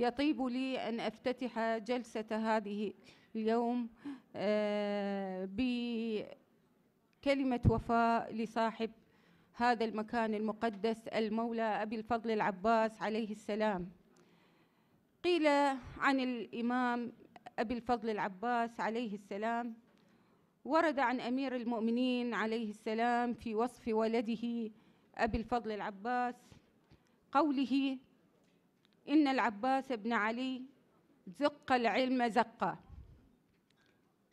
يطيب لي أن أفتتح جلسة هذه اليوم آه، بكلمة وفاء لصاحب هذا المكان المقدس المولى أبي الفضل العباس عليه السلام. قيل عن الإمام أبي الفضل العباس عليه السلام ورد عن أمير المؤمنين عليه السلام في وصف ولده أبي الفضل العباس قوله إن العباس بن علي زق العلم زقا.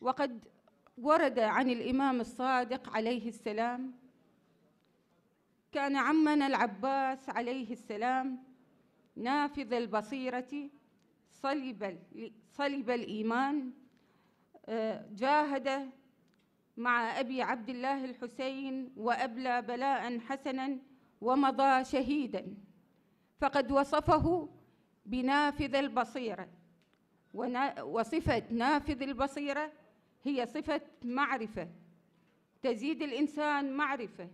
وقد ورد عن الإمام الصادق عليه السلام كان عمنا العباس عليه السلام نافذ البصيرة صلب صلب الإيمان آه، جاهد مع أبي عبد الله الحسين وأبلى بلاء حسنا ومضى شهيدا. فقد وصفه بنافذ البصيرة. وصفة نافذ البصيرة هي صفة معرفة. تزيد الإنسان معرفة.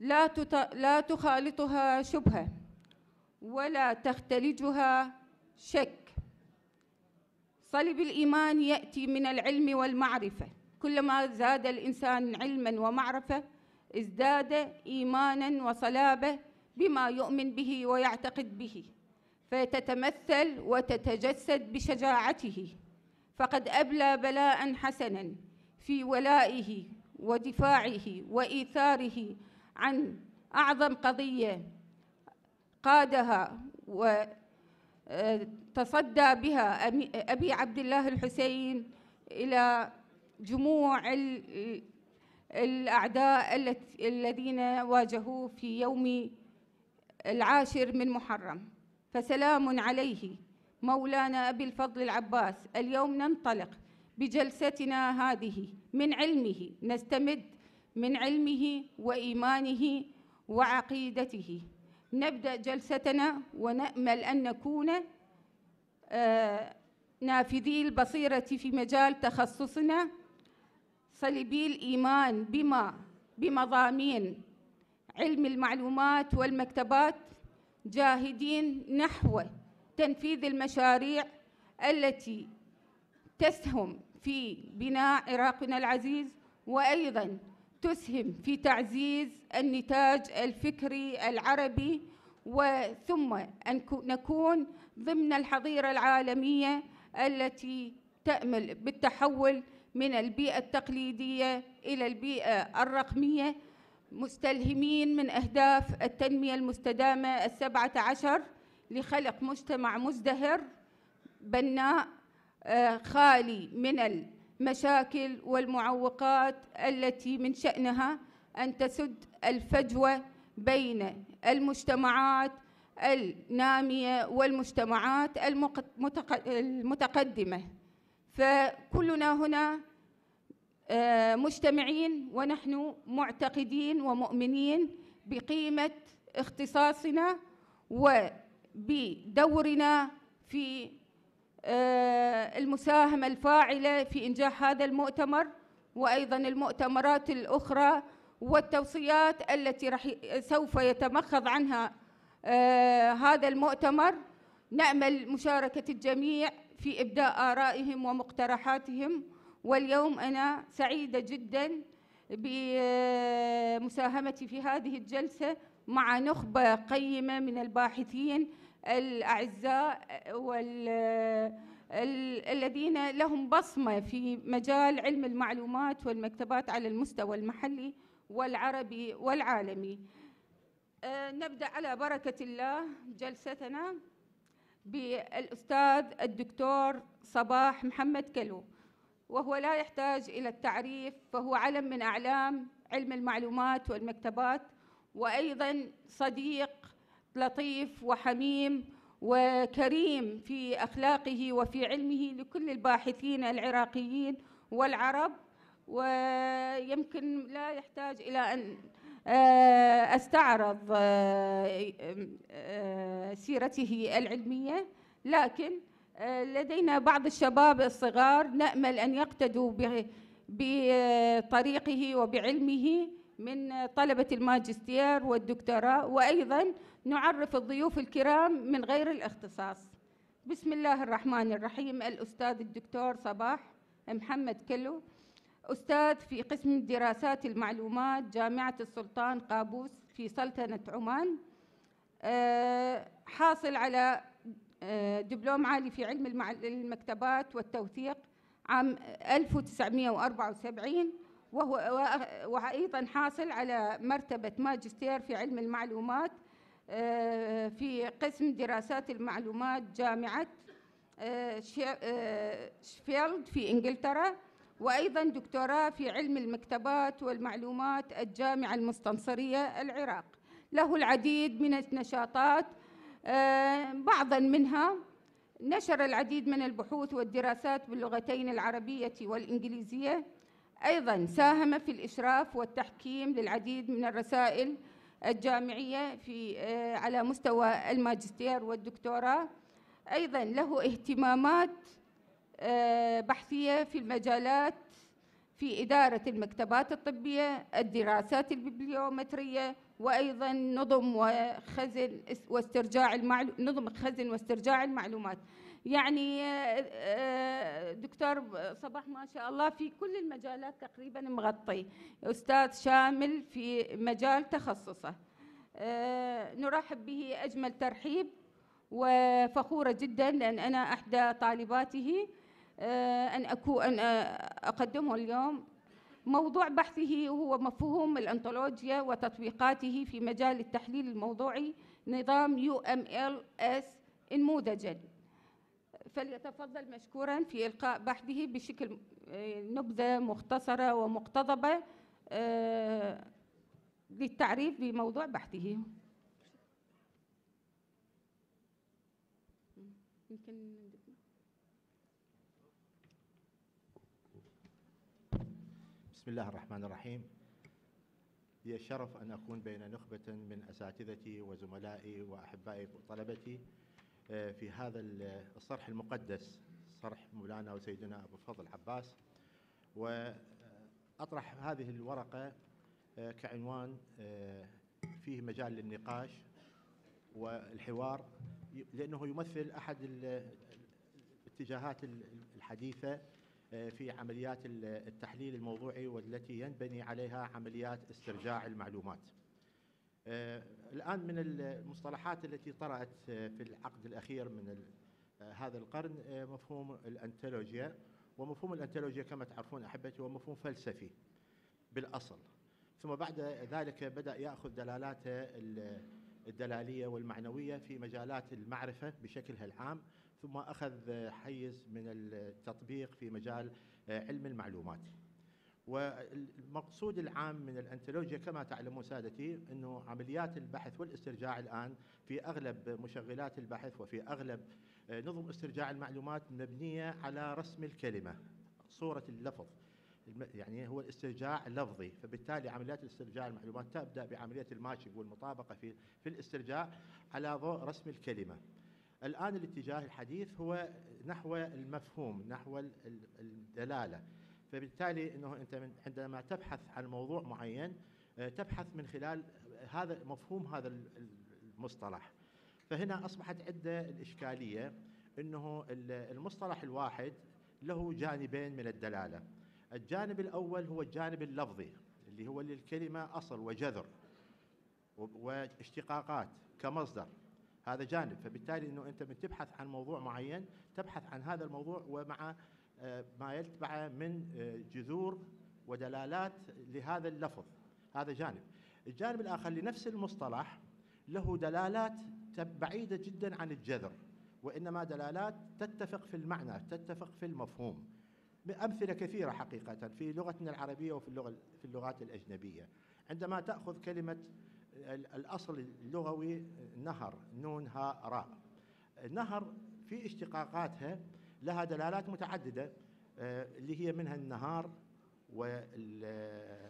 لا لا تخالطها شبهة ولا تختلجها شك. صلب الإيمان يأتي من العلم والمعرفة. كلما زاد الإنسان علما ومعرفة ازداد إيمانا وصلابة بما يؤمن به ويعتقد به. فتتمثل وتتجسد بشجاعته. فقد أبلى بلاء حسنا في ولائه ودفاعه وإيثاره عن أعظم قضية قادها وتصدى بها أبي عبد الله الحسين إلى جموع الأعداء الذين واجهوه في يوم العاشر من محرم. فسلام عليه. مولانا أبي الفضل العباس اليوم ننطلق بجلستنا هذه من علمه نستمد من علمه وإيمانه وعقيدته. نبدأ جلستنا ونأمل أن نكون آه نافذي البصيرة في مجال تخصصنا. صلبي الإيمان بما بمضامين علم المعلومات والمكتبات. جاهدين نحو تنفيذ المشاريع التي تسهم في بناء عراقنا العزيز وأيضا تسهم في تعزيز النتاج الفكري العربي وثم أن نكون ضمن الحضيرة العالمية التي تأمل بالتحول من البيئة التقليدية إلى البيئة الرقمية. مستلهمين من أهداف التنمية المستدامة السبعة عشر لخلق مجتمع مزدهر بناء آه، خالي من المشاكل والمعوقات التي من شأنها أن تسد الفجوة بين المجتمعات النامية والمجتمعات المتقدمة. فكلنا هنا مجتمعين ونحن معتقدين ومؤمنين بقيمة اختصاصنا وبدورنا في آه، المساهمة الفاعلة في إنجاح هذا المؤتمر وأيضا المؤتمرات الأخرى والتوصيات التي رح سوف يتمخض عنها آه، هذا المؤتمر. نأمل مشاركة الجميع في إبداء آرائهم ومقترحاتهم واليوم أنا سعيدة جدا بمساهمتي في هذه الجلسة مع نخبة قيمة من الباحثين الأعزاء الذين لهم بصمة في مجال علم المعلومات والمكتبات على المستوى المحلي والعربي والعالمي. نبدأ على بركة الله جلستنا بالأستاذ الدكتور صباح محمد كلو. وهو لا يحتاج إلى التعريف فهو علم من أعلام علم المعلومات والمكتبات وأيضا صديق لطيف وحميم وكريم في أخلاقه وفي علمه لكل الباحثين العراقيين والعرب ويمكن لا يحتاج إلى أن آه، أستعرض آه، آه، سيرته العلمية لكن لدينا بعض الشباب الصغار نأمل أن يقتدوا بطريقه وبعلمه من طلبة الماجستير والدكتوراه وأيضا نعرف الضيوف الكرام من غير الاختصاص. بسم الله الرحمن الرحيم. الأستاذ الدكتور صباح محمد كلو أستاذ في قسم دراسات المعلومات جامعة السلطان قابوس في سلطنة عمان. آه، حاصل على دبلوم عالي في علم المكتبات والتوثيق عام 1974 وهو وأيضا حاصل على مرتبة ماجستير في علم المعلومات آه، في قسم دراسات المعلومات جامعة شفيلد في إنجلترا وأيضا دكتوراه في علم المكتبات والمعلومات الجامعة المستنصرية العراق. له العديد من النشاطات آه، بعضا منها نشر العديد من البحوث والدراسات باللغتين العربية والإنجليزية. أيضا ساهم في الإشراف والتحكيم للعديد من الرسائل الجامعية في آه، على مستوى الماجستير والدكتوراه. أيضا له اهتمامات آه، بحثية في المجالات في إدارة المكتبات الطبية الدراسات الببليومترية وأيضا نظم وخزن واسترجاع المعلو... نظم خزن واسترجاع المعلومات. يعني آه، آه، دكتور صباح ما شاء الله في كل المجالات تقريبا مغطي. أستاذ شامل في مجال تخصصه. نرحب به أجمل ترحيب وفخورة جدا لأن أنا أحدى طالباته. آه، أن أكون أن أقدمه اليوم موضوع بحثه هو مفهوم الأنطولوجيا وتطبيقاته في مجال التحليل الموضوعي نظام يو إم انموذجا فليتفضل مشكورا في إلقاء بحثه بشكل آه، نبذة مختصرة ومقتضبة آه، للتعريف بموضوع بحثه. يمكن بسم الله الرحمن الرحيم لي الشرف أن أكون بين نخبة من أساتذتي وزملائي وأحبائي وطلبتي آه، في هذا الصرح المقدس صرح مولانا وسيدنا أبو الفضل عباس وأطرح هذه الورقة آه، كعنوان آه، فيه مجال للنقاش والحوار لأنه يمثل أحد الاتجاهات الحديثة آه، في عمليات التحليل الموضوعي والتي ينبني عليها عمليات استرجاع المعلومات. آه، الآن من المصطلحات التي طرأت آه، في العقد الأخير من هذا القرن مفهوم الأنتولوجيا. ومفهوم الأنتولوجيا كما تعرفون أحبتي هو مفهوم فلسفي بالأصل. ثم بعد ذلك بدأ يأخذ دلالاته الدلالية والمعنوية في مجالات المعرفة بشكلها العام. ثم أخذ حيز من التطبيق في مجال علم المعلومات. والمقصود العام من الأنتولوجيا كما تعلمون سادتي أنه عمليات البحث والاسترجاع الآن في أغلب مشغلات البحث وفي أغلب نظم استرجاع المعلومات مبنية على رسم الكلمة صورة اللفظ. يعني هو الاسترجاع اللفظي فبالتالي عمليات الاسترجاع المعلومات تبدأ بعملية الماتشنج والمطابقة في في الاسترجاع على ضوء رسم الكلمة. الآن الاتجاه الحديث هو نحو المفهوم نحو الدلالة. فبالتالي أنه أنت عندما تبحث عن موضوع معين آه، تبحث من خلال هذا مفهوم هذا المصطلح. فهنا أصبحت عدة الإشكالية أنه المصطلح الواحد له جانبين من الدلالة. الجانب الأول هو الجانب اللفظي اللي هو للكلمة أصل وجذر واشتقاقات كمصدر. هذا جانب. فبالتالي إنه أنت من تبحث عن موضوع معين تبحث عن هذا الموضوع ومع آه، ما يتبعه من آه، جذور ودلالات لهذا اللفظ. هذا جانب. الجانب الآخر لنفس المصطلح له دلالات بعيدة جدا عن الجذر وإنما دلالات تتفق في المعنى تتفق في المفهوم. أمثلة كثيرة حقيقة في لغتنا العربية وفي اللغة في اللغات الأجنبية. عندما تأخذ كلمة الأصل اللغوي نهر نون ها راء النهر في اشتقاقاتها لها دلالات متعددة آه، اللي هي منها النهار والنهر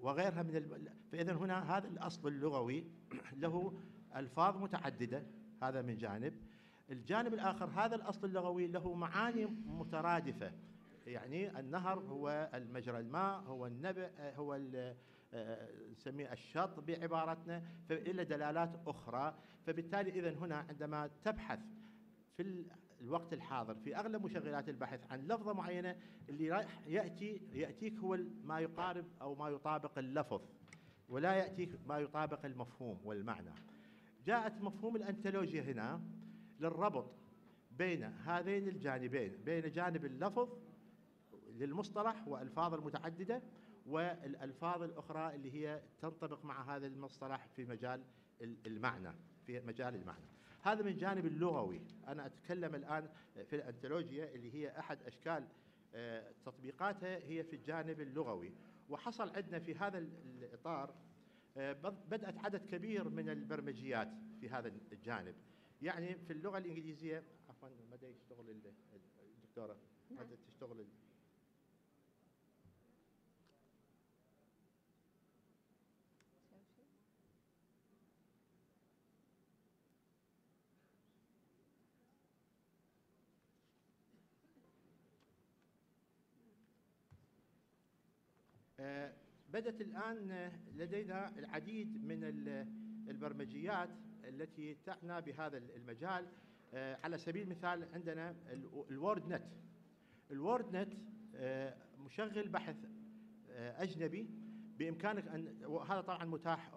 وغيرها من فإذا هنا هذا الأصل اللغوي له ألفاظ متعددة هذا من جانب. الجانب الآخر هذا الأصل اللغوي له معاني مترادفة يعني النهر هو المجرى الماء هو النبع هو نسميه الشط بعبارتنا فإلى دلالات أخرى فبالتالي إذا هنا عندما تبحث في الوقت الحاضر في أغلب مشغلات البحث عن لفظة معينة اللي رايح يأتي يأتيك هو ما يقارب أو ما يطابق اللفظ ولا يأتيك ما يطابق المفهوم والمعنى. جاءت مفهوم الانتولوجيا هنا للربط بين هذين الجانبين بين جانب اللفظ للمصطلح وألفاظ المتعددة والألفاظ الأخرى اللي هي تنطبق مع هذا المصطلح في مجال المعنى في مجال المعنى. هذا من الجانب اللغوي. أنا أتكلم الآن في الأنتولوجيا اللي هي أحد أشكال آه، تطبيقاتها هي في الجانب اللغوي. وحصل عندنا في هذا الإطار آه، بدأت عدد كبير من البرمجيات في هذا الجانب. يعني في اللغة الإنجليزية عفوا مدى يشتغل الدكتورة مدى. تشتغل آه، بدت الآن لدينا العديد من البرمجيات التي تعنى بهذا المجال. آه، على سبيل المثال عندنا ال WordNet ال WordNet آه، مشغل بحث أجنبي. بإمكانك أن وهذا طبعا متاح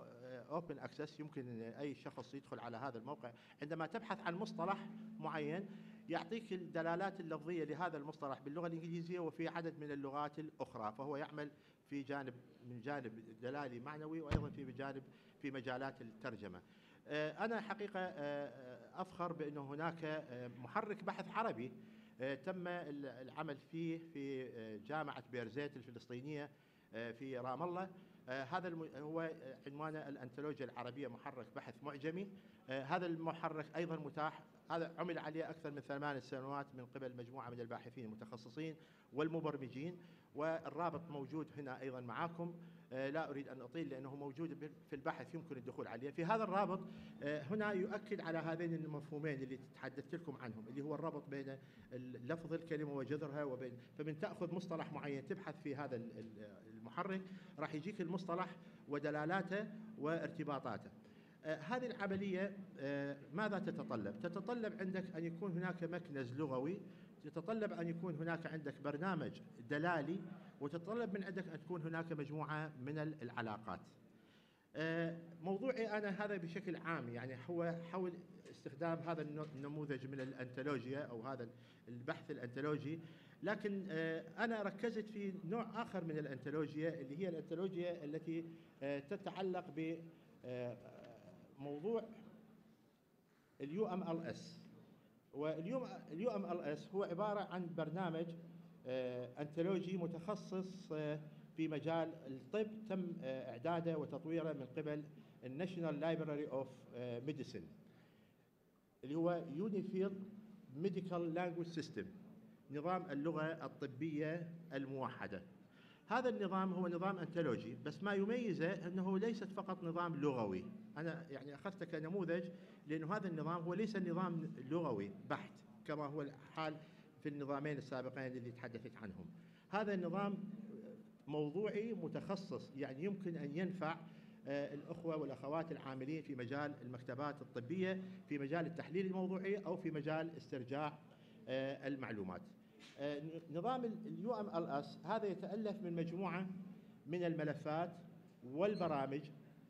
open access يمكن أي شخص يدخل على هذا الموقع. عندما تبحث عن مصطلح معين يعطيك الدلالات اللفظية لهذا المصطلح باللغة الإنجليزية وفي عدد من اللغات الأخرى فهو يعمل في جانب من جانب دلالي معنوي وأيضا في جانب في مجالات الترجمة. آه، أنا حقيقة آه، آه، أفخر بانه هناك محرك بحث عربي تم العمل فيه في جامعة بيرزيت الفلسطينية في رام الله. هذا هو عنوانه الأنتولوجيا العربية محرك بحث معجمي. هذا المحرك أيضا متاح هذا عمل عليه أكثر من ثمان سنوات من قبل مجموعة من الباحثين المتخصصين والمبرمجين. والرابط موجود هنا أيضا معاكم. آه، لا أريد أن أطيل لأنه موجود في البحث يمكن الدخول عليه. في هذا الرابط آه، هنا يؤكد على هذين المفهومين اللي تحدثت لكم عنهم اللي هو الربط بين لفظ الكلمة وجذرها وبين فمن تأخذ مصطلح معين تبحث في هذا المحرك راح يجيك المصطلح ودلالاته وارتباطاته. آه، هذه العملية ماذا تتطلب؟ تتطلب عندك أن يكون هناك مكنز لغوي يتطلب أن يكون هناك عندك برنامج دلالي وتتطلب من عندك أن تكون هناك مجموعة من العلاقات. آه، موضوعي أنا هذا بشكل عام يعني هو حول استخدام هذا النموذج من الأنتولوجيا أو هذا البحث الأنتولوجي. لكن آه، أنا ركزت في نوع آخر من الأنتولوجيا اللي هي الأنتولوجيا التي آه، تتعلق بموضوع اليو ام ال اس واليوم اليو ام ال اس هو عبارة عن برنامج آه، ontology متخصص آه، في مجال الطب تم آه، اعداده وتطويره من قبل ال National Library of Medicine اللي هو Unified Medical Language System نظام اللغة الطبية الموحدة. هذا النظام هو نظام ontology بس ما يميزه إنه ليست فقط نظام لغوي. أنا يعني اخذته كنموذج لأنه هذا النظام هو ليس نظام لغوي بحت كما هو الحال في النظامين السابقين الذي تحدثت عنهم. هذا النظام موضوعي متخصص يعني يمكن أن ينفع آه، الأخوة والأخوات العاملين في مجال المكتبات الطبية في مجال التحليل الموضوعي أو في مجال استرجاع آه، المعلومات. آه، نظام ال UMLS هذا يتألف من مجموعة من الملفات والبرامج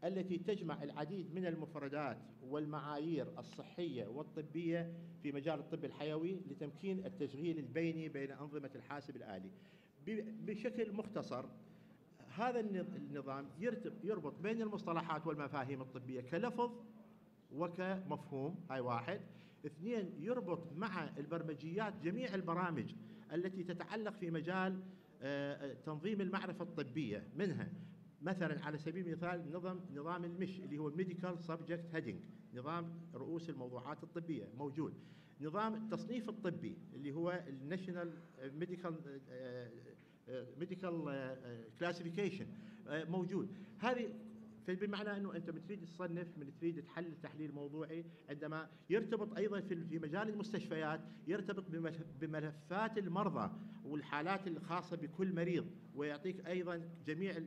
التي تجمع العديد من المفردات والمعايير الصحية والطبية في مجال الطب الحيوي لتمكين التشغيل البيني بين أنظمة الحاسب الآلي. بشكل مختصر هذا النظام يربط بين المصطلحات والمفاهيم الطبية كلفظ وكمفهوم هاي واحد اثنين يربط مع البرمجيات جميع البرامج التي تتعلق في مجال آه، تنظيم المعرفة الطبية منها مثلا على سبيل المثال نظام نظام ال MeSH اللي هو Medical Subject Heading نظام رؤوس الموضوعات الطبية موجود. نظام التصنيف الطبي اللي هو ال National Medical Medical Classification موجود. هذه فبمعنى إنه أنت بتريد تصنف من تريد تحلل تحليل موضوعي عندما يرتبط أيضا في في مجال المستشفيات يرتبط بملفات المرضى والحالات الخاصة بكل مريض ويعطيك أيضا جميع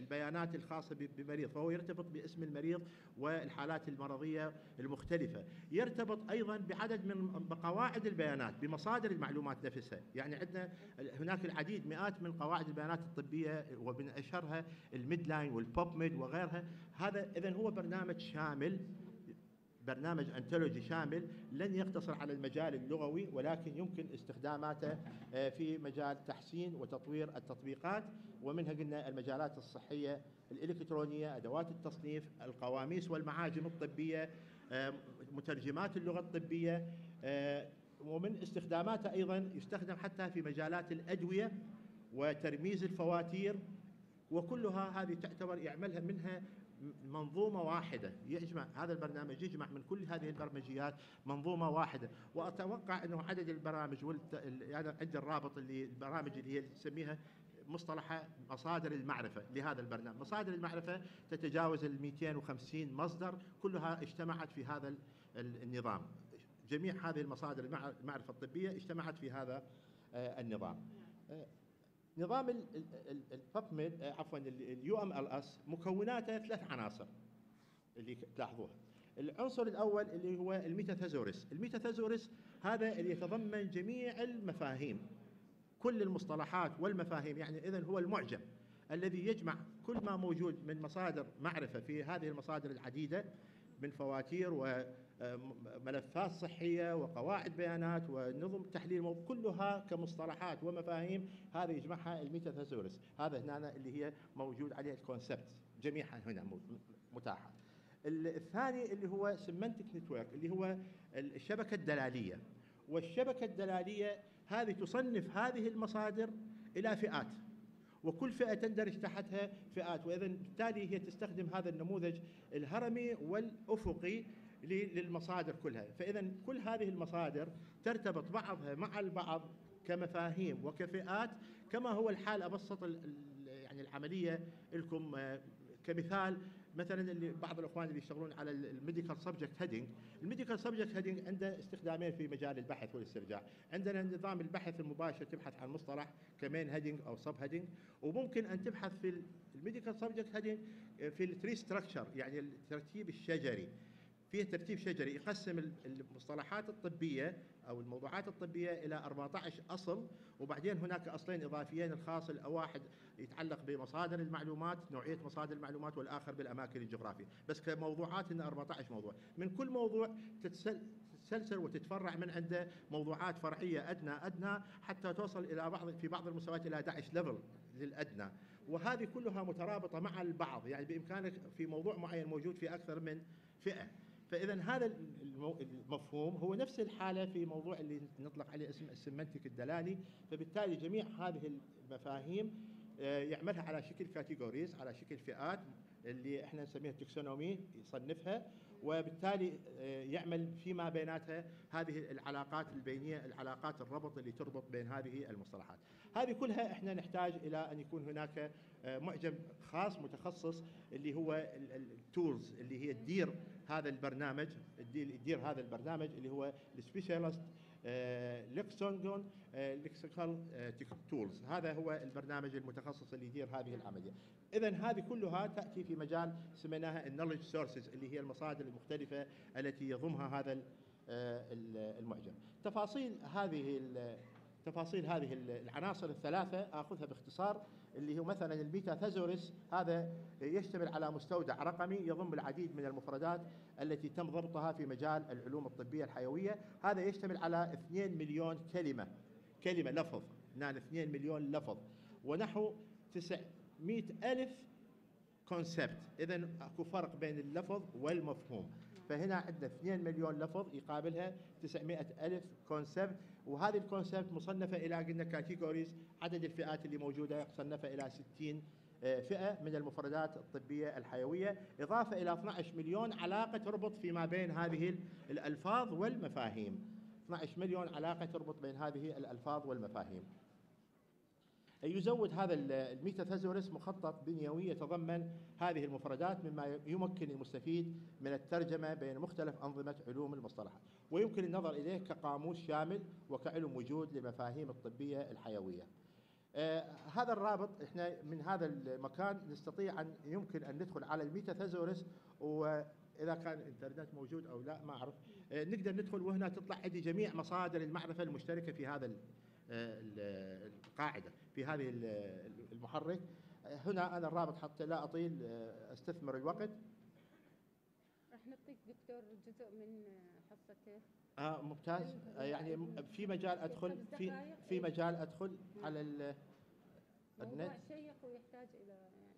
البيانات الخاصة بمريض فهو يرتبط باسم المريض والحالات المرضية المختلفة. يرتبط أيضا بعدد من قواعد البيانات بمصادر المعلومات نفسها. يعني عندنا هناك العديد مئات من قواعد البيانات الطبية ومن أشهرها ال MEDLINE وال PubMed وغيرها. هذا إذا هو برنامج شامل برنامج انتولوجي شامل لن يقتصر على المجال اللغوي ولكن يمكن استخداماته آه، في مجال تحسين وتطوير التطبيقات. ومنها قلنا المجالات الصحية الإلكترونية أدوات التصنيف القواميس والمعاجم الطبية آه، مترجمات اللغة الطبية آه، ومن استخداماته أيضا يستخدم حتى في مجالات الأدوية وترميز الفواتير. وكلها هذه تعتبر يعملها منها منظومة واحدة. يجمع هذا البرنامج يجمع من كل هذه البرمجيات منظومة واحدة. وأتوقع أنه عدد البرامج والت... يعني عندي الرابط اللي البرامج اللي هي تسميها مصطلح مصادر المعرفة لهذا البرنامج. مصادر المعرفة تتجاوز ال 250 مصدر كلها اجتمعت في هذا النظام. جميع هذه المصادر المعرفة الطبية اجتمعت في هذا آه، النظام. آه، نظام ال PubMed آه، عفوا ال UMLS مكوناته ثلاث عناصر اللي تلاحظوها. العنصر الأول اللي هو ال Metathesaurus ال Metathesaurus هذا اللي يتضمن جميع المفاهيم كل المصطلحات والمفاهيم يعني اذا هو المعجم الذي يجمع كل ما موجود من مصادر معرفة في هذه المصادر العديدة من فواتير وملفات صحية وقواعد بيانات ونظم تحليل كلها كمصطلحات ومفاهيم. هذا يجمعها ال Metathesaurus هذا هنا اللي هي موجود عليه ال concept جميعها هنا متاحة. الثاني اللي هو Semantic Network اللي هو الشبكة الدلالية. والشبكة الدلالية هذه تصنف هذه المصادر إلى فئات. وكل فئة تندرج تحتها فئات. وإذا بالتالي هي تستخدم هذا النموذج الهرمي والأفقي للمصادر كلها. فإذا كل هذه المصادر ترتبط بعضها مع البعض كمفاهيم وكفئات كما هو الحال أبسط يعني العملية لكم آه، كمثال مثلا اللي بعض الأخوان اللي يشتغلون على ال Medical Subject Heading ال Medical Subject Heading عنده استخدامين في مجال البحث والاسترجاع. عندنا نظام البحث المباشر تبحث عن مصطلح ك main heading أو sub heading وممكن أن تبحث في ال Medical Subject Heading في ال tree structure يعني الترتيب الشجري. فيه ترتيب شجري يقسم المصطلحات الطبية أو الموضوعات الطبية إلى 14 أصل وبعدين هناك أصلين إضافيين الخاص الواحد يتعلق بمصادر المعلومات نوعية مصادر المعلومات والآخر بالأماكن الجغرافية. بس كموضوعات هنا 14 موضوع. من كل موضوع تتسلسل وتتفرع من عنده موضوعات فرعية أدنى أدنى حتى توصل إلى بعض في بعض المستويات إلى 11 ليفل للأدنى. وهذه كلها مترابطة مع البعض. يعني بإمكانك في موضوع معين موجود في أكثر من فئة. فإذا هذا المفهوم هو نفس الحالة في موضوع اللي نطلق عليه اسم السمنتك الدلالي فبالتالي جميع هذه المفاهيم آه، يعملها على شكل كاتيجوريز على شكل فئات اللي إحنا نسميها تكسونومي يصنفها. وبالتالي آه، يعمل فيما بيناتها هذه العلاقات البينية العلاقات الربط اللي تربط بين هذه المصطلحات. هذه كلها إحنا نحتاج إلى أن يكون هناك آه، معجم خاص متخصص اللي هو ال tools اللي هي تدير هذا البرنامج تدير هذا البرنامج اللي هو ال Specialist Lexicon lexical tools. هذا هو البرنامج المتخصص اللي يدير هذه العملية اذا هذه كلها تأتي في مجال سميناها ال knowledge sources اللي هي المصادر المختلفة التي يضمها هذا آه، المعجم تفاصيل هذه تفاصيل هذه العناصر الثلاثة آخذها باختصار اللي هو مثلا ال Metathesaurus هذا يشتمل على مستودع رقمي يضم العديد من المفردات التي تم ضبطها في مجال العلوم الطبية الحيوية. هذا يشتمل على 2 مليون كلمة كلمة لفظ نعم 2 مليون لفظ. ونحو 900 ألف concept إذا أكو فرق بين اللفظ والمفهوم. فهنا عندنا 2 مليون لفظ يقابلها 900 ألف concept وهذه ال concept مصنفة إلى قلنا categories عدد الفئات اللي موجودة مصنفة إلى 60 آه، فئة من المفردات الطبية الحيوية إضافة إلى 12 مليون علاقة تربط فيما بين هذه الألفاظ والمفاهيم. 12 مليون علاقة تربط بين هذه الألفاظ والمفاهيم. يزود هذا ال Metathesaurus مخطط بنيوي يتضمن هذه المفردات مما يمكن المستفيد من الترجمة بين مختلف أنظمة علوم المصطلحات. ويمكن النظر إليه كقاموس شامل وكعلم وجود لمفاهيم الطبية الحيوية. آه هذا الرابط إحنا من هذا المكان نستطيع أن يمكن أن ندخل على الميتاثيزورس وإذا كان الإنترنت موجود أو لا ما أعرف. آه نقدر ندخل وهنا تطلع عندي جميع مصادر المعرفة المشتركة في هذا آه، القاعدة. في هذه المحرك آه، هنا أنا الرابط حتى لا أطيل آه، أستثمر الوقت. راح نعطيك دكتور جزء من حصته. آه ممتاز. آه يعني في مجال أدخل في في مجال أدخل على ال موضوع شيق ويحتاج إلى يعني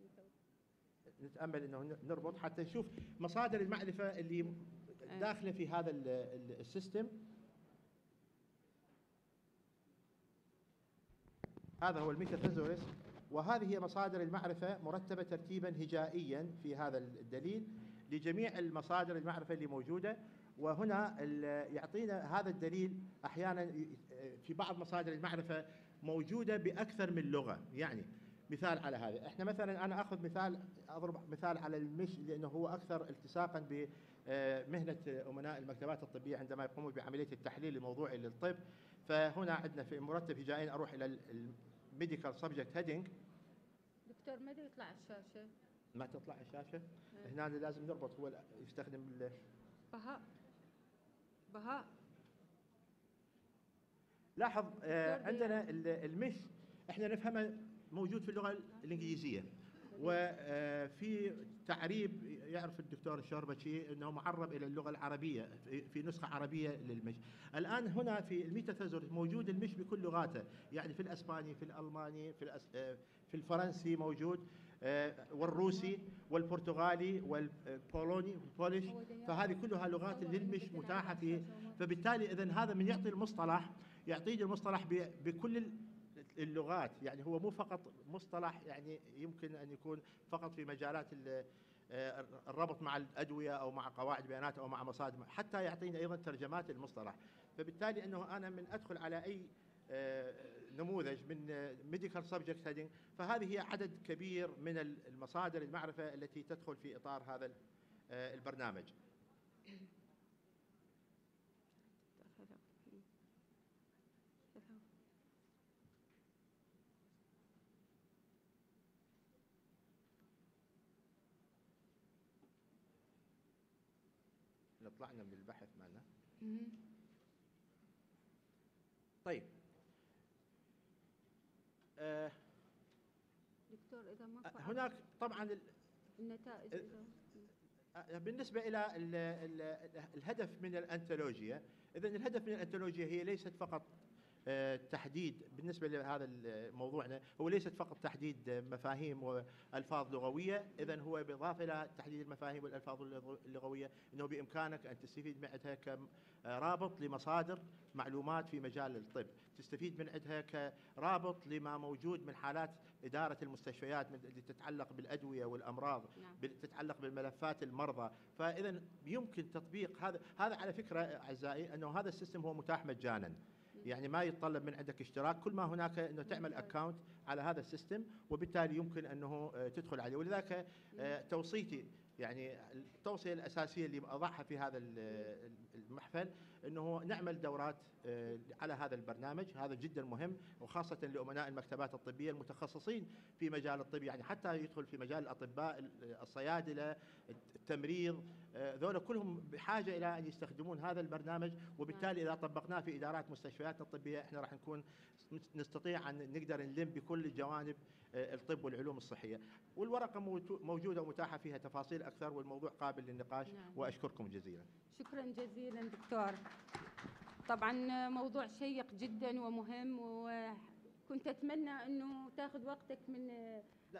نتأمل إنه نربط. حتى نشوف مصادر المعرفة اللي داخلة في هذا ال system هذا هو ال Metathesaurus وهذه هي مصادر المعرفة مرتبة ترتيبا هجائيا في هذا الدليل لجميع المصادر المعرفة اللي موجودة. وهنا يعطينا هذا الدليل أحيانا في بعض مصادر المعرفة موجودة بأكثر من لغة. يعني مثال على هذا إحنا مثلا أنا أخذ مثال أضرب مثال على ال MeSH لأنه هو أكثر التصاقا بمهنه أمناء المكتبات الطبية عندما يقومون بعملية التحليل الموضوعي للطب فهنا عندنا في مرتب هجائي أروح إلى medical subject heading دكتور ما يطلع الشاشة؟ ما تطلع الشاشة؟ إيه. هنا لازم نربط هو يستخدم بهاء. بهاء. لاحظ آه عندنا المش. إحنا نفهمه موجود في اللغة الإنجليزية. وفي تعريب يعرف الدكتور الشربتشي إنه معرب إلى اللغة العربية في نسخة عربية للمش. الآن هنا في الميتاثيزور موجود المش بكل لغاته، يعني في الأسباني، في الألماني، في الأس... في الفرنسي موجود والروسي والبرتغالي والبولوني والبوليش فهذه كلها لغات للمش متاحة في فبالتالي اذا هذا من يعطي المصطلح يعطيني المصطلح بكل اللغات يعني هو مو فقط مصطلح يعني يمكن أن يكون فقط في مجالات آه، الربط مع الأدوية أو مع قواعد بيانات أو مع مصادر حتى يعطيني أيضا ترجمات المصطلح. فبالتالي إنه أنا من أدخل على أي آه، نموذج من medical subject heading فهذه هي عدد كبير من المصادر المعرفة التي تدخل في إطار هذا آه، البرنامج. طلعنا من البحث مالنا طيب. آه دكتور إذا ما آه، هناك طبعا النتائج آه، بالنسبة إلى الهدف من الانتولوجيا اذا الهدف من الانتولوجيا هي ليست فقط آه، تحديد بالنسبة لهذا موضوعنا هو ليست فقط تحديد مفاهيم والفاظ لغوية اذا هو بالإضافة إلى تحديد المفاهيم والألفاظ اللغوية إنه بإمكانك أن تستفيد من عندها كرابط لمصادر معلومات في مجال الطب. تستفيد من عندها كرابط لما موجود من حالات إدارة المستشفيات اللي تتعلق بالأدوية والأمراض نعم. تتعلق بالملفات المرضى. فاذا يمكن تطبيق هذا هذا على فكرة أعزائي إنه هذا ال system هو متاح مجانا. يعني ما يتطلب من عندك اشتراك كل ما هناك إنه تعمل account على هذا ال system وبالتالي يمكن أنه آه، تدخل عليه. ولذلك آه، توصيتي يعني التوصية الأساسية اللي أضعها في هذا المحفل إنه نعمل دورات آه، على هذا البرنامج. هذا جدا مهم وخاصة لأمناء المكتبات الطبية المتخصصين في مجال الطب يعني حتى يدخل في مجال الأطباء الصيادلة التمريض آه، ذولا كلهم بحاجة إلى أن يستخدمون هذا البرنامج. وبالتالي إذا طبقناه في إدارات مستشفياتنا الطبية إحنا راح نكون نستطيع أن نقدر نلم بكل جوانب آه، الطب والعلوم الصحية. والورقة موجودة ومتاحة فيها تفاصيل أكثر والموضوع قابل للنقاش نعم. وأشكركم جزيلا. شكرا جزيلا دكتور. طبعا موضوع شيق جدا ومهم وكنت أتمنى أنه تأخذ وقتك من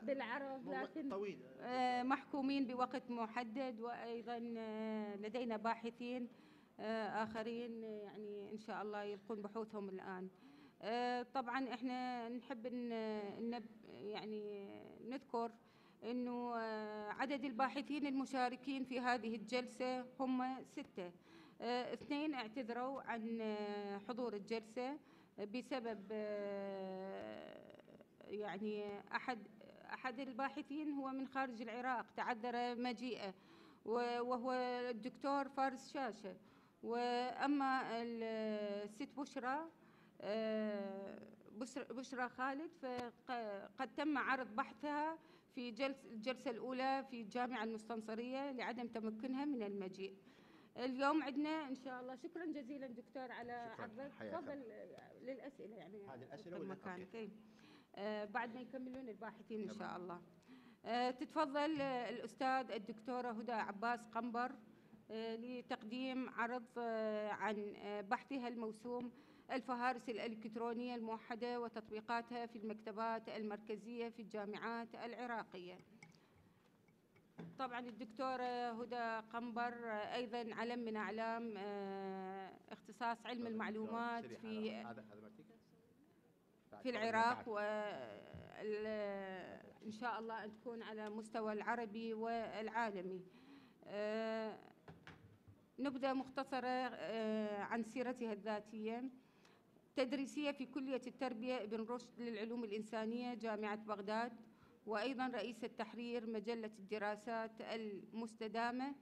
بالعرض لكن طويل. آه، محكومين بوقت محدد وأيضا آه، لدينا باحثين آخرين يعني إن شاء الله يلقون بحوثهم الآن. آه، طبعا إحنا نحب إن يعني نذكر إنه آه، عدد الباحثين المشاركين في هذه الجلسة هم ستة. آه، اثنين اعتذروا عن حضور الجلسة بسبب يعني أحد أحد الباحثين هو من خارج العراق تعذر مجيئه وهو الدكتور فارس شاشة. وأما الست بشرى آه، بشر- بشرى خالد فقد تم عرض بحثها في جلس الجلسة الأولى في الجامعة المستنصرية لعدم تمكنها من المجيء. اليوم عندنا إن شاء الله. شكرا جزيلا دكتور على. عرضك. تفضل للأسئلة يعني. هذه ولا- مكانك. آه، بعد ما يكملون الباحثين إن شاء الله. آه، تتفضل آه، الأستاذ الدكتورة هدى عباس قنبر آه، لتقديم عرض آه، عن آه، بحثها الموسوم الفهارس الإلكترونية الموحدة وتطبيقاتها في المكتبات المركزية في الجامعات العراقية. طبعا الدكتورة هدى قنبر آه، أيضا علم من أعلام آه، اختصاص علم المعلومات في في العراق. وإن شاء الله أن تكون على مستوى العربي والعالمي. آه، نبدأ مختصرة آه، عن سيرتها الذاتية. تدريسية في كلية التربية ابن رشد للعلوم الإنسانية جامعة بغداد. وأيضا رئيسة تحرير مجلة الدراسات المستدامة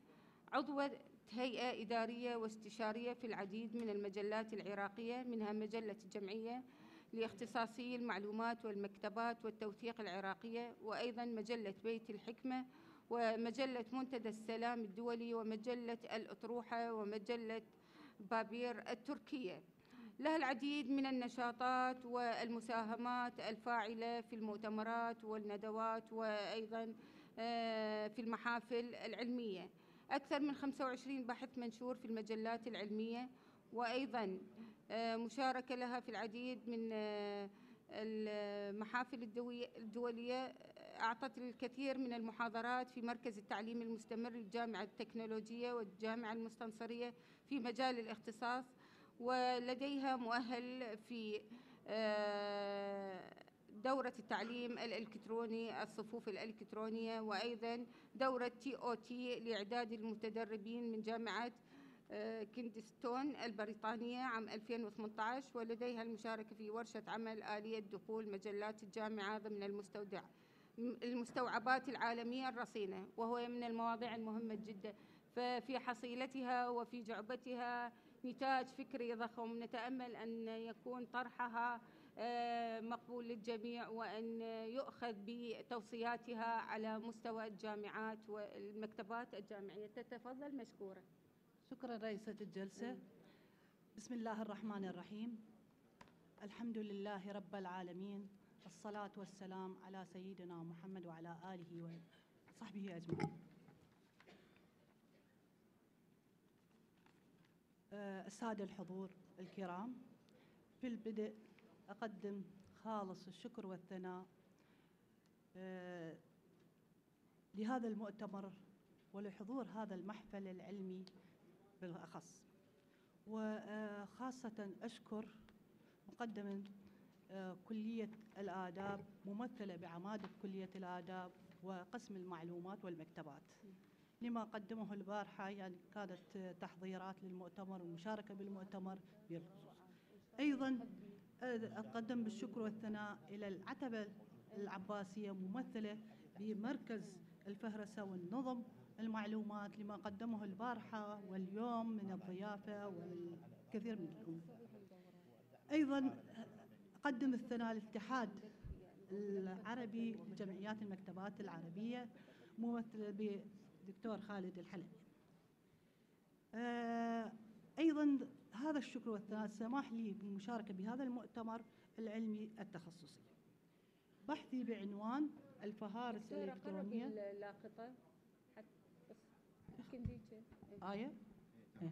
عضوة هيئة إدارية واستشارية في العديد من المجلات العراقية منها مجلة الجمعية لاختصاصي المعلومات والمكتبات والتوثيق العراقية وأيضا مجلة بيت الحكمة ومجلة منتدى السلام الدولي ومجلة الأطروحة ومجلة بابير التركية. لها العديد من النشاطات والمساهمات الفاعلة في المؤتمرات والندوات وأيضا آه، في المحافل العلمية. أكثر من 25 بحث منشور في المجلات العلمية وأيضا آه، مشاركة لها في العديد من آه، المحافل الدولية. أعطت الكثير من المحاضرات في مركز التعليم المستمر للجامعة التكنولوجية والجامعة المستنصرية في مجال الاختصاص. ولديها مؤهل في آه، دورة التعليم الإلكتروني الصفوف الإلكترونية وأيضا دورة TOT لإعداد المتدربين من جامعة آه، كينغستون البريطانية عام 2018 ولديها المشاركة في ورشة عمل آلية دخول مجلات الجامعة ضمن المستودع المستوعبات العالمية الرصينة وهو من المواضيع المهمة جدا. ففي حصيلتها وفي جعبتها نتاج فكري ضخم. نتأمل أن يكون طرحها آه، مقبول للجميع وأن يؤخذ بتوصياتها على مستوى الجامعات والمكتبات الجامعية. تتفضل مشكورة. شكرا رئيسة الجلسة. بسم الله الرحمن الرحيم. الحمد لله رب العالمين. الصلاة والسلام على سيدنا محمد وعلى آله وصحبه أجمعين. السادة الحضور الكرام في البدء أقدم خالص الشكر والثناء آه، لهذا المؤتمر ولحضور هذا المحفل العلمي بالأخص. وخاصة أشكر مقدما آه، كلية الآداب ممثلة بعمادة كلية الآداب وقسم المعلومات والمكتبات. لما قدمه البارحة يعني كانت تحضيرات للمؤتمر والمشاركة بالمؤتمر. بالخصوص أيضا أقدم بالشكر والثناء إلى العتبة العباسية ممثلة بمركز الفهرسة والنظم المعلومات لما قدمه البارحة واليوم من الضيافة والكثير من الأمور أيضا أقدم الثناء للاتحاد العربي لجمعيات المكتبات العربية ممثلة بدكتور خالد الحلبي آه، أيضا هذا الشكر والثناء سمح لي بالمشاركة بهذا المؤتمر العلمي التخصصي. بحثي بعنوان الفهارس الإلكترونية. اللاقطة. إية. آية. إيه.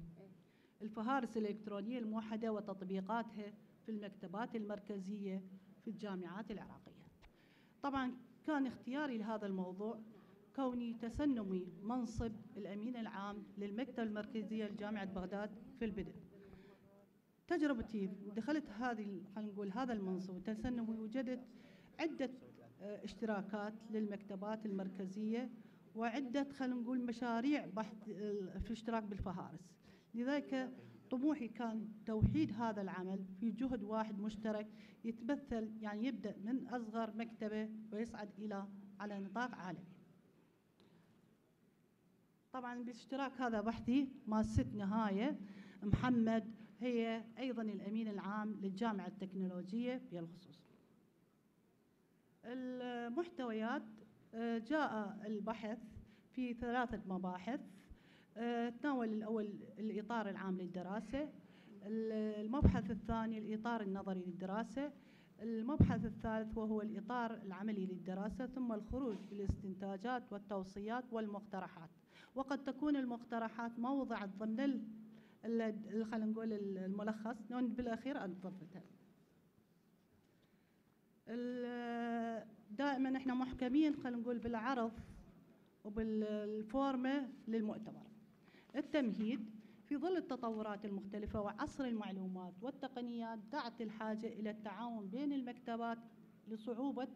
الفهارس الإلكترونية الموحدة وتطبيقاتها في المكتبات المركزية في الجامعات العراقية. طبعا كان اختياري لهذا الموضوع كوني تسنمي منصب الأمين العام للمكتبة المركزية لجامعة بغداد في البدء. تجربتي دخلت هذه خلينا نقول هذا المنصب وتسنمي وجدت عدة آه، اشتراكات للمكتبات المركزية وعدة خلينا نقول مشاريع بحث آه، في الاشتراك بالفهارس. لذلك طموحي كان توحيد هذا العمل في جهد واحد مشترك يتمثل يعني يبدأ من أصغر مكتبة ويصعد إلى على نطاق عالمي. طبعا بالاشتراك هذا بحثي مؤسسة نهاية. محمد هي أيضا الأمين العام للجامعة التكنولوجية بالخصوص المحتويات آه، جاء البحث في ثلاثة مباحث. آه، تناول الأول الإطار العام للدراسة. المبحث الثاني الإطار النظري للدراسة. المبحث الثالث وهو الإطار العملي للدراسة. ثم الخروج بالاستنتاجات والتوصيات والمقترحات. وقد تكون المقترحات موضعت ضمن خلينا نقول الملخص. بالأخير أنظفتها دائما إحنا محكمين خلينا نقول بالعرض وبالفورمة للمؤتمر. التمهيد في ظل التطورات المختلفة وعصر المعلومات والتقنيات دعت الحاجة إلى التعاون بين المكتبات لصعوبة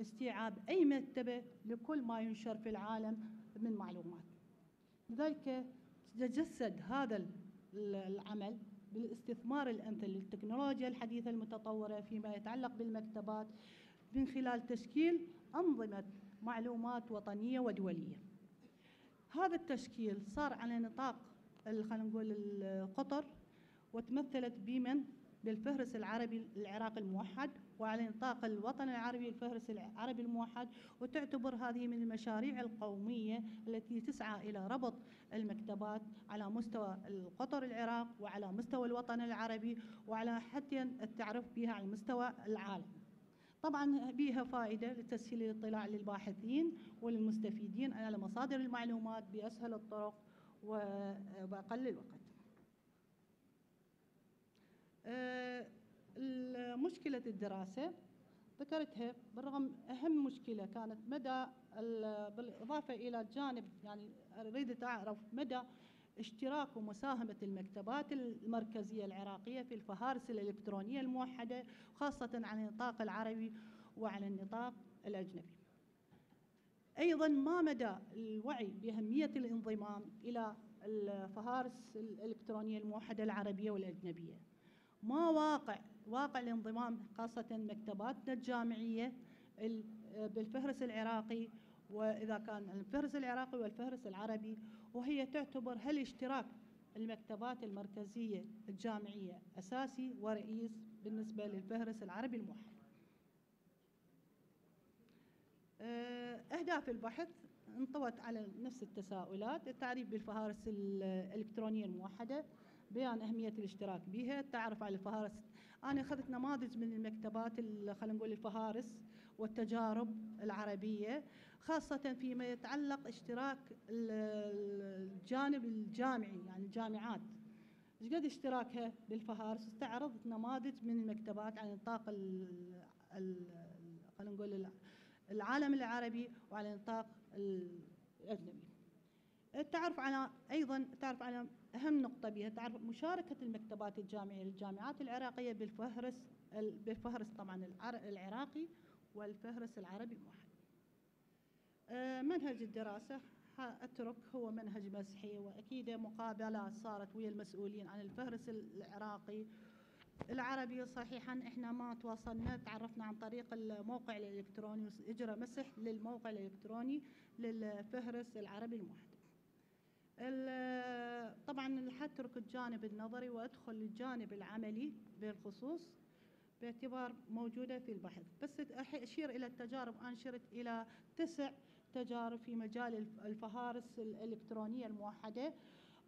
استيعاب أي مكتبة لكل ما ينشر في العالم من معلومات. لذلك تجسد هذا العمل بالاستثمار الأمثل للتكنولوجيا الحديثة المتطورة فيما يتعلق بالمكتبات من خلال تشكيل أنظمة معلومات وطنية ودولية. هذا التشكيل صار على نطاق خلينا نقول القطر وتمثلت بمن؟ بالفهرس العربي العراقي الموحد وعلى نطاق الوطن العربي الفهرس العربي الموحد وتعتبر هذه من المشاريع القومية التي تسعى إلى ربط المكتبات على مستوى القطر العراق وعلى مستوى الوطن العربي وعلى حتى التعرف بها على مستوى العالم. طبعا بها فائدة لتسهيل الاطلاع للباحثين والمستفيدين على مصادر المعلومات بأسهل الطرق وبأقل الوقت. آه، مشكلة الدراسة ذكرتها بالرغم أهم مشكلة كانت مدى بالإضافة إلى جانب يعني أريد أعرف مدى اشتراك ومساهمة المكتبات المركزية العراقية في الفهارس الإلكترونية الموحدة خاصة على النطاق العربي وعلى النطاق الأجنبي. أيضا ما مدى الوعي بأهمية الانضمام إلى الفهارس الإلكترونية الموحدة العربية والأجنبية؟ ما واقع واقع الانضمام خاصة مكتباتنا الجامعية بالفهرس العراقي وإذا كان الفهرس العراقي والفهرس العربي وهي تعتبر هل اشتراك المكتبات المركزية الجامعية أساسي ورئيس بالنسبة للفهرس العربي الموحد. آه، أهداف البحث انطوت على نفس التساؤلات التعريف بالفهارس الإلكترونية الموحدة بيان أهمية الاشتراك بها التعرف على الفهارس أنا أخذت نماذج من المكتبات خلينا نقول الفهارس والتجارب العربية خاصة فيما يتعلق اشتراك الجانب الجامعي يعني الجامعات. إيش قد اشتراكها بالفهارس؟ استعرضت نماذج من المكتبات على نطاق خلينا نقول العالم العربي وعلى نطاق الأجنبي. التعرف على أيضا التعرف على أهم نقطة بها تعرف مشاركة المكتبات الجامعية للجامعات العراقية بالفهرس بالفهرس طبعا العراقي والفهرس العربي الموحد آه، منهج الدراسة أترك هو منهج مسحي وأكيد مقابلات صارت ويا المسؤولين عن الفهرس العراقي. العربي صحيحا إحنا ما تواصلنا تعرفنا عن طريق الموقع الإلكتروني إجرى مسح للموقع الإلكتروني للفهرس العربي الموحد. طبعا حترك الجانب النظري وأدخل للجانب العملي بالخصوص باعتبار موجودة في البحث. بس أشير إلى التجارب. أنشرت إلى تسع تجارب في مجال الفهارس الإلكترونية الموحدة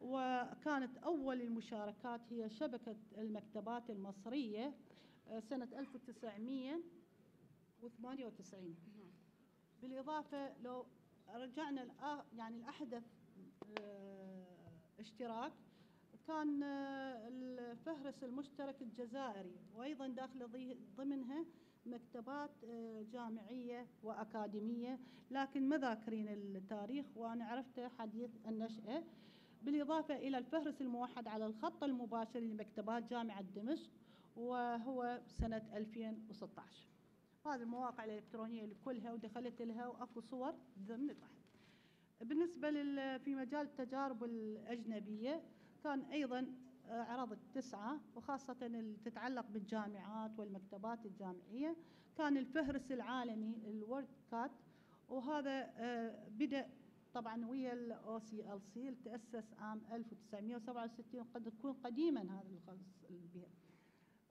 وكانت أول المشاركات هي شبكة المكتبات المصرية آه، سنة 1998 بالإضافة لو رجعنا يعني الأحدث آه، اشتراك كان آه، الفهرس المشترك الجزائري وأيضا داخل ضمنها مكتبات جامعية وأكاديمية. لكن ما ذاكرين التاريخ وأنا عرفته حديث النشأة. بالإضافة إلى الفهرس الموحد على الخط المباشر لمكتبات جامعة دمشق وهو سنة 2016 هذه المواقع الإلكترونية كلها ودخلت لها وأكو صور ضمن بالنسبة في مجال التجارب الأجنبية كان أيضا آه، عرضت تسعة وخاصة اللي تتعلق بالجامعات والمكتبات الجامعية. كان الفهرس العالمي ال WorldCat وهذا آه، بدأ طبعا ويا ال OCLC تاسس عام 1967 قد يكون قديما هذا البيئة.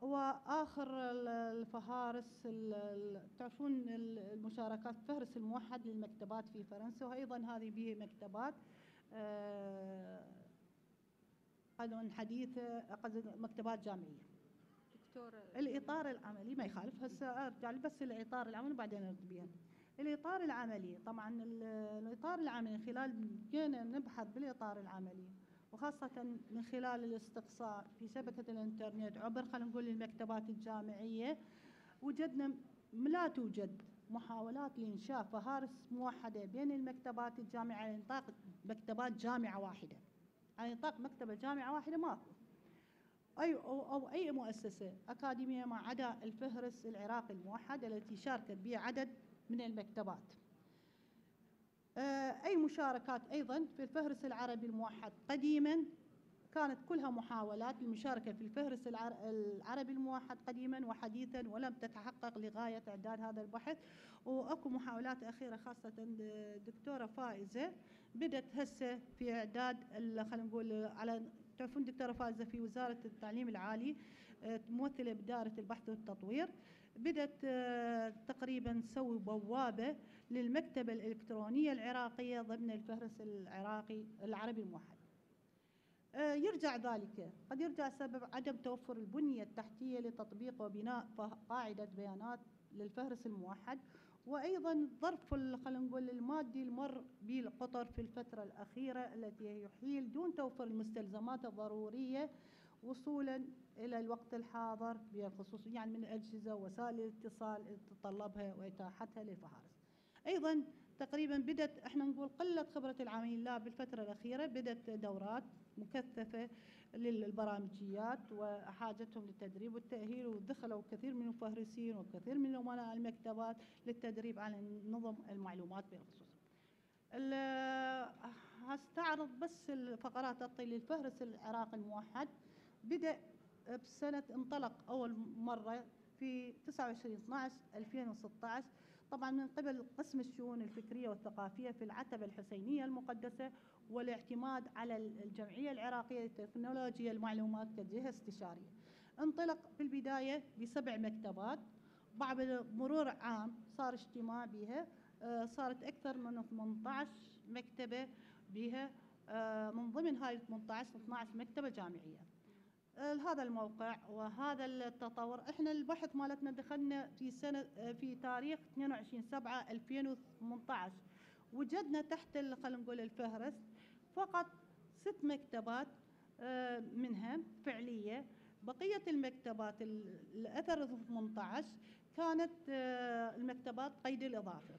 واخر ال- الفهارس ال- ال- تعرفون ال- المشاركات فهرس الموحد للمكتبات في فرنسا وأيضا هذه به مكتبات آه، قانون حديثه قصدي مكتبات جامعية. دكتور الإطار العملي ما يخالف هسه ارجع لي بس الإطار العملي وبعدين ارد بيها الإطار العملي طبعا ال- الإطار العملي خلال جينا نبحث بالإطار العملي. وخاصة من خلال الاستقصاء في شبكة الإنترنت عبر خلينا نقول المكتبات الجامعية وجدنا لا توجد محاولات لإنشاء فهارس موحدة بين المكتبات الجامعة على نطاق مكتبات جامعة واحدة. على نطاق مكتبة جامعة واحدة ماكو. أي أو, أو أي مؤسسة أكاديمية ما عدا الفهرس العراقي الموحد التي شاركت به عدد من المكتبات. أي مشاركات أيضا في الفهرس العربي الموحد. قديما كانت كلها محاولات للمشاركة في الفهرس العر- العربي الموحد قديما وحديثا ولم تتحقق لغاية إعداد هذا البحث. وأكو محاولات أخيرة خاصة الدكتورة فائزة بدت هسه في إعداد خلينا نقول على تعرفون دكتورة فائزة في وزارة التعليم العالي آه، ممثلة بدائرة البحث والتطوير. بدت آه، تقريبا تسوي بوابة للمكتبة الإلكترونية العراقية ضمن الفهرس العراقي العربي الموحد. آه، يرجع ذلك. قد يرجع سبب عدم توفر البنية التحتية لتطبيق وبناء قاعدة بيانات للفهرس الموحد وأيضا الظرف ال- خلينا نقول المادي المر به القطر في الفترة الأخيرة التي يحيل دون توفر المستلزمات الضرورية وصولا إلى الوقت الحاضر بخصوص يعني من الأجهزة ووسائل الاتصال اللي تتطلبها وإتاحتها للفهارس أيضا تقريبا بدت إحنا نقول قلة خبرة العاملين لا بالفترة الأخيرة بدت دورات مكثفة للبرامجيات وحاجتهم للتدريب والتأهيل ودخلوا كثير من المفهرسين وكثير من أمناء المكتبات للتدريب على نظم المعلومات بالخصوص ال- هستعرض بس الفقرات الطي للفهرس العراقي الموحد بدأ بسنة انطلق أول مرة في 29 12 2016 طبعا من قبل قسم الشؤون الفكرية والثقافية في العتبة الحسينية المقدسة والاعتماد على الجمعية العراقية لتكنولوجيا المعلومات كجهة استشارية. انطلق في البداية بسبع مكتبات. بعد مرور عام صار اجتماع بها. آه، صارت أكثر من 18 مكتبة بها. آه، من ضمن هاي 18 12 مكتبة جامعية. آه، هذا الموقع وهذا التطور. إحنا البحث مالتنا دخلنا في سنة آه، في تاريخ 22 7 2018 وجدنا تحت خلينا نقول الفهرس فقط ست مكتبات آه، منها فعلية. بقية المكتبات ال- الأثر 18 كانت المكتبات قيد الإضافة.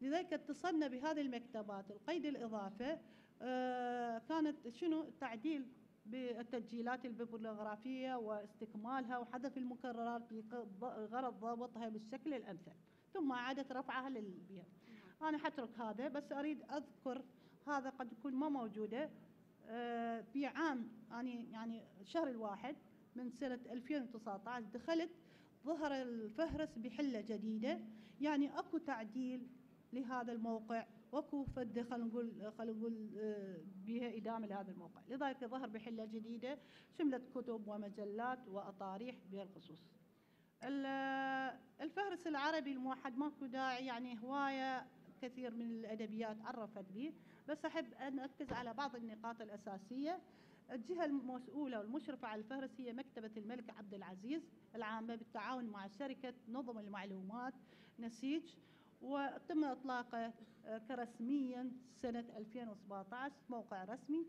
لذلك اتصلنا بهذه المكتبات. القيد الإضافة آه، كانت شنو؟ تعديل بالتسجيلات البيبليوغرافية واستكمالها وحذف المكررات بغرض ضبطها بالشكل الأمثل. ثم إعادة رفعها للبيئة أنا حترك هذا بس أريد أذكر هذا قد يكون ما موجودة. آه، في عام يعني يعني الشهر الواحد من سنة 2019 دخلت ظهر الفهرس بحلة جديدة. يعني أكو تعديل لهذا الموقع. وأكو فد خلينا نقول خلينا نقول آه، بها إدامة لهذا الموقع. لذلك ظهر بحلة جديدة شملت كتب ومجلات وأطاريح بهالخصوص ال- الفهرس العربي الموحد ماكو داعي يعني هواية كثير من الأدبيات عرفت به. بس أحب أن أركز على بعض النقاط الأساسية. الجهة المسؤولة والمشرفة على الفهرس هي مكتبة الملك عبد العزيز العامة بالتعاون مع شركة نظم المعلومات نسيج. وتم إطلاقه آه، كرسميا سنة 2017 موقع رسمي.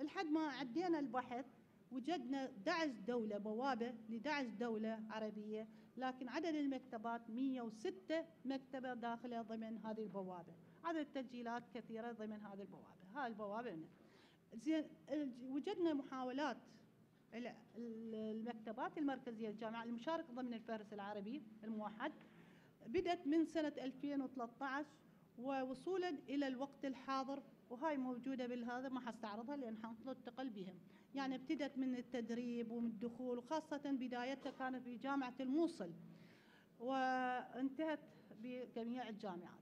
لحد ما عدينا البحث وجدنا 11 دولة بوابة ل 11 دولة عربية لكن عدد المكتبات 106 مكتبة داخلة ضمن هذه البوابة. عدد التسجيلات كثيرة ضمن هذه البوابة. هاي البوابة هنا. زين وجدنا محاولات ال- ال- المكتبات المركزية الجامعة المشاركة ضمن الفهرس العربي الموحد. بدأت من سنة 2013 ووصولا إلى الوقت الحاضر وهاي موجودة بالهذا ما حستعرضها لأن حننتقل بهم. يعني ابتدت من التدريب ومن الدخول وخاصة بدايتها كانت في جامعة الموصل وانتهت بجميع الجامعات.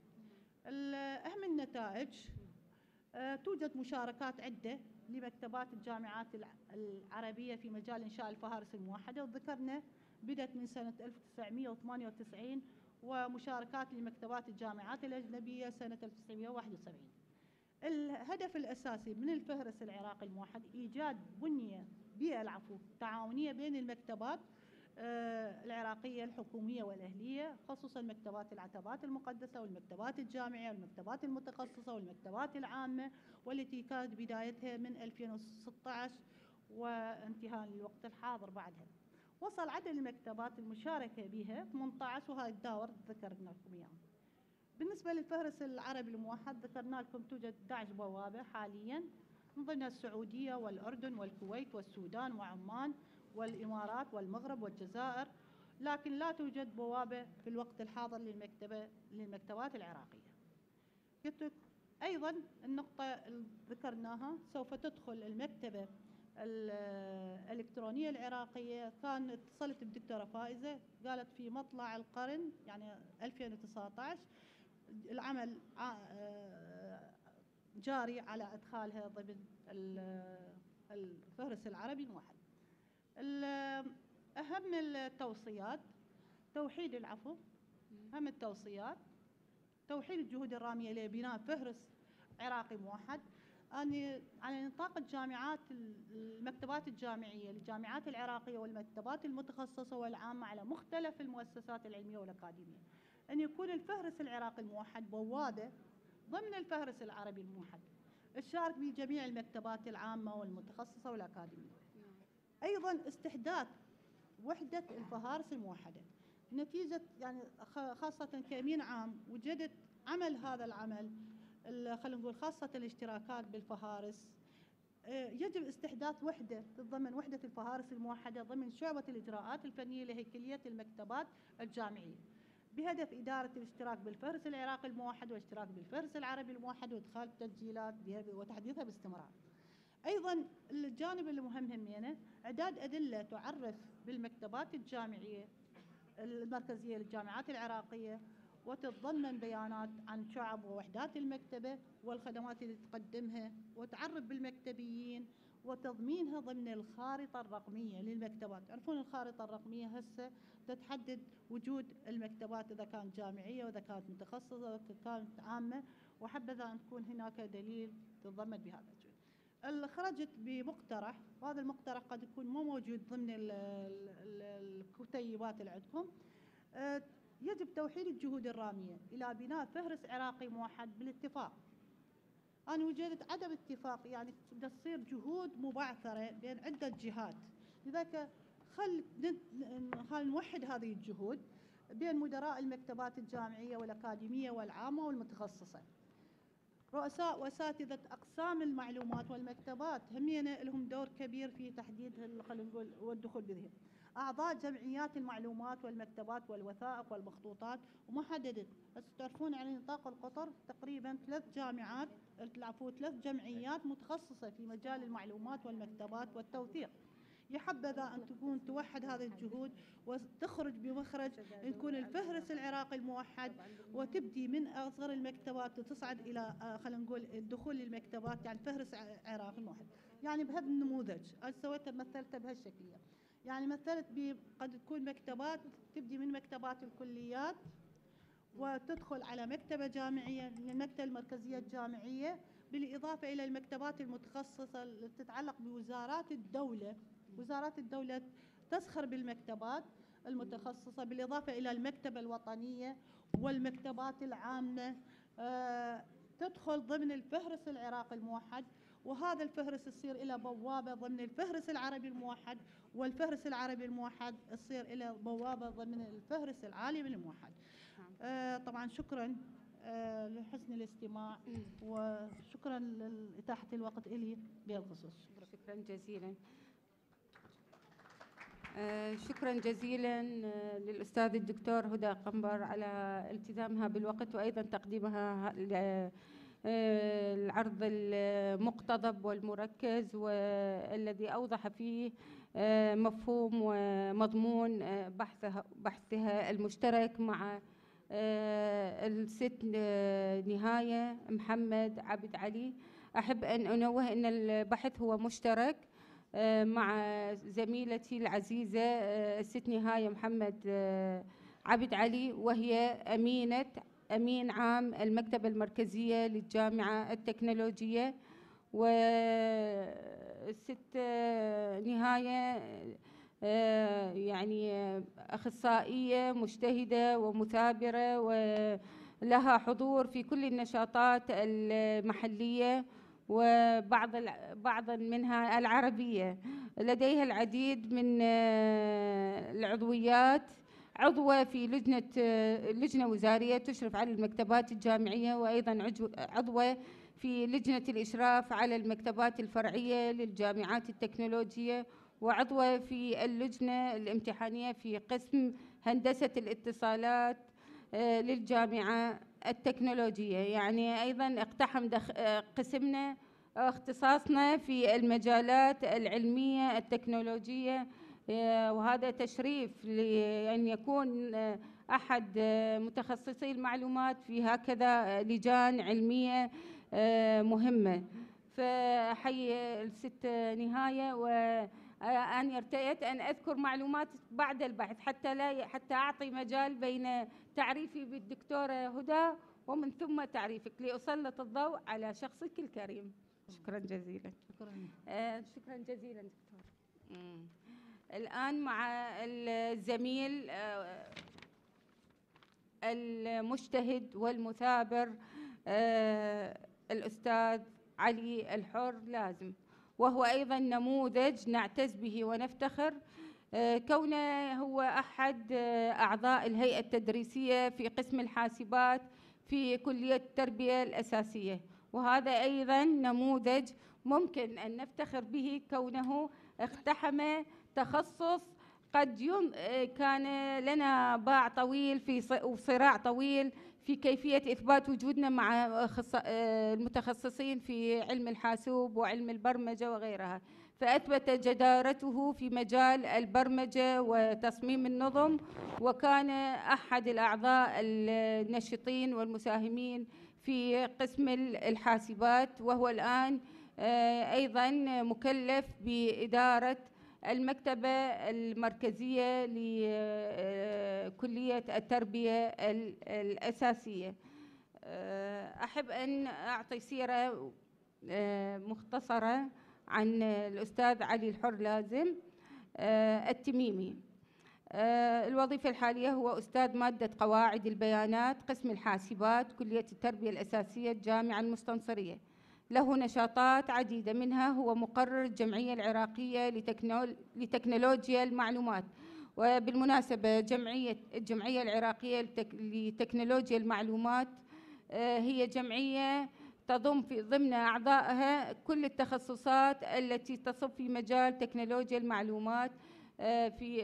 ال- أهم النتائج آه، توجد مشاركات عدة لمكتبات الجامعات العربية في مجال إنشاء الفهارس الموحدة. وذكرنا بدأت من سنة 1998 ومشاركات لمكتبات الجامعات الأجنبية سنة 1971 الهدف الأساسي من الفهرس العراقي الموحد إيجاد بنية بيئة العفو تعاونية بين المكتبات آه، العراقية الحكومية والأهلية خصوصا مكتبات العتبات المقدسة والمكتبات الجامعية والمكتبات المتخصصة والمكتبات العامة والتي كانت بدايتها من 2016 وانتهاء للوقت الحاضر بعدها. وصل عدد المكتبات المشاركة بها 18 وهذا الدور ذكرنا لكم إياه. بالنسبة للفهرس العربي الموحد ذكرنا لكم توجد 11 بوابة حاليا من ضمنها السعودية والأردن والكويت والسودان وعمان والإمارات والمغرب والجزائر لكن لا توجد بوابة في الوقت الحاضر للمكتبة للمكتبات العراقية. قلت أيضا النقطة اللي ذكرناها سوف تدخل المكتبة الإلكترونية العراقية كان اتصلت بالدكتورة فائزة قالت في مطلع القرن يعني 2019 العمل آه، جاري على إدخالها ضمن الفهرس العربي الموحد أهم التوصيات توحيد العفو أهم التوصيات توحيد الجهود الرامية لبناء فهرس عراقي موحد. أني على نطاق الجامعات المكتبات الجامعية للجامعات العراقية والمكتبات المتخصصة والعامة على مختلف المؤسسات العلمية والأكاديمية. أن يكون الفهرس العراقي الموحد بوابة ضمن الفهرس العربي الموحد الشارك بجميع المكتبات العامة والمتخصصة والأكاديمية. أيضا استحداث وحدة الفهارس الموحدة. نتيجة يعني خاصة كأمين عام وجدت عمل هذا العمل خلينا نقول خاصة الاشتراكات بالفهارس. آه، يجب استحداث وحدة تتضمن وحدة الفهارس الموحدة ضمن شعبة الإجراءات الفنية لهيكلية المكتبات الجامعية. بهدف إدارة الاشتراك بالفهرس العراقي الموحد والاشتراك بالفهرس العربي الموحد وإدخال التسجيلات وتحديثها باستمرار. أيضا الجانب المهم همينه إعداد أدلة تعرف بالمكتبات الجامعية المركزية للجامعات العراقية وتتضمن بيانات عن شعب ووحدات المكتبة والخدمات اللي تقدمها وتعرف بالمكتبيين وتضمينها ضمن الخارطة الرقمية للمكتبات. تعرفون الخارطة الرقمية هسه تتحدد وجود المكتبات إذا كانت جامعية وإذا كانت متخصصة وإذا كانت عامة وحبذا أن تكون هناك دليل تتضمن بهذا الوجود خرجت بمقترح وهذا المقترح قد يكون مو موجود ضمن الكتيبات اللي عندكم. أه، يجب توحيد الجهود الرامية إلى بناء فهرس عراقي موحد بالاتفاق. أنا وجدت عدم اتفاق يعني تصير جهود مبعثرة بين عدة جهات. لذلك خل خل نوحد هذه الجهود بين مدراء المكتبات الجامعية والأكاديمية والعامة والمتخصصة. رؤساء وأساتذة أقسام المعلومات والمكتبات همينة لهم دور كبير في تحديد خلينا نقول والدخول بذهن. أعضاء جمعيات المعلومات والمكتبات والوثائق والمخطوطات ومحددة بس تعرفون على نطاق القطر تقريبا ثلاث جامعات العفو ثلاث جمعيات متخصصة في مجال المعلومات والمكتبات والتوثيق. يحبذا أن تكون توحد هذه الجهود وتخرج بمخرج يكون الفهرس العراقي الموحد وتبدي من أصغر المكتبات وتصعد إلى آه، خلينا نقول الدخول للمكتبات يعني فهرس عراقي موحد يعني بهذا النموذج أنا سويته مثلته بهالشكلية يعني مثلت قد تكون مكتبات تبدي من مكتبات الكليات وتدخل على مكتبة جامعية المكتبة المركزية الجامعية بالإضافة إلى المكتبات المتخصصة اللي تتعلق بوزارات الدولة. وزارات الدولة تسخر بالمكتبات المتخصصة بالإضافة إلى المكتبة الوطنية والمكتبات العامة. آه، تدخل ضمن الفهرس العراقي الموحد. وهذا الفهرس يصير إلى بوابة ضمن الفهرس العربي الموحد والفهرس العربي الموحد يصير إلى بوابة ضمن الفهرس العالمي الموحد نعم. آه طبعا شكرا آه لحسن الاستماع وشكرا لإتاحة الوقت إلي بهالخصوص شكرا جزيلا. آه شكرا جزيلا آه للأستاذ الدكتور هدى قنبر على التزامها بالوقت وأيضا تقديمها آه، العرض المقتضب والمركز والذي أوضح فيه آه، مفهوم ومضمون آه، بحثها, بحثها المشترك مع الست نهاية محمد عبد علي. أحب أن أنوه أن البحث هو مشترك آه، مع زميلتي العزيزة آه، الست نهاية محمد آه، عبد علي وهي أمينة أمين عام المكتبة المركزية للجامعة التكنولوجية والست نهاية يعني أخصائية مجتهدة ومثابرة ولها حضور في كل النشاطات المحلية وبعض بعضا منها العربية. لديها العديد من العضويات عضوة في لجنة لجنة وزارية تشرف على المكتبات الجامعية وأيضا عضوة في لجنة الإشراف على المكتبات الفرعية للجامعات التكنولوجية وعضوة في اللجنة الامتحانية في قسم هندسة الاتصالات آه، للجامعة التكنولوجية. يعني أيضا اقتحم آه، قسمنا اختصاصنا في المجالات العلمية التكنولوجية وهذا تشريف لأن يكون أحد متخصصي المعلومات في هكذا لجان علمية مهمة. فحي الست نهاية و أن ارتأيت أن أذكر معلومات بعد البحث حتى لا حتى أعطي مجال بين تعريفي بالدكتورة هدى ومن ثم تعريفك لأسلط الضوء على شخصك الكريم. شكرا جزيلا. شكرا. آه شكرا جزيلا دكتور. الآن مع الزميل آه المجتهد والمثابر آه الأستاذ علي الحر لازم. وهو أيضا نموذج نعتز به ونفتخر آه، كونه هو أحد أعضاء الهيئة التدريسية في قسم الحاسبات في كلية التربية الأساسية. وهذا أيضا نموذج ممكن أن نفتخر به كونه اقتحم تخصص قد يم آه، كان لنا باع طويل في وصراع طويل في كيفية إثبات وجودنا مع المتخصصين في علم الحاسوب وعلم البرمجة وغيرها. فأثبت جدارته في مجال البرمجة وتصميم النظم وكان أحد الأعضاء النشطين والمساهمين في قسم الحاسبات وهو الآن آه، أيضا مكلف بإدارة المكتبة المركزية لكلية التربية الأساسية. آه، أحب أن أعطي سيرة آه، مختصرة عن الأستاذ علي الحر لازم آه، التميمي. الوظيفة الحالية هو أستاذ مادة قواعد البيانات قسم الحاسبات كلية التربية الأساسية الجامعة المستنصرية. له نشاطات عديدة منها هو مقرر الجمعية العراقية لتكنولوجيا المعلومات. وبالمناسبة جمعية الجمعية العراقية لتكنولوجيا المعلومات آه، هي جمعية تضم في ضمن أعضائها كل التخصصات التي تصب في مجال تكنولوجيا المعلومات آه، في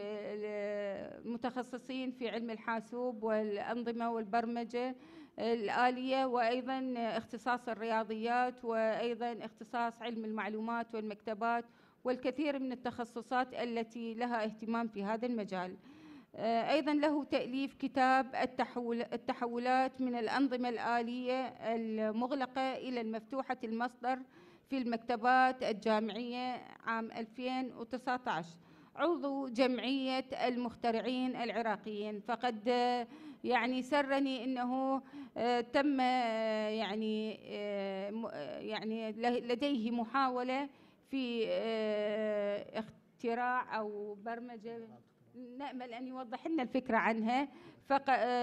المتخصصين في علم الحاسوب والأنظمة والبرمجة. الآلية وأيضا اختصاص الرياضيات وأيضا اختصاص علم المعلومات والمكتبات والكثير من التخصصات التي لها اهتمام في هذا المجال. آه، أيضا له تأليف كتاب التحولات من الأنظمة الآلية المغلقة إلى المفتوحة المصدر في المكتبات الجامعية عام 2019 عضو جمعية المخترعين العراقيين. فقد يعني سرني إنه آه، تم آه، يعني آه، يعني لديه محاولة في اختراع أو برمجة. نأمل أن يوضح لنا الفكرة عنها.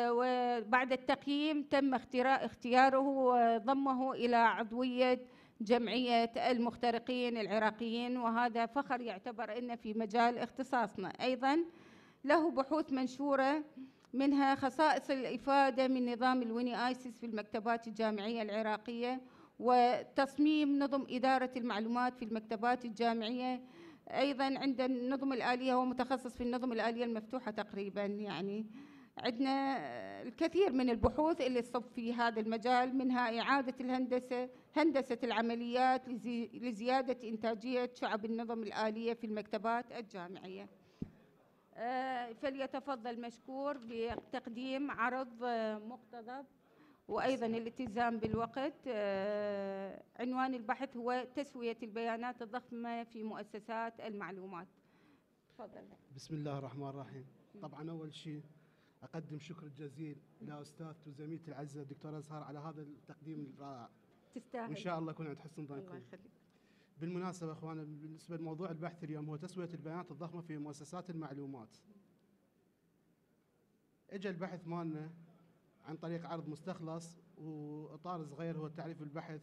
وبعد التقييم تم اختياره وضمه إلى عضوية جمعية المخترقين العراقيين. وهذا فخر يعتبر انه في مجال اختصاصنا. أيضا له بحوث منشورة منها خصائص الإفادة من نظام الويني آيسيس في المكتبات الجامعية العراقية وتصميم نظم إدارة المعلومات في المكتبات الجامعية. أيضا عند النظم الآلية هو متخصص في النظم الآلية المفتوحة تقريبا يعني. عندنا الكثير من البحوث اللي تصب في هذا المجال منها إعادة الهندسة هندسة العمليات لزيادة إنتاجية شعب النظم الآلية في المكتبات الجامعية. فليتفضل مشكور بتقديم عرض آه، مقتضب وأيضا الالتزام بالوقت. آه، عنوان البحث هو تسوية البيانات الضخمة في مؤسسات المعلومات. تفضل. بسم الله الرحمن الرحيم. طبعا أول شيء أقدم شكر جزيل إلى استاذتي وزميلتي العزيزه الدكتوره ازهار على هذا التقديم الرائع. تستاهل. وان شاء الله يكون عند حسن الله ظنكم يخليك. بالمناسبة اخوانا بالنسبة لموضوع البحث اليوم هو تسوية البيانات الضخمة في مؤسسات المعلومات اجى البحث مالنا عن طريق عرض مستخلص وإطار صغير هو تعريف البحث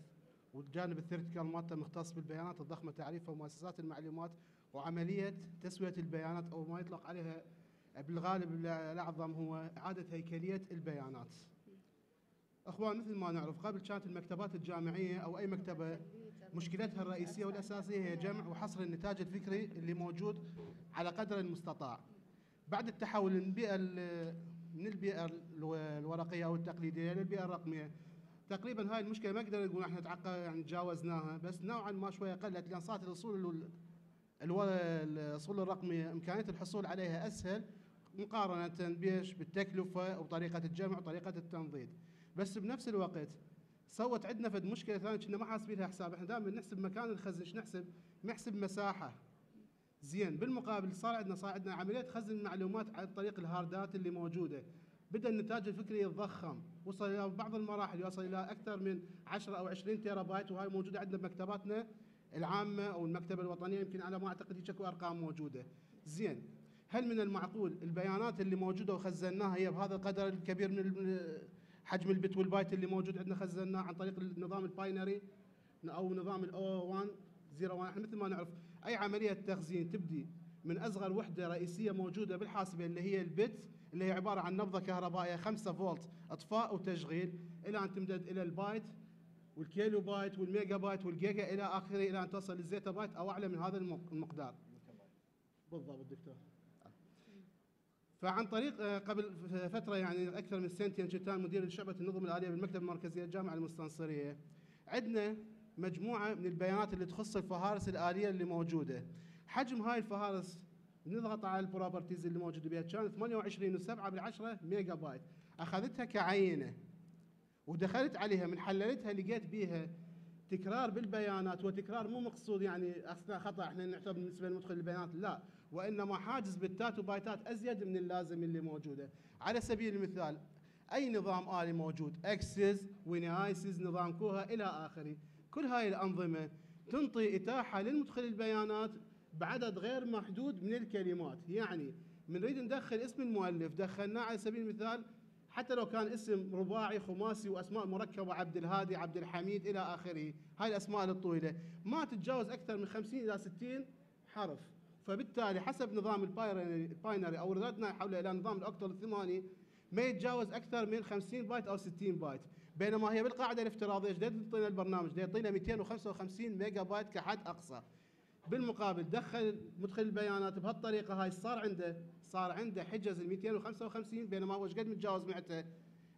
والجانب الثيرتيكال مالته مختص بالبيانات الضخمة تعريفها ومؤسسات المعلومات وعملية تسوية البيانات أو ما يطلق عليها بالغالب الاعظم هو إعادة هيكلية البيانات. أخوان مثل ما نعرف قبل كانت المكتبات الجامعية أو أي مكتبة مشكلتها الرئيسية والأساسية هي جمع وحصر النتاج الفكري اللي موجود على قدر المستطاع. بعد التحول من البيئة ال- من البيئة الو- الورقية أو التقليدية للبيئه الرقمية تقريبا هاي المشكلة ما نقدر نقول إحنا يعني تجاوزناها بس نوعا ما شوية قلت لأن صارت الأصول ال- الو- الأصول الرقمية إمكانية الحصول عليها أسهل مقارنة بيش بالتكلفة وطريقة الجمع وطريقة التنظيم بس بنفس الوقت سوت عندنا فد مشكلة ثانية كنا ما حاسبين لها حساب. إحنا دائما نحسب مكان الخزن إيش نحسب؟ نحسب مساحة. زين بالمقابل صار عندنا صار عندنا عملية خزن المعلومات عن طريق الهاردات اللي موجودة. بدأ النتاج الفكري يتضخم. وصل إلى بعض المراحل يوصل إلى أكثر من 10 أو 20 تيرا بايت وهاي موجودة عندنا بمكتباتنا العامة أو المكتبة الوطنية. يمكن على ما أعتقد هيك أرقام موجودة. زين هل من المعقول البيانات اللي موجودة وخزناها هي بهذا القدر الكبير من حجم البت والبايت اللي موجود عندنا خزناه عن طريق النظام ال binary أو نظام الاو 1 01 إحنا مثل ما نعرف أي عملية تخزين تبدي من أصغر وحدة رئيسية موجودة بالحاسبة اللي هي البت اللي هي عبارة عن نبضة كهربائية 5 فولت أطفاء وتشغيل إلى أن تمتد إلى البايت والكيلو بايت والميجا بايت والجيجا إلى آخره إلى أن توصل للزيتا بايت أو أعلى من هذا المق- المقدار. بالضبط دكتور. فعن طريق آه، قبل ف- فترة يعني أكثر من سنتين كنت مدير شعبه النظم الاليه بالمكتبه المركزية الجامعة المستنصرية. عندنا مجموعة من البيانات اللي تخص الفهارس الآلية اللي موجودة. حجم هاي الفهارس نضغط على ال properties اللي موجودة بها كانت 28 و7 بالعشرة ميجا بايت أخذتها كعينة ودخلت عليها من حللتها لقيت بيها تكرار بالبيانات وتكرار مو مقصود يعني أثناء خطأ إحنا نعتبر بالنسبة لمدخل البيانات لا وإنما حاجز بتات وبايتات أزيد من اللازم اللي موجودة. على سبيل المثال أي نظام آلي موجود؟ Access و Winisis نظام Koha إلى آخره. كل هاي الأنظمة تنطي إتاحة للمدخل البيانات بعدد غير محدود من الكلمات. يعني من نريد ندخل اسم المؤلف. دخلناه على سبيل المثال حتى لو كان اسم رباعي خماسي وأسماء مركبة عبد الهادي عبد الحميد إلى آخره. هاي الأسماء الطويلة. ما تتجاوز أكثر من 50 إلى 60 حرف. فبالتالي حسب نظام ال binary أو رددنا حول إلى نظام ال octal الثماني ما يتجاوز أكثر من 50 بايت أو 60 بايت. بينما هي بالقاعدة الافتراضية إيش يعطينا البرنامج؟ يعطينا 255 ميجا بايت كحد أقصى. بالمقابل دخل مدخل البيانات بهالطريقة هاي صار عنده صار عنده حجز ال 255 بينما هو إيش قد متجاوز معته؟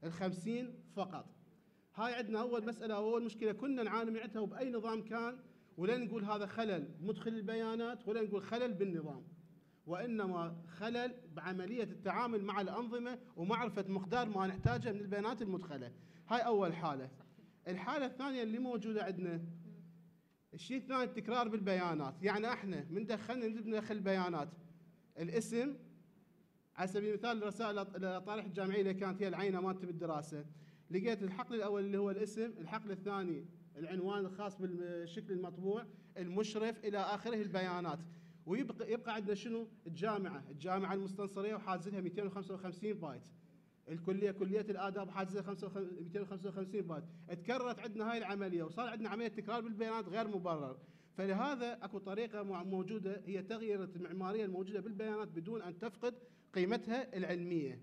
ال 50 فقط. هاي عندنا أول مسألة أو اول مشكلة كنا نعاني معتها وبأي نظام كان ولا نقول هذا خلل مدخل البيانات ولا نقول خلل بالنظام وإنما خلل بعملية التعامل مع الأنظمة ومعرفة مقدار ما نحتاجه من البيانات المدخلة. هاي أول حالة. الحالة الثانية اللي موجودة عندنا الشيء الثاني التكرار بالبيانات. يعني إحنا من دخلنا ندخل البيانات. الاسم على سبيل المثال الرسائل الاطارح الجامعية اللي كانت هي العينة مالتي بالدراسة. لقيت الحقل الأول اللي هو الاسم الحقل الثاني العنوان الخاص بالشكل المطبوع المشرف إلى آخره البيانات. ويبقى يبقى عندنا شنو؟ الجامعة. الجامعة المستنصرية وحاجزها 255 بايت. الكليه كلية الآداب حاجزها 55 255 بايت. تكررت عندنا هاي العملية وصار عندنا عملية تكرار بالبيانات غير مبرر. فلهذا أكو طريقة موجودة هي تغيير المعماريه الموجودة بالبيانات بدون أن تفقد قيمتها العلمية.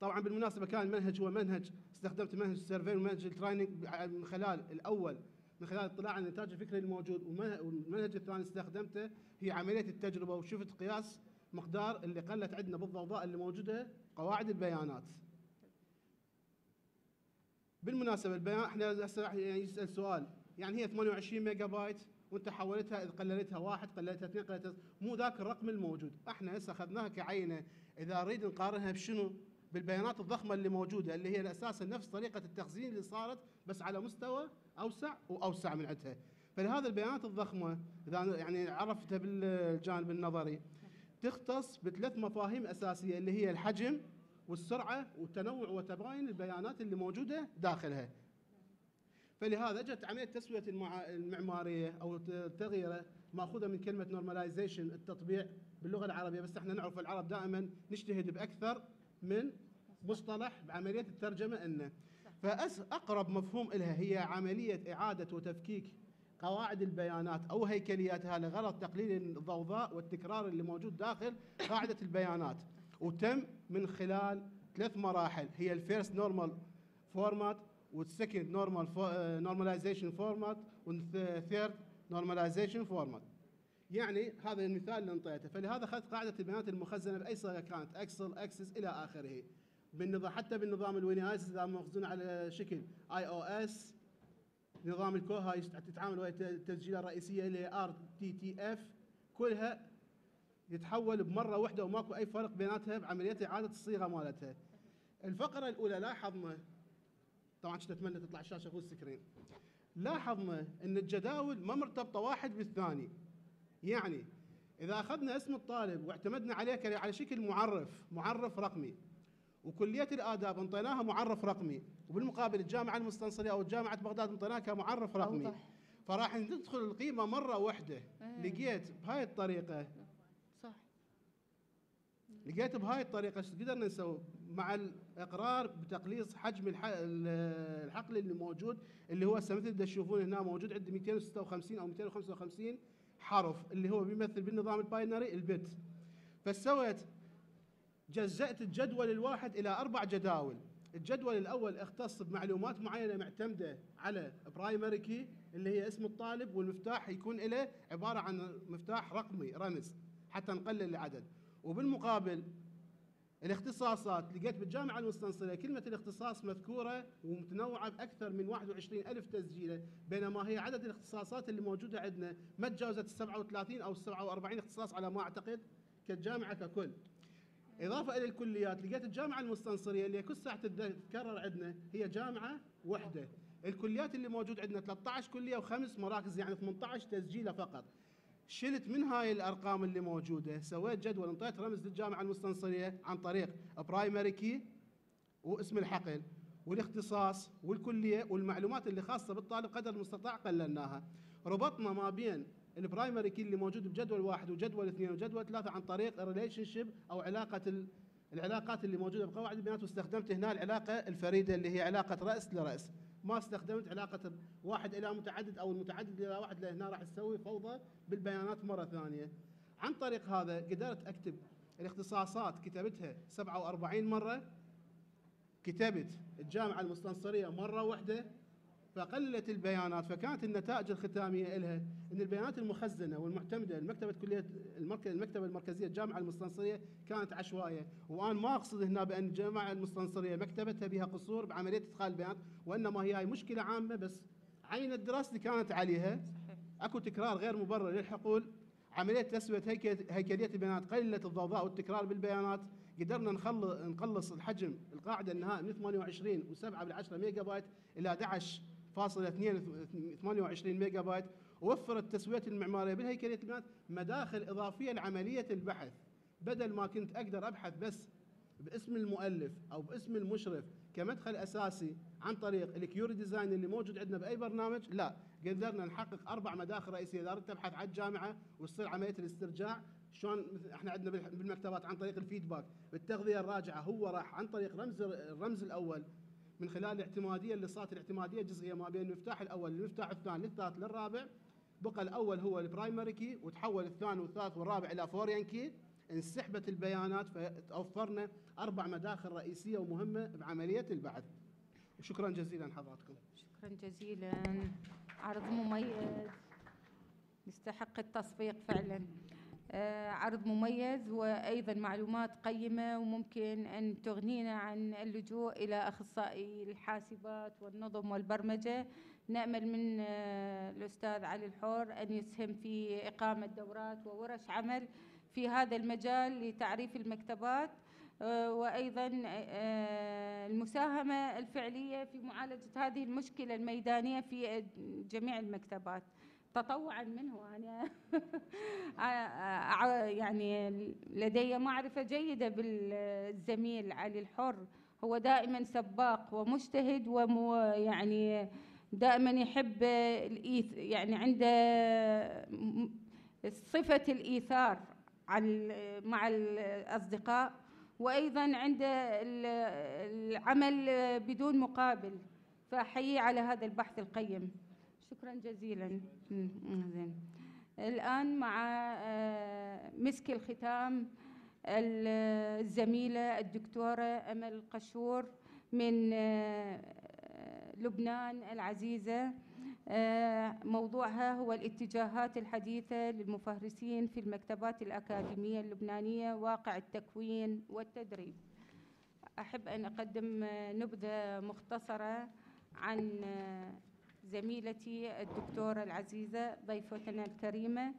طبعا بالمناسبة كان المنهج هو منهج استخدمت منهج ال survey ومنهج ال training من خلال الأول من خلال الاطلاع على النتاج الفكري الموجود والمنهج الثاني استخدمته هي عملية التجربة وشفت قياس مقدار اللي قلت عندنا بالضوضاء اللي موجودة قواعد البيانات. بالمناسبة البيان إحنا هسه يعني يسأل سؤال يعني هي 28 ميجا بايت وأنت حولتها إذا قللتها واحد قللتها اثنين قللتها مو ذاك الرقم الموجود، إحنا هسه أخذناها كعينة إذا نريد نقارنها بشنو؟ بالبيانات الضخمة اللي موجودة اللي هي أساسا نفس طريقة التخزين اللي صارت بس على مستوى أوسع وأوسع من عندها. فلهذا البيانات الضخمة إذا يعني عرفتها بالجانب النظري تختص بثلاث مفاهيم أساسية اللي هي الحجم والسرعة والتنوع وتباين البيانات اللي موجودة داخلها. فلهذا اجت عملية تسوية المع- المعمارية أو التغييره مأخوذة من كلمة normalization التطبيع باللغة العربية بس إحنا نعرف العرب دائما نجتهد بأكثر من مصطلح بعملية الترجمة انه فاقرب مفهوم لها هي عملية إعادة وتفكيك قواعد البيانات أو هيكلياتها لغرض تقليل الضوضاء والتكرار اللي موجود داخل قاعدة البيانات. وتم من خلال ثلاث مراحل. هي ال first normal format وال second normal normalization format وال third normalization format يعني هذا المثال اللي انطيته. فلهذا أخذت قاعدة البيانات المخزنة بأي صيغة كانت. Excel Access إلى آخره. بالنظام حتى بالنظام ال WinISIS إذا مخزون على شكل آي أو إس نظام ال Koha تتعامل ويا التسجيله الرئيسيه اللي هي RTF كلها يتحول بمرة واحدة وماكو أي فرق بيناتها بعمليه اعاده الصيغة مالتها. الفقرة الأولى لاحظنا طبعا كنت أتمنى تطلع الشاشة full screen. لاحظنا إن الجداول ما مرتبطة واحد بالثاني. يعني إذا أخذنا اسم الطالب واعتمدنا عليه على شكل معرف، معرف رقمي. وكلية الآداب انطيناها معرف رقمي، وبالمقابل الجامعة المستنصرية أو جامعه بغداد انطيناها كمعرف رقمي. أوضح. فراح ندخل القيمة مرة واحدة إيه. لقيت بهاي الطريقة صح لقيت بهاي الطريقة إيش قدرنا نسوي مع الإقرار بتقليص حجم الح- ال- الحقل اللي موجود اللي هو مثل تشوفون هنا موجود عندي 256 أو 255 حرف اللي هو بيمثل بالنظام ال binary ال bit فسويت جزأت الجدول الواحد إلى أربع جداول. الجدول الأول اختص بمعلومات معينة معتمدة على primary key اللي هي اسم الطالب والمفتاح يكون له عبارة عن مفتاح رقمي رمز حتى نقلل العدد. وبالمقابل الاختصاصات لقيت بالجامعة المستنصرة كلمة الاختصاص مذكورة ومتنوعة بأكثر من 21 ألف تسجيلة بينما هي عدد الاختصاصات اللي موجودة عندنا ما تجاوزت ال 37 أو ال 47 اختصاص على ما أعتقد كالجامعة ككل. إضافة إلى الكليات لقيت الجامعة المستنصرية اللي كل ساعة تتكرر عندنا هي جامعة وحدة. الكليات اللي موجود عندنا 13 كلية وخمس مراكز يعني 18 تسجيلة فقط. شلت من هاي الأرقام اللي موجودة سويت جدول انطيت رمز للجامعة المستنصرية عن طريق primary key واسم الحقل والاختصاص والكلية والمعلومات اللي خاصة بالطالب قدر المستطاع قللناها. ربطنا ما بين ال primary key اللي موجود بجدول واحد وجدول اثنين وجدول ثلاثة عن طريق ال relationship أو علاقة ال- العلاقات اللي موجودة بقواعد البيانات واستخدمت هنا العلاقة الفريدة اللي هي علاقة رأس لرأس. ما استخدمت علاقة واحد إلى متعدد أو المتعدد إلى واحد لهنا راح تسوي فوضى بالبيانات مرة ثانية. عن طريق هذا قدرت أكتب الاختصاصات. كتبتها 47 مرة. كتبت الجامعة المستنصرية مرة واحدة. فقللت البيانات فكانت النتائج الختامية لها إن البيانات المخزنة والمعتمدة لمكتبه كلية المركز المكتبة المركزية الجامعة المستنصرية كانت عشوائية. وأنا ما أقصد هنا بأن الجامعة المستنصرية مكتبتها بها قصور بعملية إدخال البيانات وإنما هي مشكلة عامة بس عينة الدراسة اللي كانت عليها أكو تكرار غير مبرر. للحقول عملية تسوية هيكل- هيكلية البيانات قللت الضوضاء والتكرار بالبيانات. قدرنا نخل- نقلص الحجم القاعدة النهائي من 28 و7 بالعشرة ميجا بايت إلى 11.28 ميجا بايت ووفرت تسويه المعماريه بالهيكليه البيانات مداخل اضافيه لعمليه البحث بدل ما كنت أقدر ابحث بس باسم المؤلف أو باسم المشرف كمدخل اساسي عن طريق ال query design اللي موجود عندنا باي برنامج لا قدرنا نحقق أربع مداخل رئيسيه اذا اردت تبحث عن الجامعة وتصير عمليه الاسترجاع شلون إحنا عندنا بالمكتبات عن طريق ال feedback بالتغذيه الراجعه هو راح عن طريق رمز الرمز الأول من خلال الاعتمادية اللي صارت الاعتمادية الجزئيه ما بين المفتاح الأول للمفتاح الثاني للثالث للرابع. بقى الأول هو ال primary key وتحول الثاني والثالث والرابع إلى foreign key. انسحبت البيانات فتوفرنا أربع مداخل رئيسية ومهمة بعملية البحث وشكرا جزيلا حضراتكم. شكرا جزيلا. عرض مميز. يستحق التصفيق فعلا. عرض مميز وأيضا معلومات قيمة وممكن أن تغنينا عن اللجوء إلى أخصائي الحاسبات والنظم والبرمجة. نأمل من آه، الأستاذ علي الحور أن يسهم في إقامة دورات وورش عمل في هذا المجال لتعريف المكتبات آه، وأيضا آه، المساهمة الفعلية في معالجة هذه المشكلة الميدانية في جميع المكتبات. تطوعا منه. أنا يعني لدي معرفة جيدة بالزميل علي الحر. هو دائما سباق ومجتهد ومو يعني دائما يحب الإيث يعني عنده صفة الإيثار مع الأصدقاء. وأيضا عنده العمل بدون مقابل. فأحيي على هذا البحث القيم. شكرا جزيلا. زين. الآن مع آه، مسك الختام الزميلة الدكتورة أمل قشور من آه، لبنان العزيزة. آه، موضوعها هو الاتجاهات الحديثة للمفهرسين في المكتبات الأكاديمية اللبنانية واقع التكوين والتدريب. أحب أن أقدم نبذة مختصرة عن زميلتي الدكتورة العزيزة ضيفتنا الكريمة.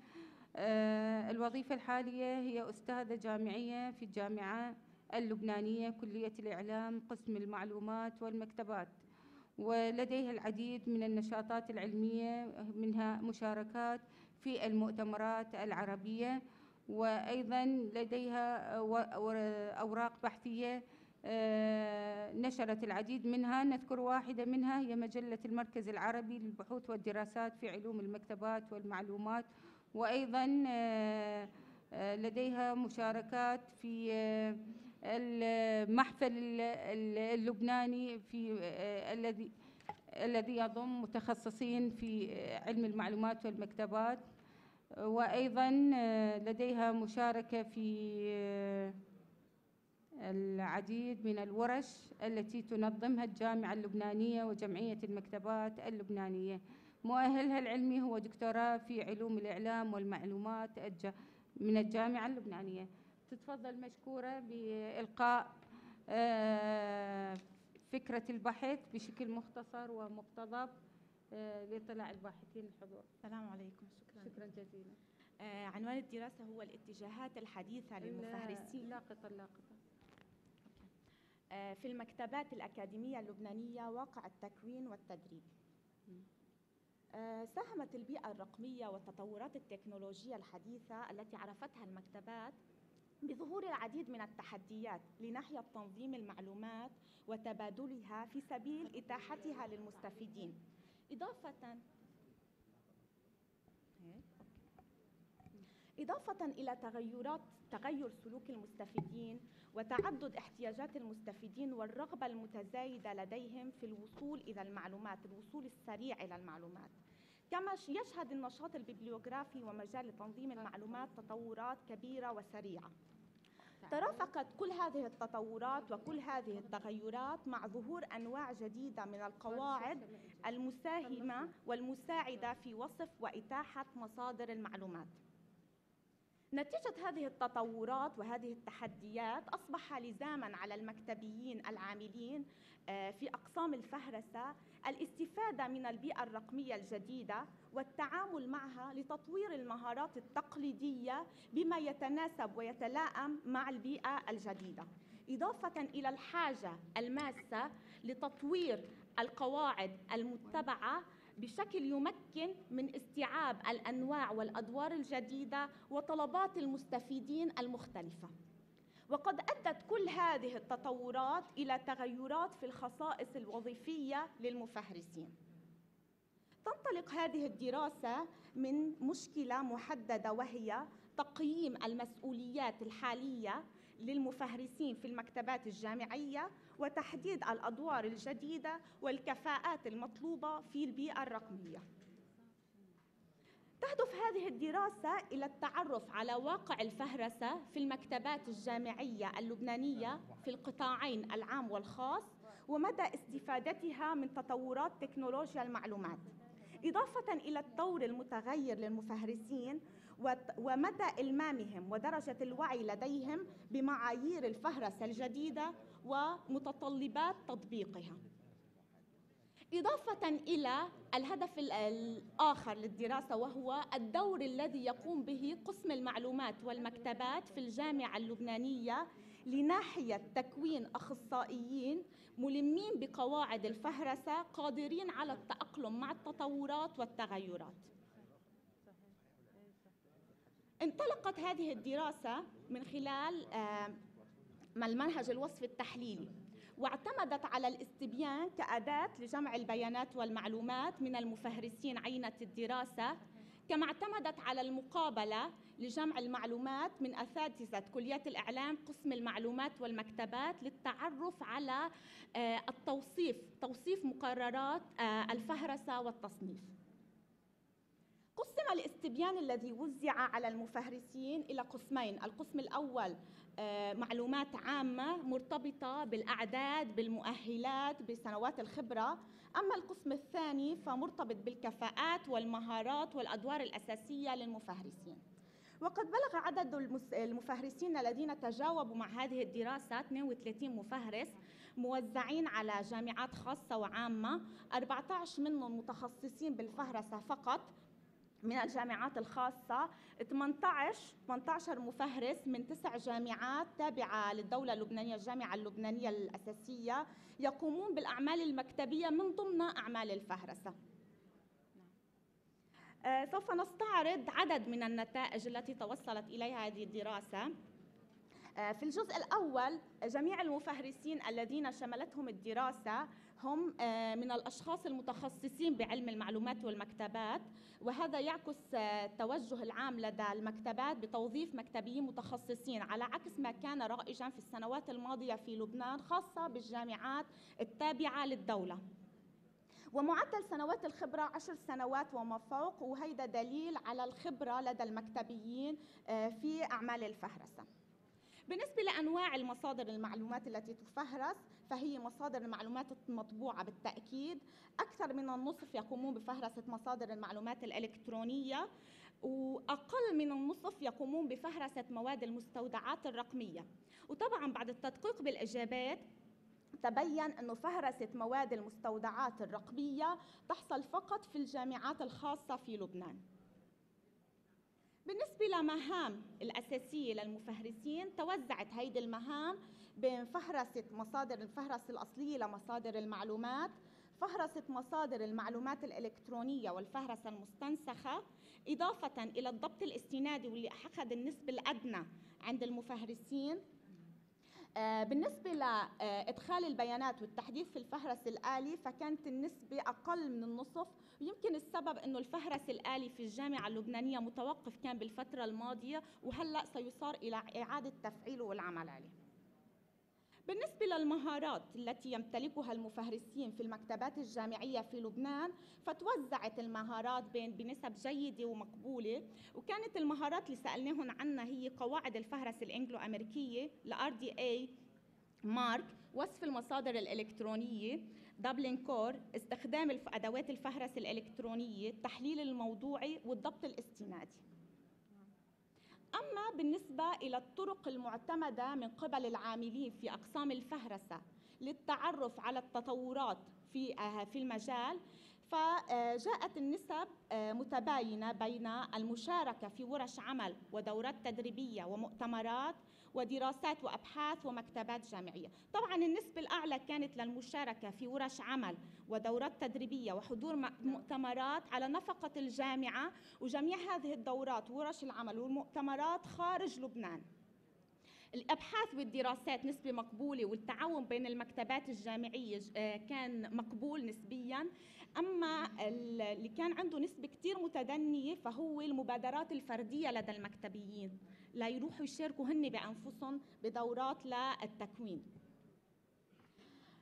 آه، الوظيفة الحالية هي أستاذة جامعية في الجامعة اللبنانية كلية الإعلام قسم المعلومات والمكتبات. ولديها العديد من النشاطات العلمية منها مشاركات في المؤتمرات العربية. وأيضا لديها أوراق بحثية نشرت العديد منها. نذكر واحدة منها هي مجلة المركز العربي للبحوث والدراسات في علوم المكتبات والمعلومات. وأيضا آه، آه، لديها مشاركات في المحفل اللبناني في الذي الذي يضم متخصصين في علم المعلومات والمكتبات. وأيضا لديها مشاركة في العديد من الورش التي تنظمها الجامعة اللبنانية وجمعية المكتبات اللبنانية. مؤهلها العلمي هو دكتوراه في علوم الإعلام والمعلومات من الجامعة اللبنانية. تتفضل مشكورة بإلقاء آه، فكرة البحث بشكل مختصر ومقتضب آه، لإطلاع الباحثين الحضور. السلام عليكم شكرا. شكرا جزيلا. آه، عنوان الدراسة هو الاتجاهات الحديثة للمفهرسين. لاقطة لاقطة في المكتبات الأكاديمية اللبنانية واقع التكوين والتدريب. آه، ساهمت البيئة الرقمية والتطورات التكنولوجية الحديثة التي عرفتها المكتبات بظهور العديد من التحديات لناحية تنظيم المعلومات وتبادلها في سبيل إتاحتها للمستفيدين إضافة إضافة إلى تغيرات تغير سلوك المستفيدين وتعدد احتياجات المستفيدين والرغبة المتزايدة لديهم في الوصول إلى المعلومات الوصول السريع إلى المعلومات. كما يشهد النشاط الببليوغرافي ومجال تنظيم المعلومات تطورات كبيرة وسريعة. ترافقت كل هذه التطورات وكل هذه التغيرات مع ظهور أنواع جديدة من القواعد المساهمة والمساعدة في وصف وإتاحة مصادر المعلومات. نتيجة هذه التطورات وهذه التحديات أصبح لزاما على المكتبيين العاملين آه، في أقسام الفهرسة الاستفادة من البيئة الرقمية الجديدة والتعامل معها لتطوير المهارات التقليدية بما يتناسب ويتلائم مع البيئة الجديدة. إضافة إلى الحاجة الماسة لتطوير القواعد المتبعة بشكل يمكن من استيعاب الأنواع والأدوار الجديدة وطلبات المستفيدين المختلفة. وقد أدت كل هذه التطورات إلى تغيرات في الخصائص الوظيفية للمفهرسين. تنطلق هذه الدراسة من مشكلة محددة وهي تقييم المسؤوليات الحالية للمفهرسين في المكتبات الجامعية وتحديد الأدوار الجديدة والكفاءات المطلوبة في البيئة الرقمية. تهدف هذه الدراسة إلى التعرف على واقع الفهرسة في المكتبات الجامعية اللبنانية في القطاعين العام والخاص ومدى استفادتها من تطورات تكنولوجيا المعلومات. إضافة إلى الطور المتغير للمفهرسين ومدى إلمامهم ودرجة الوعي لديهم بمعايير الفهرسة الجديدة ومتطلبات تطبيقها. إضافة إلى الهدف الآخر للدراسة وهو الدور الذي يقوم به قسم المعلومات والمكتبات في الجامعة اللبنانية لناحية تكوين أخصائيين ملمين بقواعد الفهرسة قادرين على التأقلم مع التطورات والتغيرات. انطلقت هذه الدراسة من خلال المنهج الوصفي التحليلي واعتمدت على الاستبيان كأداة لجمع البيانات والمعلومات من المفهرسين عينة الدراسة كما اعتمدت على المقابلة لجمع المعلومات من أساتذة كليات الإعلام قسم المعلومات والمكتبات للتعرف على آه، التوصيف توصيف مقررات آه، الفهرسة والتصنيف. قسم الاستبيان الذي وزع على المفهرسين إلى قسمين. القسم الأول آه، معلومات عامة مرتبطة بالأعداد بالمؤهلات بسنوات الخبرة. أما القسم الثاني فمرتبط بالكفاءات والمهارات والأدوار الأساسية للمفهرسين. وقد بلغ عدد المفهرسين الذين تجاوبوا مع هذه الدراسة 32 مفهرس موزعين على جامعات خاصة وعامة 14 منهم متخصصين بالفهرسة فقط من الجامعات الخاصة. 18 18 مفهرس من تسع جامعات تابعة للدولة اللبنانية الجامعة اللبنانية الأساسية يقومون بالأعمال المكتبية من ضمن أعمال الفهرسة. آه، سوف نستعرض عدد من النتائج التي توصلت إليها هذه الدراسة. آه، في الجزء الأول جميع المفهرسين الذين شملتهم الدراسة هم آه، من الأشخاص المتخصصين بعلم المعلومات والمكتبات وهذا يعكس التوجه آه، العام لدى المكتبات بتوظيف مكتبيين متخصصين على عكس ما كان رائجا في السنوات الماضية في لبنان خاصة بالجامعات التابعة للدولة. ومعدل سنوات الخبرة عشر سنوات وما فوق وهيدا دليل على الخبرة لدى المكتبيين آه، في أعمال الفهرسة. بالنسبة لأنواع المصادر المعلومات التي تفهرس فهي مصادر المعلومات المطبوعة بالتأكيد. أكثر من النصف يقومون بفهرسة مصادر المعلومات الإلكترونية وأقل من النصف يقومون بفهرسة مواد المستودعات الرقمية. وطبعا بعد التدقيق بالإجابات تبين أنه فهرسة مواد المستودعات الرقمية تحصل فقط في الجامعات الخاصة في لبنان. بالنسبة لمهام الأساسية للمفهرسين توزعت هيدي المهام بين فهرسة مصادر الفهرسة الأصلية لمصادر المعلومات فهرسة مصادر المعلومات الإلكترونية والفهرسة المستنسخة إضافة إلى الضبط الاستنادي واللي أخذ النسبة الأدنى عند المفهرسين. بالنسبة لإدخال البيانات والتحديث في الفهرس الآلي فكانت النسبة أقل من النصف. ويمكن السبب أنه الفهرس الآلي في الجامعة اللبنانية متوقف كان بالفترة الماضية وهلأ سيصار إلى إعادة تفعيله والعمل عليه. بالنسبة للمهارات التي يمتلكها المفهرسين في المكتبات الجامعية في لبنان فتوزعت المهارات بين بنسب جيدة ومقبولة وكانت المهارات اللي سألناهم عنها هي قواعد الفهرس الإنجلو أمريكية ل RDA مارك وصف المصادر الإلكترونية دبلين كور استخدام أدوات الفهرس الإلكترونية التحليل الموضوعي والضبط الاستنادي. أما بالنسبة إلى الطرق المعتمدة من قبل العاملين في أقسام الفهرسة للتعرف على التطورات في آه، المجال فجاءت النسب آه، متباينة بين المشاركة في ورش عمل ودورات تدريبية ومؤتمرات ودراسات وأبحاث ومكتبات جامعية، طبعا النسبة الأعلى كانت للمشاركة في ورش عمل ودورات تدريبية وحضور مؤتمرات على نفقة الجامعة وجميع هذه الدورات وورش العمل والمؤتمرات خارج لبنان. الأبحاث والدراسات نسبة مقبولة والتعاون بين المكتبات الجامعية آه، كان مقبول نسبيا. أما اللي كان عنده نسبة كثير متدنية فهو المبادرات الفردية لدى المكتبيين. لا يروحوا يشاركوا هن بأنفسهم بدورات للتكوين.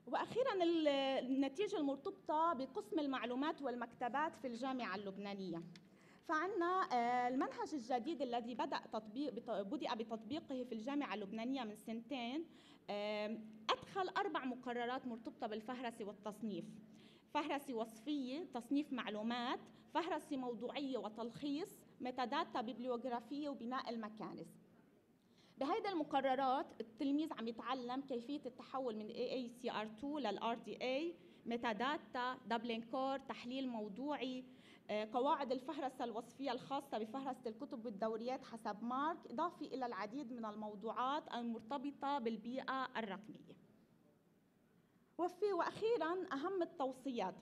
وأخيرا النتيجة المرتبطة بقسم المعلومات والمكتبات في الجامعة اللبنانية. فعندنا آه، المنهج الجديد الذي بدأ تطبيق بدأ بتطبيقه في الجامعة اللبنانية من سنتين أدخل أربع مقررات مرتبطة بالفهرسه والتصنيف. فهرسه وصفية تصنيف معلومات فهرسه موضوعية وتلخيص metadata بيبليوغرافية وبناء المكانز. بهيدا المقررات التلميذ عم يتعلم كيفية التحول من AACR2 لل RDA metadata Dublin Core تحليل موضوعي آه، قواعد الفهرسة الوصفية الخاصة بفهرسة الكتب والدوريات حسب MARC إضافة إلى العديد من الموضوعات المرتبطة بالبيئة الرقمية. وفي وأخيرا أهم التوصيات.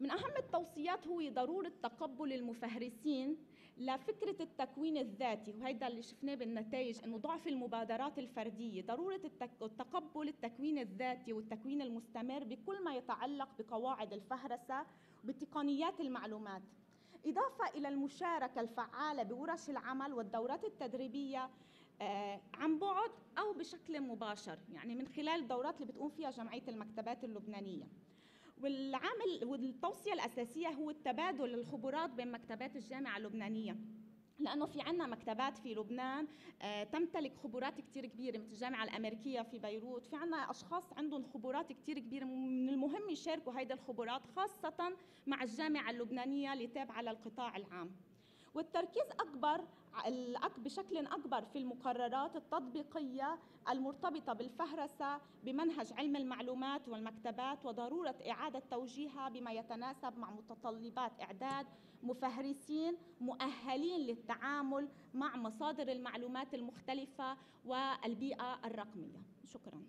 من أهم التوصيات هو ضرورة تقبل المفهرسين لفكرة التكوين الذاتي وهيدا اللي شفناه بالنتائج أنه ضعف المبادرات الفردية ضرورة تقبل التكوين الذاتي والتكوين المستمر بكل ما يتعلق بقواعد الفهرسة وبتقنيات المعلومات. إضافة إلى المشاركة الفعالة بورش العمل والدورات التدريبية عن بعد أو بشكل مباشر يعني من خلال الدورات اللي بتقوم فيها جمعية المكتبات اللبنانية. والعامل والتوصية الأساسية هو التبادل الخبرات بين مكتبات الجامعة اللبنانية. لأنه في عندنا مكتبات في لبنان آه تمتلك خبرات كثير كبيرة مثل الجامعة الأمريكية في بيروت. في عندنا أشخاص عندهم خبرات كثير كبيرة من المهم يشاركوا هيدي الخبرات خاصة مع الجامعة اللبنانية اللي تابعة للقطاع العام. والتركيز أكبر بشكل أكبر في المقررات التطبيقية المرتبطة بالفهرسة بمنهج علم المعلومات والمكتبات وضرورة إعادة توجيهها بما يتناسب مع متطلبات إعداد مفهرسين مؤهلين للتعامل مع مصادر المعلومات المختلفة والبيئة الرقمية. شكرا.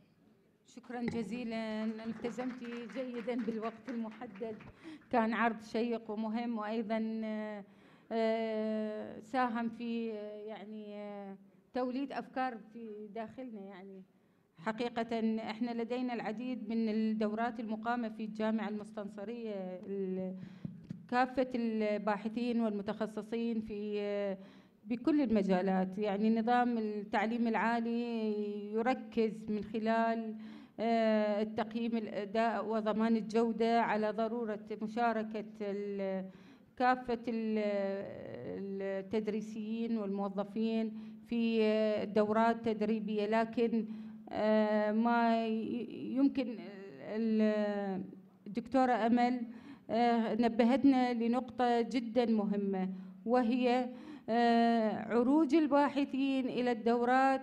شكرا جزيلا. التزمت جيدا بالوقت المحدد. كان عرض شيق ومهم وأيضا آه، ساهم في يعني آه، توليد أفكار في داخلنا. يعني حقيقة إحنا لدينا العديد من الدورات المقامة في الجامعة المستنصرية كافة الباحثين والمتخصصين في آه، بكل المجالات. يعني نظام التعليم العالي يركز من خلال التقييم الأداء وضمان الجودة على ضرورة مشاركة كافة التدريسيين والموظفين في دورات تدريبية لكن آه، ما يمكن الدكتورة أمل آه، نبهتنا لنقطة جدا مهمة وهي آه، عروج الباحثين إلى الدورات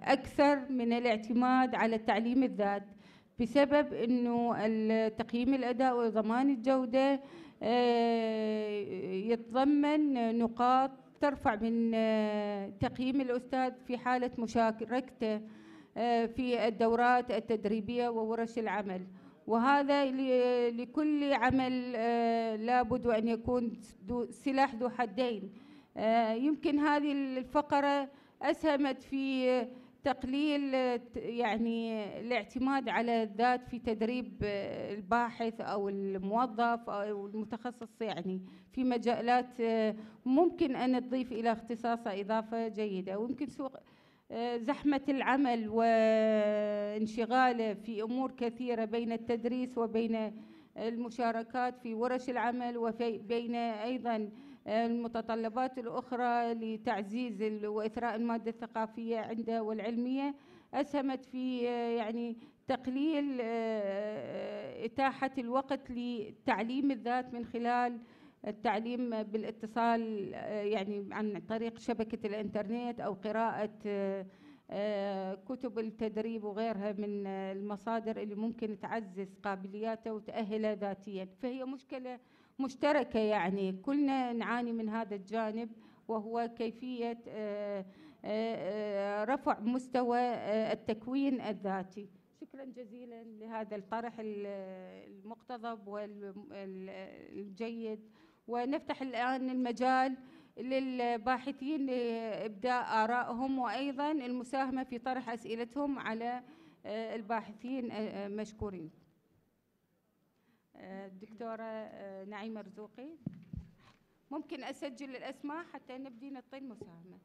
أكثر من الاعتماد على التعليم الذات بسبب أنه تقييم الأداء وضمان الجودة يتضمن نقاط ترفع من آه، تقييم الأستاذ في حالة مشاركته آه، في الدورات التدريبية وورش العمل. وهذا لكل عمل لابد أن يكون سلاح ذو حدين. يمكن هذه الفقرة أسهمت في تقليل يعني الاعتماد على الذات في تدريب الباحث أو الموظف أو المتخصص يعني في مجالات ممكن أن تضيف إلى اختصاصه إضافة جيدة. ويمكن سوق زحمة العمل وانشغاله في أمور كثيرة بين التدريس وبين المشاركات في ورش العمل وبين أيضا المتطلبات الأخرى لتعزيز وإثراء المادة الثقافية عنده والعلمية. أسهمت في يعني تقليل آه، إتاحة الوقت لتعليم الذات من خلال التعليم بالاتصال آه، يعني عن طريق شبكة الإنترنت أو قراءة آه، كتب التدريب وغيرها من المصادر اللي ممكن تعزز قابلياته وتأهله ذاتيا. فهي مشكلة مشتركة يعني. كلنا نعاني من هذا الجانب وهو كيفية آه، آه، رفع مستوى آه، التكوين الذاتي. شكرا جزيلا لهذا الطرح المقتضب والجيد ونفتح الآن المجال للباحثين لإبداء آرائهم وأيضا المساهمة في طرح أسئلتهم على الباحثين مشكورين. الدكتورة آه، نعيمة رزوقي. ممكن أسجل الأسماء حتى نبدي نعطي المساهمة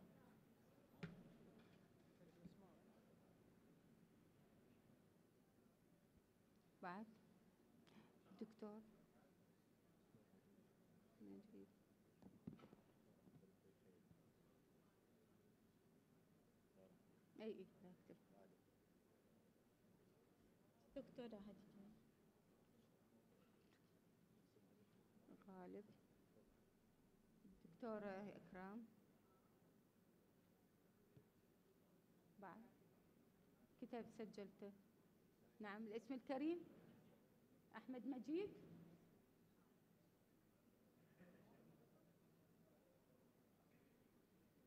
بعد. دكتور. أي دكتورة هدي غالب دكتورة إكرام بعد كتاب سجلته نعم. الاسم الكريم؟ أحمد مجيد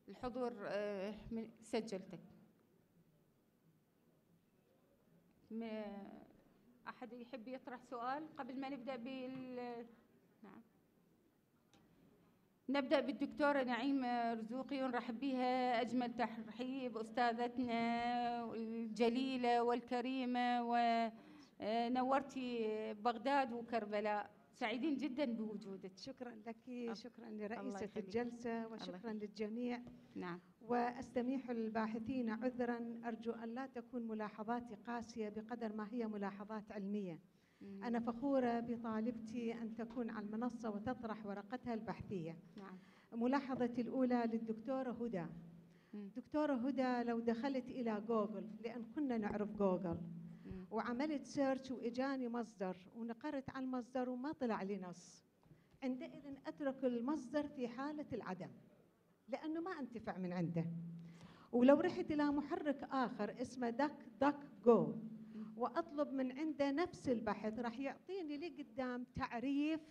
الحضور آه، من- سجلتك. ما- أحد يحب يطرح سؤال قبل ما نبدأ بال نعم. نبدأ بالدكتورة نعيمة رزوقي ونرحب بها أجمل ترحيب أستاذتنا الجليلة والكريمة ونورتي بغداد وكربلاء. سعيدين جدا بوجودك. شكرا لك شكرا لرئيسة. الجلسة وشكرا. للجميع. نعم. وأستميح الباحثين عذرا أرجو أن لا تكون ملاحظاتي قاسية بقدر ما هي ملاحظات علمية. أنا فخورة بطالبتي أن تكون على المنصة وتطرح ورقتها البحثية. نعم. ملاحظتي الأولى للدكتورة هدى. دكتورة هدى لو دخلت إلى جوجل لأن كنا نعرف جوجل. مم. وعملت search وإجاني مصدر ونقرت على المصدر وما طلع لي نص. عندئذ أترك المصدر في حالة العدم لأنه ما أنتفع من عنده. ولو رحت إلى محرك آخر اسمه دك دك جو. وأطلب من عنده نفس البحث راح يعطيني لي قدام تعريف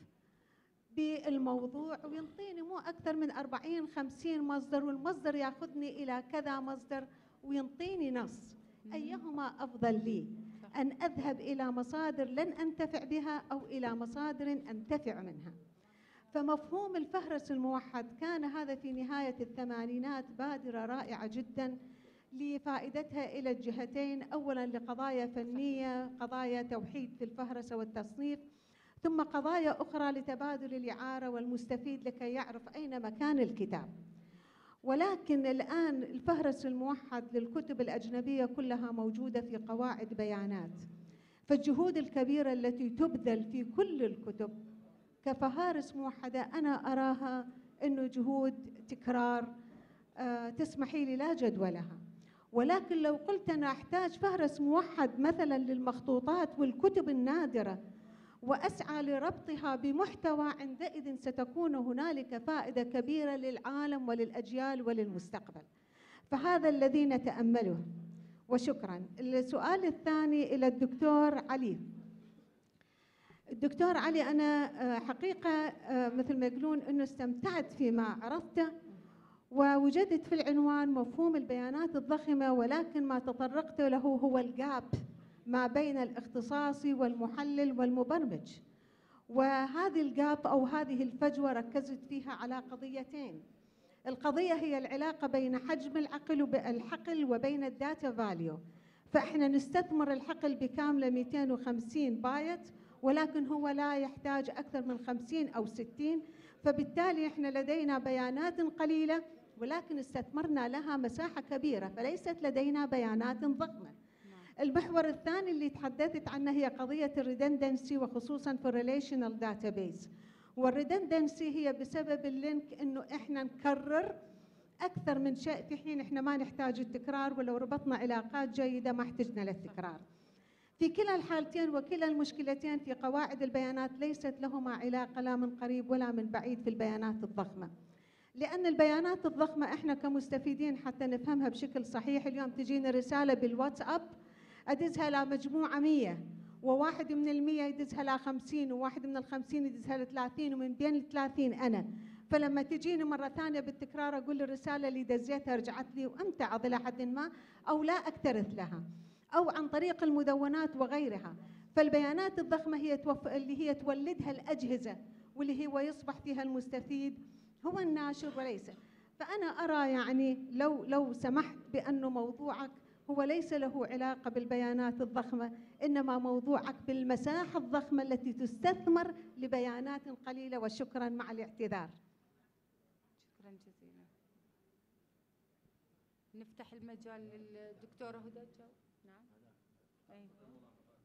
بالموضوع وينطيني مو أكثر من 40 50 مصدر والمصدر ياخذني إلى كذا مصدر وينطيني نص. أيهما أفضل لي؟ أن أذهب إلى مصادر لن أنتفع بها أو إلى مصادر أنتفع منها. فمفهوم الفهرس الموحد كان هذا في نهاية الثمانينات بادرة رائعة جدا. لفائدتها إلى الجهتين. أولا لقضايا فنية قضايا توحيد في الفهرسة والتصنيف ثم قضايا أخرى لتبادل الإعارة والمستفيد لكي يعرف أين مكان الكتاب. ولكن الآن الفهرس الموحد للكتب الأجنبية كلها موجودة في قواعد بيانات. فالجهود الكبيرة التي تبذل في كل الكتب كفهارس موحدة أنا أراها أنه جهود تكرار آه، تسمحي لي لا جدوى لها. ولكن لو قلت أنا أحتاج فهرس موحد مثلا للمخطوطات والكتب النادرة وأسعى لربطها بمحتوى عندئذ ستكون هنالك فائدة كبيرة للعالم وللأجيال وللمستقبل. فهذا الذي نتأمله. وشكرا. السؤال الثاني إلى الدكتور علي. الدكتور علي أنا آه، حقيقة آه، مثل ما يقولون إنه استمتعت فيما عرضته ووجدت في العنوان مفهوم البيانات الضخمة ولكن ما تطرقت له هو الجاب ما بين الاختصاصي والمحلل والمبرمج. وهذه الجاب أو هذه الفجوة ركزت فيها على قضيتين. القضية هي العلاقة بين حجم العقل والحقل وبين ال data value فإحنا نستثمر الحقل بكامله 250 بايت ولكن هو لا يحتاج أكثر من 50 أو 60 فبالتالي إحنا لدينا بيانات قليلة ولكن استثمرنا لها مساحة كبيرة فليست لدينا بيانات ضخمة. المحور الثاني اللي تحدثت عنه هي قضية ال redundancy وخصوصا في ال relational database وال redundancy هي بسبب ال link إنه إحنا نكرر أكثر من شيء في حين إحنا ما نحتاج التكرار ولو ربطنا علاقات جيدة ما احتجنا للتكرار. في كلا الحالتين وكلا المشكلتين في قواعد البيانات ليست لهما علاقة لا من قريب ولا من بعيد في البيانات الضخمة. لأن البيانات الضخمة إحنا كمستفيدين حتى نفهمها بشكل صحيح. اليوم تجينا رسالة بالواتساب أدزها لمجموعة مية وواحد من المية يدزها لخمسين وواحد من الخمسين يدزها لثلاثين ومن بين الثلاثين أنا. فلما تجيني مرة ثانية بالتكرار أقول الرسالة اللي دزيتها رجعت لي وأمتعض إلى حد ما أو لا أكترث لها أو عن طريق المدونات وغيرها. فالبيانات الضخمة هي. اللي هي تولدها الأجهزة واللي هو يصبح فيها المستفيد. هو الناشر وليس. فأنا أرى يعني لو لو سمحت بأنه موضوعك هو ليس له علاقة بالبيانات الضخمة إنما موضوعك بالمساحة الضخمة التي تستثمر لبيانات قليلة وشكرا مع الاعتذار. شكرا جزيلا. نفتح المجال للدكتورة هدى تجاوب نعم.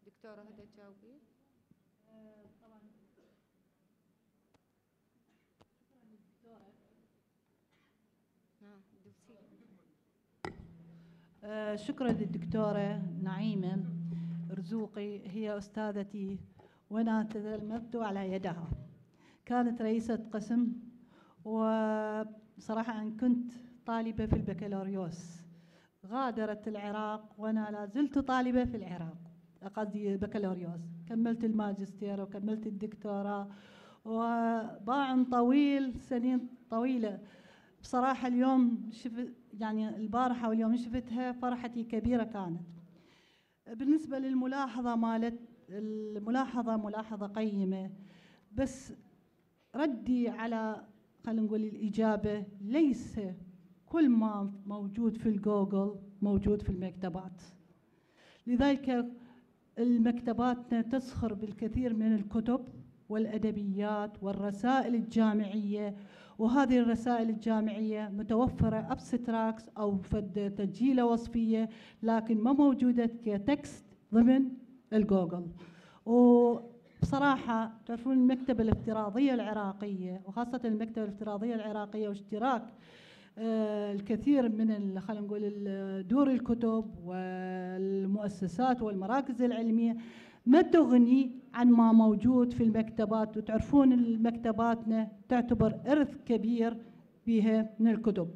دكتورة هدى تجاوبي نعم دوسي. آه، شكرا للدكتورة نعيمة رزوقي هي أستاذتي وأنا تلمذت على يدها. كانت رئيسة قسم وصراحة أن كنت طالبة في البكالوريوس. غادرت العراق وأنا لا زلت طالبة في العراق قصدي بكالوريوس. كملت الماجستير وكملت الدكتوراه وباع طويل سنين طويلة. بصراحة اليوم شفت يعني البارحة واليوم شفتها فرحتي كبيرة كانت. بالنسبة للملاحظة مالت الملاحظة ملاحظة قيمة بس ردي على خلينا نقول الإجابة ليس كل ما موجود في الجوجل موجود في المكتبات. لذلك المكتباتنا تزخر بالكثير من الكتب والأدبيات والرسائل الجامعية وهذه الرسائل الجامعية متوفرة abstracts أو فد تسجيلة وصفية لكن ما موجودة ك text ضمن الجوجل. وبصراحة تعرفون المكتبة الافتراضية العراقية وخاصة المكتبة الافتراضية العراقية واشتراك آه، الكثير من خلينا نقول دور الكتب والمؤسسات والمراكز العلمية ما تغني عن ما موجود في المكتبات وتعرفون المكتباتنا تعتبر إرث كبير بها من الكتب.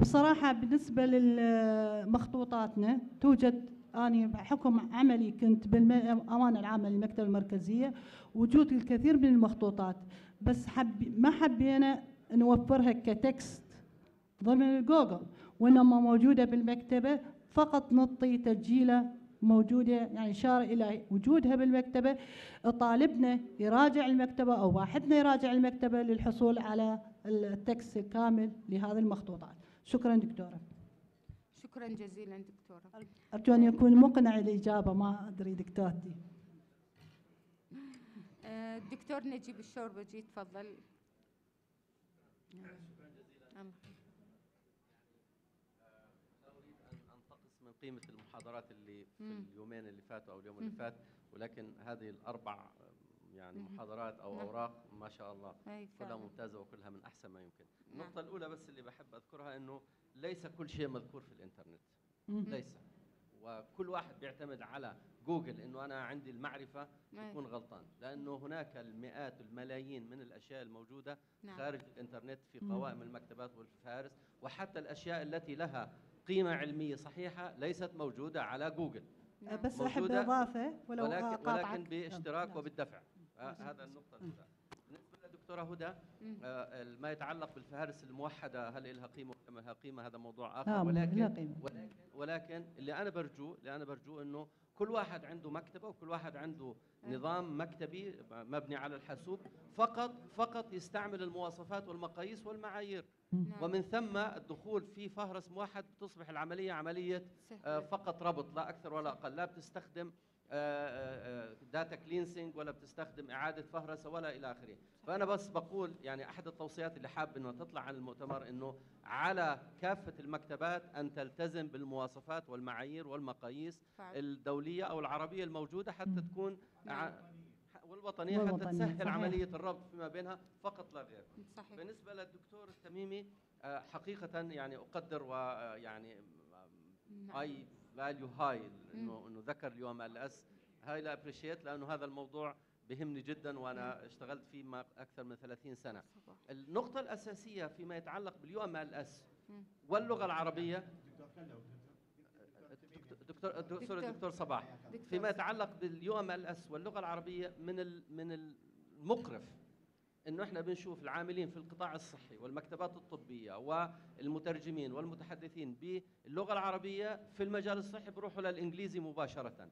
بصراحة بالنسبة لمخطوطاتنا توجد أنا بحكم عملي كنت بالأمانة العامة للمكتبة المركزية وجود الكثير من المخطوطات. بس حب ما حبينا نوفرها كتكست ضمن جوجل وإنما موجودة بالمكتبة فقط نعطي تسجيلة موجودة يعني إشارة إلى وجودها بالمكتبة. طالبنا يراجع المكتبة أو واحدنا يراجع المكتبة للحصول على التكست الكامل لهذه المخطوطات. شكرا دكتورة. شكرا جزيلا دكتورة. أرجو أن يكون مقنع الإجابة ما أدري دكتورتي. الدكتور آه، نجيب الشوربجي تفضل. قيمة المحاضرات اللي في اليومين اللي فاتوا أو اليوم اللي فات ولكن هذه الأربع يعني محاضرات أو نعم. أوراق ما شاء الله كلها ممتازة وكلها من أحسن ما يمكن. نعم. النقطة الأولى بس اللي بحب أذكرها إنه ليس كل شيء مذكور في الإنترنت. ليس. وكل واحد بيعتمد على جوجل إنه أنا عندي المعرفة يكون غلطان. لأنه هناك المئات الملايين من الأشياء الموجودة نعم. خارج الإنترنت في قوائم المكتبات والفهارس وحتى الأشياء التي لها قيمة علمية صحيحة ليست موجودة على جوجل. نعم. بس أحب إضافة ولو ولكن, ولكن باشتراك نعم. وبالدفع. آه هذا النقطة الأولى. بالنسبة للدكتورة هدى آه ما يتعلق بالفهارس الموحدة هل لها قيمة ولا لها قيمة؟ هذا موضوع آخر. نعم ولكن, ولكن ولكن اللي أنا برجوه اللي أنا برجوه إنه كل واحد عنده مكتبة وكل واحد عنده نظام مكتبي مبني على الحاسوب. فقط فقط يستعمل المواصفات والمقاييس والمعايير. نعم. ومن ثم الدخول في فهرس موحد تصبح العملية عملية آه، فقط ربط لا أكثر ولا أقل. لا بتستخدم data آه، cleansing آه، ولا بتستخدم إعادة فهرسة ولا إلى آخره فأنا بس بقول يعني أحد التوصيات اللي حاب إنه تطلع عن المؤتمر إنه على كافة المكتبات أن تلتزم بالمواصفات والمعايير والمقاييس فعلا. الدولية أو العربية الموجودة حتى تكون نعم. والوطنيه, والوطنية حتى تسهل صحيح. عملية الربط فيما بينها فقط لا غير صحيح. بالنسبة للدكتور التميمي آه، حقيقة يعني أقدر ويعني I value highly انه إنه ذكر اليو ام ال اس highly appreciate لأنه هذا الموضوع بهمني جدا وأنا اشتغلت فيه ما أكثر من 30 سنة. النقطة الأساسية فيما يتعلق بال UMLS واللغة العربية. دكتور دكتور, دكتور صباح. فيما يتعلق بال UMLS واللغة العربية من من المقرف. إنه إحنا بنشوف العاملين في القطاع الصحي والمكتبات الطبية والمترجمين والمتحدثين باللغة العربية في المجال الصحي بروحوا للإنجليزي مباشرة.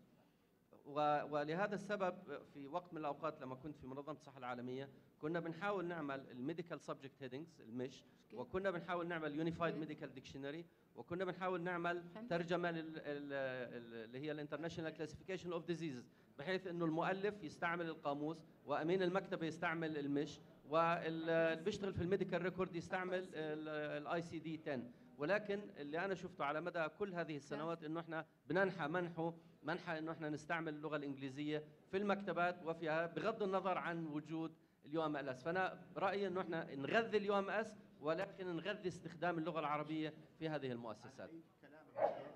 ولهذا السبب في وقت من الأوقات لما كنت في منظمة الصحة العالمية كنا بنحاول نعمل ال medical subject headings ال MeSH وكنا بنحاول نعمل unified medical dictionary وكنا بنحاول نعمل ترجمة اللي هي ال international classification of diseases بحيث إنه المؤلف يستعمل القاموس وأمين المكتبه يستعمل ال MeSH واللي بيشتغل في ال medical record يستعمل ال ICD 10 ولكن اللي أنا شفته على مدى كل هذه السنوات إنه إحنا بننحى منحه منحى إنه إحنا نستعمل اللغة الإنجليزية في المكتبات وفيها بغض النظر عن وجود ال UMLS فأنا رأيي إنه إحنا نغذي ال UMS ولكن نغذي استخدام اللغة العربية في هذه المؤسسات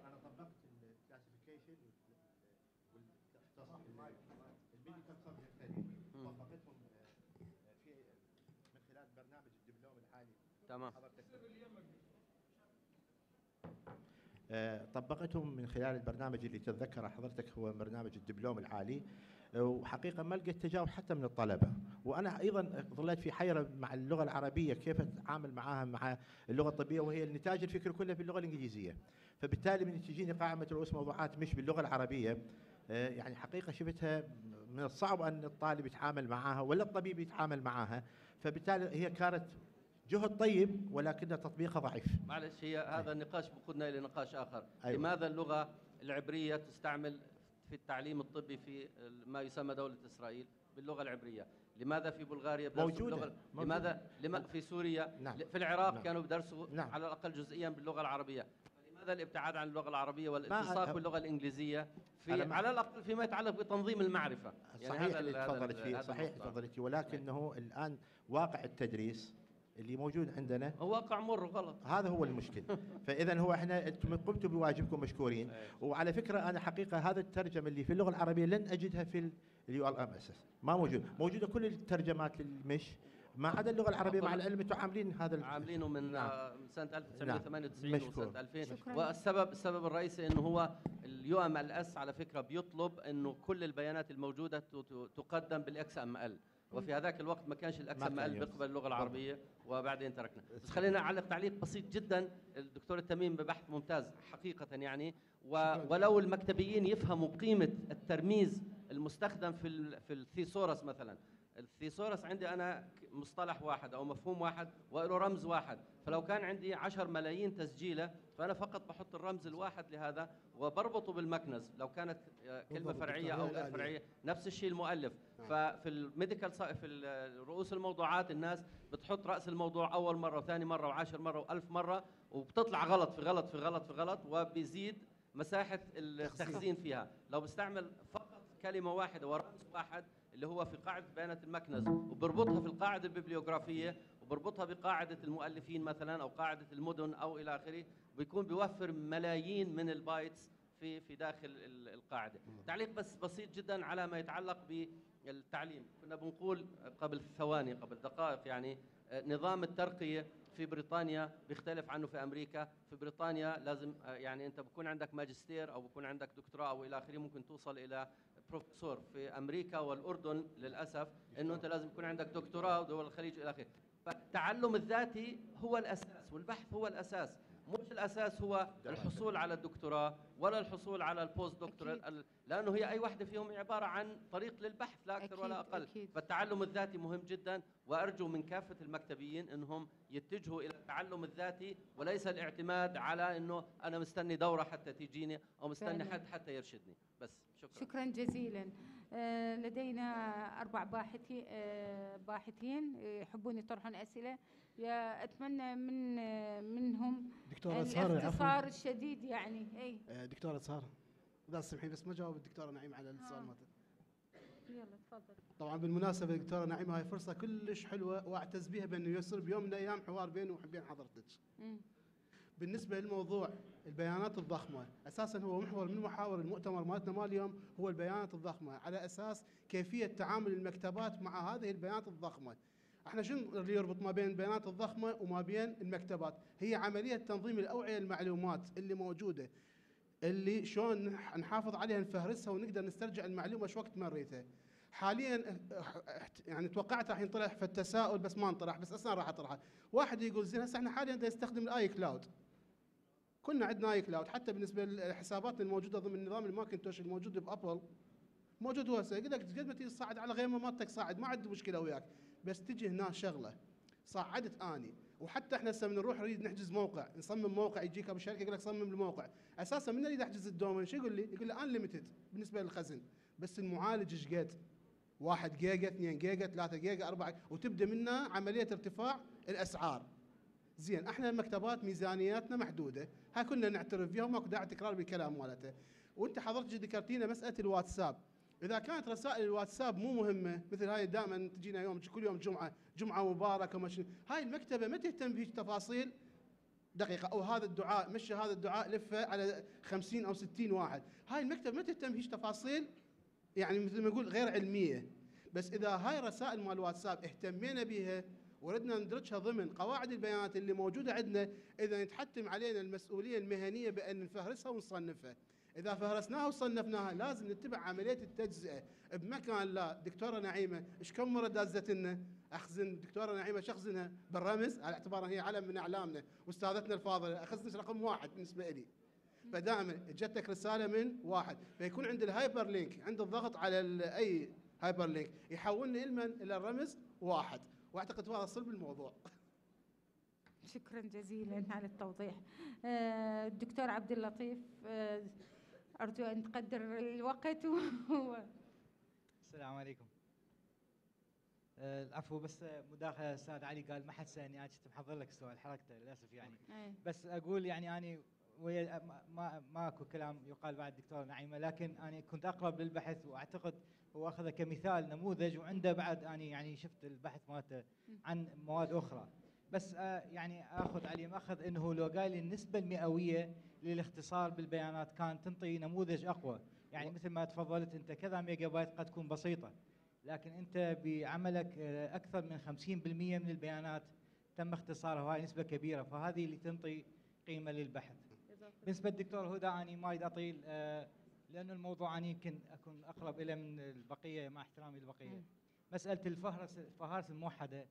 أنا طبقت ال classification ال medical subject طبقتهم في من خلال تمام. آه، طبقتهم من خلال البرنامج اللي تتذكره حضرتك هو برنامج الدبلوم العالي. آه، وحقيقة ما لقيت تجاوب حتى من الطلبة. وأنا أيضا ظليت في حيرة مع اللغة العربية كيف أتعامل معاها مع اللغة الطبية وهي النتاج الفكر كله باللغة الإنجليزية. فبالتالي من تجيني قائمة رؤوس موضوعات مش باللغة العربية. آه، يعني حقيقة شفتها من الصعب أن الطالب يتعامل معاها ولا الطبيب يتعامل معاها. فبالتالي هي كانت جهد طيب ولكن تطبيقها ضعيف معلش هي هذا النقاش بقودنا إلى نقاش آخر أيوة. لماذا اللغة العبرية تستعمل في التعليم الطبي في ما يسمى دولة إسرائيل باللغة العبرية لماذا في بلغاريا موجودة. باللغة موجودة. لماذا لما في سوريا نعم. في العراق نعم. كانوا بدرسوا نعم. على الأقل جزئيا باللغة العربية لماذا الابتعاد عن اللغة العربية والالتصاق باللغة الإنجليزية في ما- على الأقل فيما يتعلق بتنظيم المعرفة صحيح هذا اللي تفضلت فيه صحيح النقطة. تفضلت فيه ولكنه الآن واقع التدريس اللي موجود عندنا. هو واقع مر وغلط هذا هو المشكل. فاذا هو إحنا أنتم قمتوا بواجبكم مشكورين. وعلى فكرة أنا حقيقة هذا الترجمة اللي في اللغة العربية لن أجدها في ال ULMS اس ما موجود. موجودة كل الترجمات لل MeSH. ما عدا اللغة العربية مع العلم أنتم عاملين هذا عاملينه من نعم. آه، سنة 1998 مشكور. وسنة 2000 شكراً. والسبب السبب الرئيسي إنه هو ال UMLS على فكرة بيطلب إنه كل البيانات الموجودة ت- ت- تقدم بال XML وفي هذاك الوقت ما كانش ال XML ما كان يوجد. بيقبل اللغة العربية وبعدين تركنا. بس خلينا أعلق تعليق بسيط جدا. الدكتور التميمي بحث ممتاز حقيقة يعني. ولو المكتبيين يفهموا قيمه الترميز المستخدم في في ال thesaurus مثلا ال thesaurus عندي أنا مصطلح واحد أو مفهوم واحد وله رمز واحد. فلو كان عندي 10 ملايين تسجيلة فأنا فقط بحط الرمز الواحد لهذا وبربطه بالمكنز. لو كانت آه، كلمة فرعية أو غير. فرعية نفس الشيء المؤلف. نعم. ففي ال medical في رؤوس الموضوعات الناس بتحط رأس الموضوع أول مرة وثاني مرة وعاشر مرة وألف مرة وبتطلع غلط في غلط في غلط في غلط وبيزيد مساحة التخزين فيها. لو بستعمل فقط كلمة واحدة ورمز واحد اللي هو في قاعدة بيانات المكنز وبربطها في القاعدة الببليوغرافيه وبربطها بقاعدة المؤلفين مثلا أو قاعدة المدن أو إلى آخره بيكون بيوفر ملايين من ال bytes في في داخل ال- القاعدة. تعليق بس بسيط جدا على ما يتعلق بالتعليم. كنا بنقول قبل ثواني قبل دقائق يعني نظام الترقية في بريطانيا بيختلف عنه في أمريكا. في بريطانيا لازم يعني أنت بكون عندك ماجستير أو بكون عندك دكتوراه أو إلى آخره ممكن توصل إلى بروفيسور في أمريكا والأردن للأسف إنه أنت لازم يكون عندك دكتوراه ودول الخليج إلى آخره. فالتعلم الذاتي هو الأساس والبحث هو الأساس. مش الأساس هو الحصول على الدكتوراه ولا الحصول على البوست دكتورال لأنه هي أي واحدة فيهم عبارة عن طريق للبحث لا أكثر ولا أقل. أكيد. فالتعلم الذاتي مهم جدا وأرجو من كافة المكتبيين إنهم يتجهوا إلى التعلم الذاتي وليس الاعتماد على إنه أنا مستني دورة حتى تجيني أو مستني فعلاً. حد حتى يرشدني. بس. شكرا. شكرا جزيلا. آه، لدينا أربع باحثي آه، باحثين يحبون يطرحون أسئلة. يا أتمنى من آه، منهم دكتورة الاختصار الشديد يعني. أي. دكتورة سارة إذا تسمحي بس ما جاوب الدكتورة نعيم على السؤال آه. مالته يلا تفضل. طبعا بالمناسبة دكتورة نعيم هاي فرصة كلش حلوة وأعتز بها بأنه يصير بيوم من الأيام حوار بيني وبين حضرتك. مم. بالنسبة للموضوع البيانات الضخمة أساسا هو محور من محاور المؤتمر مالتنا مال اليوم هو البيانات الضخمة على أساس كيفية تعامل المكتبات مع هذه البيانات الضخمة. إحنا شنو اللي يربط ما بين البيانات الضخمة وما بين المكتبات؟ هي عملية تنظيم الأوعية المعلومات اللي موجودة اللي شلون نح- نحافظ عليها نفهرسها ونقدر نسترجع المعلومة شو وقت ما نريدها. حاليا يعني توقعت راح ينطرح في التساؤل بس ما انطرح بس أصلا راح اطرحه واحد يقول زين هسه إحنا حاليا نستخدم ال iCloud كلنا عندنا iCloud. حتى بالنسبة للحسابات الموجودة ضمن نظام الماكنتوش الموجود ب Apple موجود هسه. يقول لك قد ما تيجي تصعد على غيمه مالتك صعد ما عندي مشكلة وياك. بس تجي هنا شغلة. صعدت أني. وحتى إحنا هسه من نروح نريد نحجز موقع نصمم موقع يجيك أبو شركة يقول لك صمم الموقع. أساسا من اريد احجز ال domain؟ شو يقول لي؟ يقول لي unlimited بالنسبة للخزن. بس المعالج إيش قد؟ 1 جيجا 2 جيجا 3 جيجا. 4 وتبدأ منها عملية ارتفاع الأسعار. زين إحنا المكتبات ميزانياتنا محدودة. هاي كنا نعترف فيها وماكو داعي تكرار بالكلام مالته. وانت حضرتك ذكرتينا مسألة الواتساب. إذا كانت رسائل الواتساب مو مهمة مثل هاي دائما تجينا يوم كل يوم جمعة جمعة مباركة وما شنو. هاي المكتبة ما تهتم بهيج تفاصيل. دقيقة أو هذا الدعاء مشى هذا الدعاء لفه على 50 أو 60 واحد. هاي المكتبة ما تهتم بهيج تفاصيل يعني مثل ما نقول غير علمية. بس إذا هاي رسائل مال الواتساب اهتمينا بها وردنا ندرجها ضمن قواعد البيانات اللي موجودة عندنا إذا يتحتم علينا المسؤولية المهنية بأن نفهرسها ونصنفها. إذا فهرسناها وصنفناها لازم نتبع عملية التجزئة بمكان لا. دكتورة نعيمة إيش كم مرة دازت لنا أخزن دكتورة نعيمة شخزنها بالرمز على اعتبار هي علم من أعلامنا. واستاذتنا الفاضلة اخذت رقم واحد بالنسبة لي. فدائما جتك رسالة من واحد. فيكون عند ال hyperlink عند الضغط على أي hyperlink يحولني المن إلى الرمز واحد. وأعتقد هذا صلب الموضوع شكرا جزيلا على التوضيح. آه، الدكتور عبد اللطيف آه، أرجو أن تقدر الوقت. و... السلام عليكم. آه، العفو بس مداخلة أستاذ علي قال ما حد سألني أنا كنت محضر لك سؤال حركته للأسف يعني. بس أقول يعني أني ويا ما- ما ماكو كلام يقال بعد دكتور نعيمة لكن أنا كنت اقرب للبحث وأعتقد هو اخذه كمثال نموذج وعنده بعد اني يعني شفت البحث مالته عن مواد أخرى. بس آه يعني آخذ عليه مأخذ إنه لو قال لي النسبة المئوية للاختصار بالبيانات كان تنطي نموذج أقوى. يعني مثل ما تفضلت أنت كذا ميجا بايت قد تكون بسيطة. لكن أنت بعملك آه، أكثر من 50% من البيانات تم اختصارها وهي نسبة كبيرة. فهذه اللي تنطي قيمة للبحث. بالنسبة للدكتور هدى أني ما أريد أطيل آه، لأنه الموضوع أني يمكن أكون أقرب إلى من البقية مع احترامي للبقية. مسألة الفهرس الفهارس الموحدة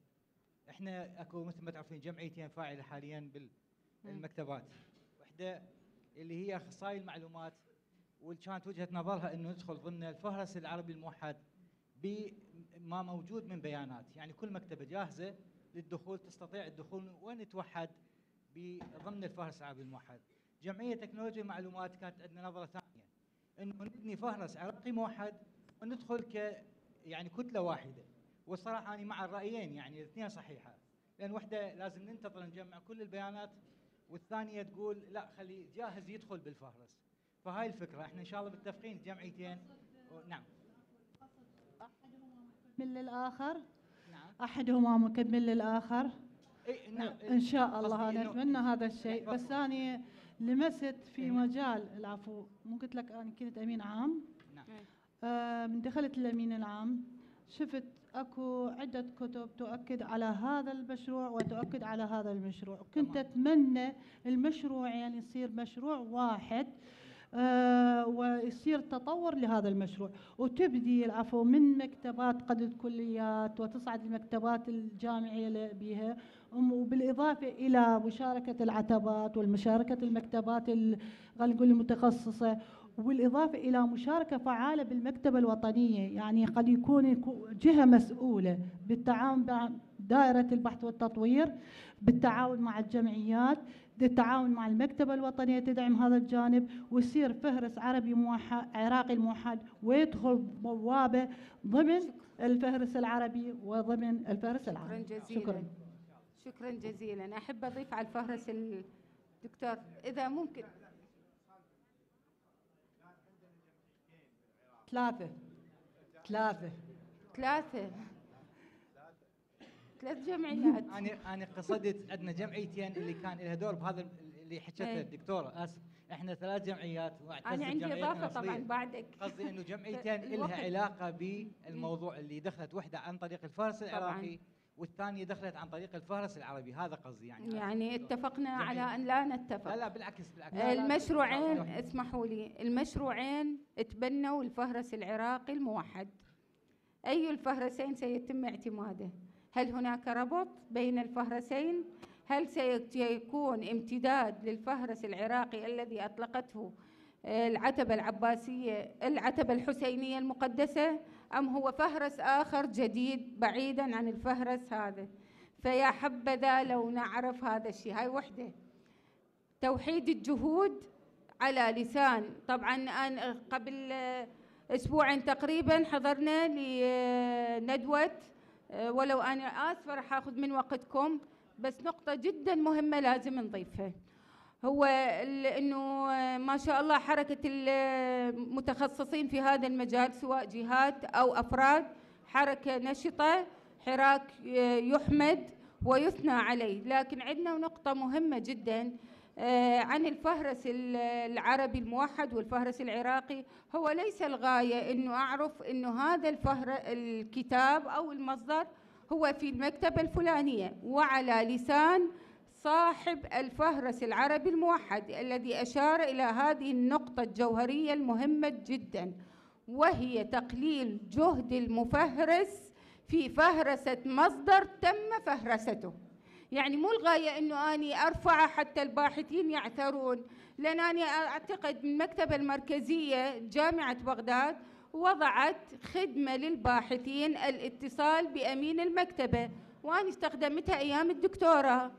إحنا أكو مثل ما تعرفين جمعيتين فاعلة حاليا بالمكتبات. وحده اللي هي اخصائي المعلومات واللي كانت وجهة نظرها إنه ندخل ضمن الفهرس العربي الموحد بما موجود من بيانات. يعني كل مكتبة جاهزة للدخول تستطيع الدخول وين توحد ضمن الفهرس العربي الموحد. جمعية تكنولوجيا المعلومات كانت عندنا نظرة ثانية. إنه نبني فهرس عراقي موحد وندخل ك يعني كتلة واحدة. والصراحة أنا مع الرأيين يعني الاثنين صحيحة. لأن وحدة لازم ننتظر نجمع كل البيانات والثانية تقول لا خلي جاهز يدخل بالفهرس فهاي الفكرة. إحنا إن شاء الله متفقين الجمعيتين و- نعم من للآخر. نعم. أحدهما مكمل للآخر. إيه نعم. إن شاء الله. إنه- أتمنى هذا الشيء. بس أنا لمست في. مجال العفو. مو قلت لك أنا كنت أمين عام. نعم. آه، من دخلت الأمين العام شفت أكو عدة كتب تؤكد على هذا المشروع وتؤكد على هذا المشروع. كنت. أتمنى المشروعين يصير مشروع واحد آه ويصير تطور لهذا المشروع. وتبدي العفو من مكتبات قد الكليات وتصعد المكتبات الجامعية اللي بها وبالإضافة إلى مشاركة العتبات والمشاركة المكتبات ال- خلينا نقول المتخصصة وبالإضافة إلى مشاركة فعالة بالمكتبة الوطنية. يعني قد يكون يكو- جهة مسؤولة بالتعاون مع دائرة البحث والتطوير بالتعاون مع الجمعيات بالتعاون مع المكتبة الوطنية تدعم هذا الجانب ويصير فهرس عربي موحد عراقي موحد ويدخل بوابة ضمن الفهرس العربي وضمن الفهرس شكرا العربي. جزيلا. شكرا. شكرا جزيلا. أحب أضيف على الفهرس الدكتور إذا ممكن. ثلاثة. ثلاثة. ثلاثة. ثلاث جمعيات. أنا أنا قصدت عندنا جمعيتين اللي كان لها دور بهذا اللي حكته إيه. الدكتوره اسف إحنا ثلاث جمعيات أنا عندي إضافة طبعا. بعدك. قصدي إنه جمعيتين. لها علاقة بالموضوع اللي دخلت وحدة عن طريق الفارس العراقي. والثانية دخلت عن طريق الفارس العربي. هذا قصدي يعني. يعني اتفقنا جميل. على أن لا نتفق. لا لا بالعكس بالعكس. المشروعين اسمحوا لي. المشروعين تبنوا الفهرس العراقي الموحد. أي الفهرسين سيتم اعتماده؟ هل هناك ربط بين الفهرسين؟ هل سيكون امتداد للفهرس العراقي الذي أطلقته آه، العتبة العباسية العتبة الحسينية المقدسة؟ أم هو فهرس آخر جديد بعيدا عن الفهرس هذا؟ فيا حبذا لو نعرف هذا الشيء. هاي وحدة. توحيد الجهود على لسان. طبعا أنا قبل أسبوعين تقريبا حضرنا لندوة. آه، ولو أنا آسفة راح آخذ من وقتكم. بس نقطة جدا مهمة لازم نضيفها. هو إنه آه، ما شاء الله حركة المتخصصين في هذا المجال سواء جهات أو أفراد حركة نشطة حراك آه، يحمد ويثنى عليه. لكن عندنا نقطة مهمة جدا آه، عن الفهرس ال- العربي الموحد والفهرس العراقي. هو ليس الغاية أنه أعرف أنه هذا الفهر الكتاب أو المصدر هو في المكتبة الفلانية وعلى لسان صاحب الفهرس العربي الموحد الذي أشار إلى هذه النقطة الجوهرية المهمة جدا وهي تقليل جهد المفهرس في فهرسة مصدر تم فهرسته. يعني مو الغاية أنه أني أرفعه حتى الباحثين يعثرون لأن أنا أعتقد المكتبة المركزية جامعة بغداد وضعت خدمة للباحثين الاتصال بأمين المكتبة وأنا استخدمتها أيام الدكتوراه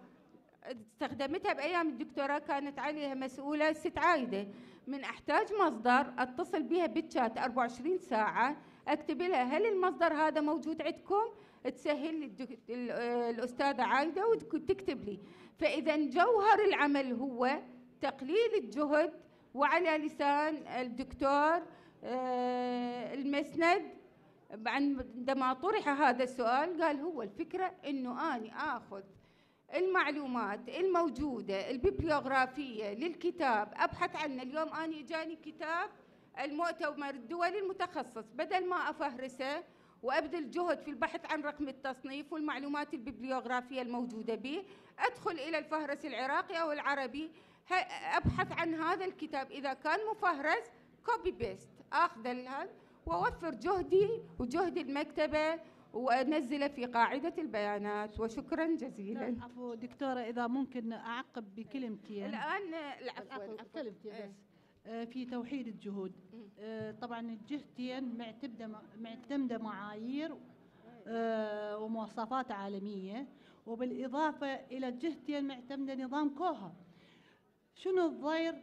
استخدمتها بأيام الدكتوراه كانت عليها مسؤولة ست عايدة. من أحتاج مصدر أتصل بها بالشات 24 ساعة أكتب لها هل المصدر هذا موجود عندكم؟ تسهل لي آه، الأستاذة عايدة وتكتب لي. فإذا جوهر العمل هو تقليل الجهد وعلى لسان الدكتور آه، المسند. عندما طرح هذا السؤال قال هو الفكرة أنه أنا آخذ المعلومات الموجودة الببليوغرافية للكتاب. أبحث عنه. اليوم أنا جاني كتاب المؤتمر الدولي المتخصص. بدل ما أفهرسه وأبذل جهد في البحث عن رقم التصنيف والمعلومات الببليوغرافية الموجودة به أدخل إلى الفهرس العراقي أو العربي. أبحث عن هذا الكتاب. إذا كان مفهرس copy paste أخذ وأوفر جهدي وجهد المكتبة وأنزله في قاعدة البيانات وشكرا جزيلا. عفوا دكتورة إذا ممكن أعقب بكلمتين الآن العفو العفو. كلمتين إيه. بس. آه، في توحيد الجهود. آه، طبعا الجهتين معتمدة معتمدة معايير آه، ومواصفات عالمية وبالإضافة إلى الجهتين معتمدة نظام كوها. شنو الضير؟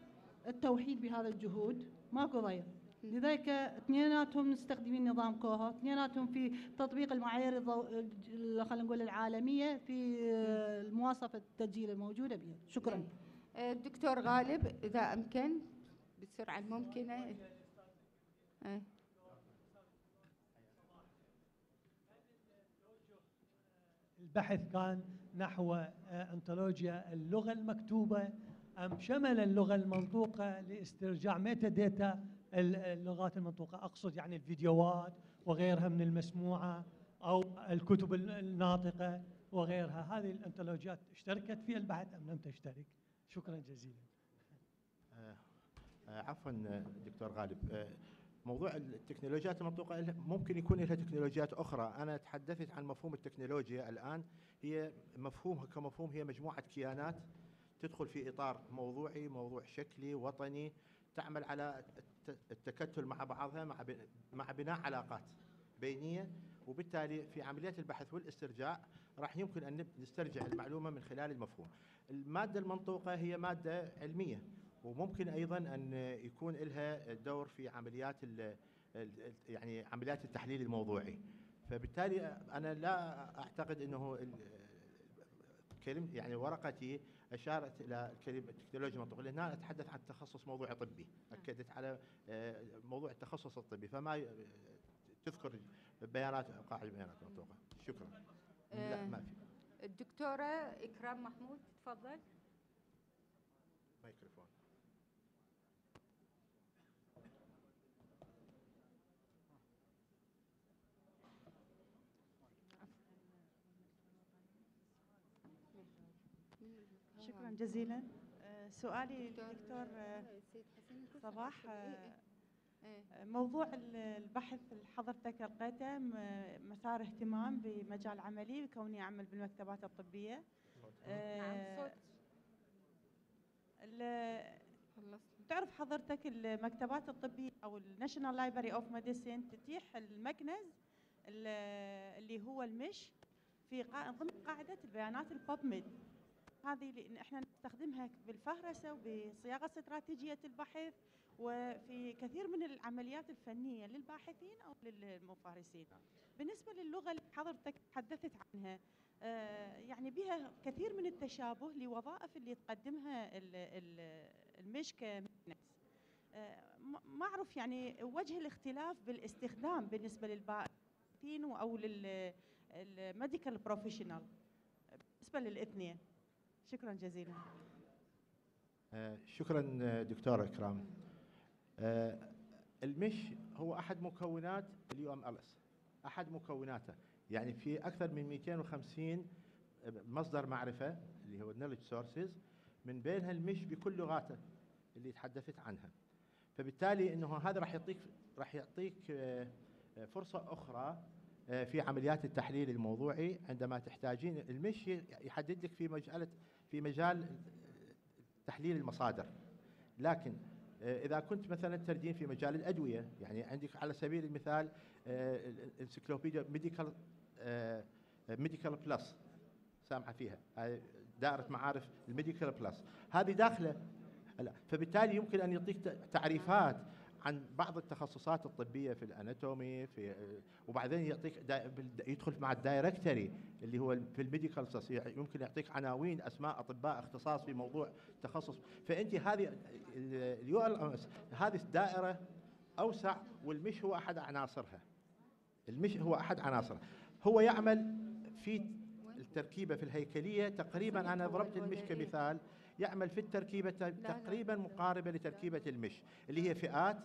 التوحيد بهذا الجهود. ماكو ضير. لذلك اثنيناتهم مستخدمين نظام كوها اثنيناتهم في تطبيق المعايير الضو... ال- خلينا نقول العالمية في آه، المواصفة التسجيل الموجودة بها شكرا. آه، الدكتور غالب إذا أمكن بالسرعة الممكنة. آه. البحث كان نحو آه، أنطولوجيا اللغة المكتوبة أم شمل اللغة المنطوقة لاسترجاع ميتا داتا اللغات المنطوقة. أقصد يعني الفيديوهات وغيرها من المسموعة أو الكتب ال- الناطقة وغيرها. هذه الأنطولوجيات اشتركت في البحث أم لم تشترك؟ شكرا جزيلا. آه، آه، عفوا آه، دكتور غالب. موضوع التكنولوجيات المنطوقة ممكن يكون لها تكنولوجيات أخرى. أنا تحدثت عن مفهوم التكنولوجيا الآن. هي مفهومها كمفهوم هي مجموعة كيانات تدخل في إطار موضوعي موضوع شكلي وطني تعمل على الت- التكتل مع بعضها مع مع بناء علاقات بينية وبالتالي في عمليات البحث والاسترجاع راح يمكن نب- نسترجع المعلومة من خلال المفهوم. المادة المنطوقة هي مادة علمية وممكن أيضا أن يكون لها دور في عمليات يعني عمليات التحليل الموضوعي. فبالتالي أنا لا أعتقد إنه كلمة يعني ورقتي أشارت إلى كلمه التكنولوجيا المنطقيه لأن أنا أتحدث عن تخصص موضوع طبي. أكدت على آه، موضوع التخصص الطبي. فما تذكر بيانات قاعدة بيانات المنطقة شكرا. لا آه. ما في. الدكتورة إكرام محمود تفضل. ميكروفون شكرا جزيلا. آه، سؤالي للدكتور آه، صباح آه، موضوع ال- البحث اللي حضرتك ألقيته م- مسار اهتمام بمجال عملي كوني أعمل بالمكتبات الطبية. آه، نعم تعرف حضرتك المكتبات الطبية أو ال National Library of Medicine تتيح المكنز ال- اللي هو MeSH في ضمن قاعدة البيانات PubMed هذه لأن إحنا نستخدمها بالفهرسة وبصياغة استراتيجية البحث وفي كثير من العمليات الفنية للباحثين أو للمفهرسين بالنسبة للغة اللي حضرتك تحدثت عنها آه، يعني بها كثير من التشابه لوظائف اللي تقدمها ال- ال- ال MeSH كمكنز آه، ما- ما أعرف يعني وجه الاختلاف بالاستخدام بالنسبة للباحثين أو لل medical professional بالنسبة للإثنين. شكرا جزيلا. آه، شكرا آه، دكتور إكرام. آه، ال MeSH هو أحد مكونات ال UMLS. أحد مكوناته. يعني في أكثر من 250 مصدر معرفة اللي هو knowledge sources من بينها ال MeSH بكل لغاته اللي تحدثت عنها. فبالتالي إنه هذا راح يعطيك راح يعطيك فرصة أخرى في عمليات التحليل الموضوعي عندما تحتاجين. ال MeSH يحدد لك في مجال في مجال تحليل المصادر. لكن آه، إذا كنت مثلا تردين في مجال الأدوية يعني عندك على سبيل المثال encyclopedia medical medical plus. سامحة فيها. دائرة معارف ال medical plus. هذه داخلة. فبالتالي يمكن أن يعطيك تعريفات عن بعض التخصصات الطبية في ال anatomy في وبعدين يعطيك يدخل مع ال directory اللي هو في ال medical science، يمكن يعطيك عناوين أسماء أطباء اختصاص في موضوع تخصص. فأنت هذه ال ULS هذه الدائرة أوسع وال MeSH هو أحد عناصرها. ال MeSH هو أحد عناصرها. هو يعمل في التركيبة في الهيكلية تقريبا أنا ضربت ال MeSH كمثال. يعمل في التركيبة ت- تقريبا مقاربة لتركيبة ال MeSH اللي هي فئات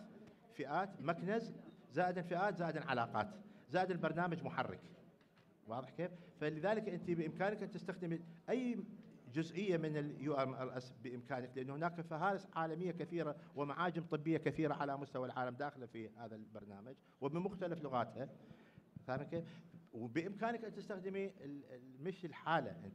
فئات مكنز زائد فئات زائد علاقات زائد البرنامج محرك. واضح كيف؟ فلذلك أنت بإمكانك أن تستخدم أي جزئية من ال UMLS بإمكانك لأن هناك فهارس عالمية كثيرة ومعاجم طبية كثيرة على مستوى العالم داخلة في هذا البرنامج وبمختلف لغاتها. فاهم كيف؟ وبإمكانك أن تستخدمي ال- ال MeSH الحالة أنت.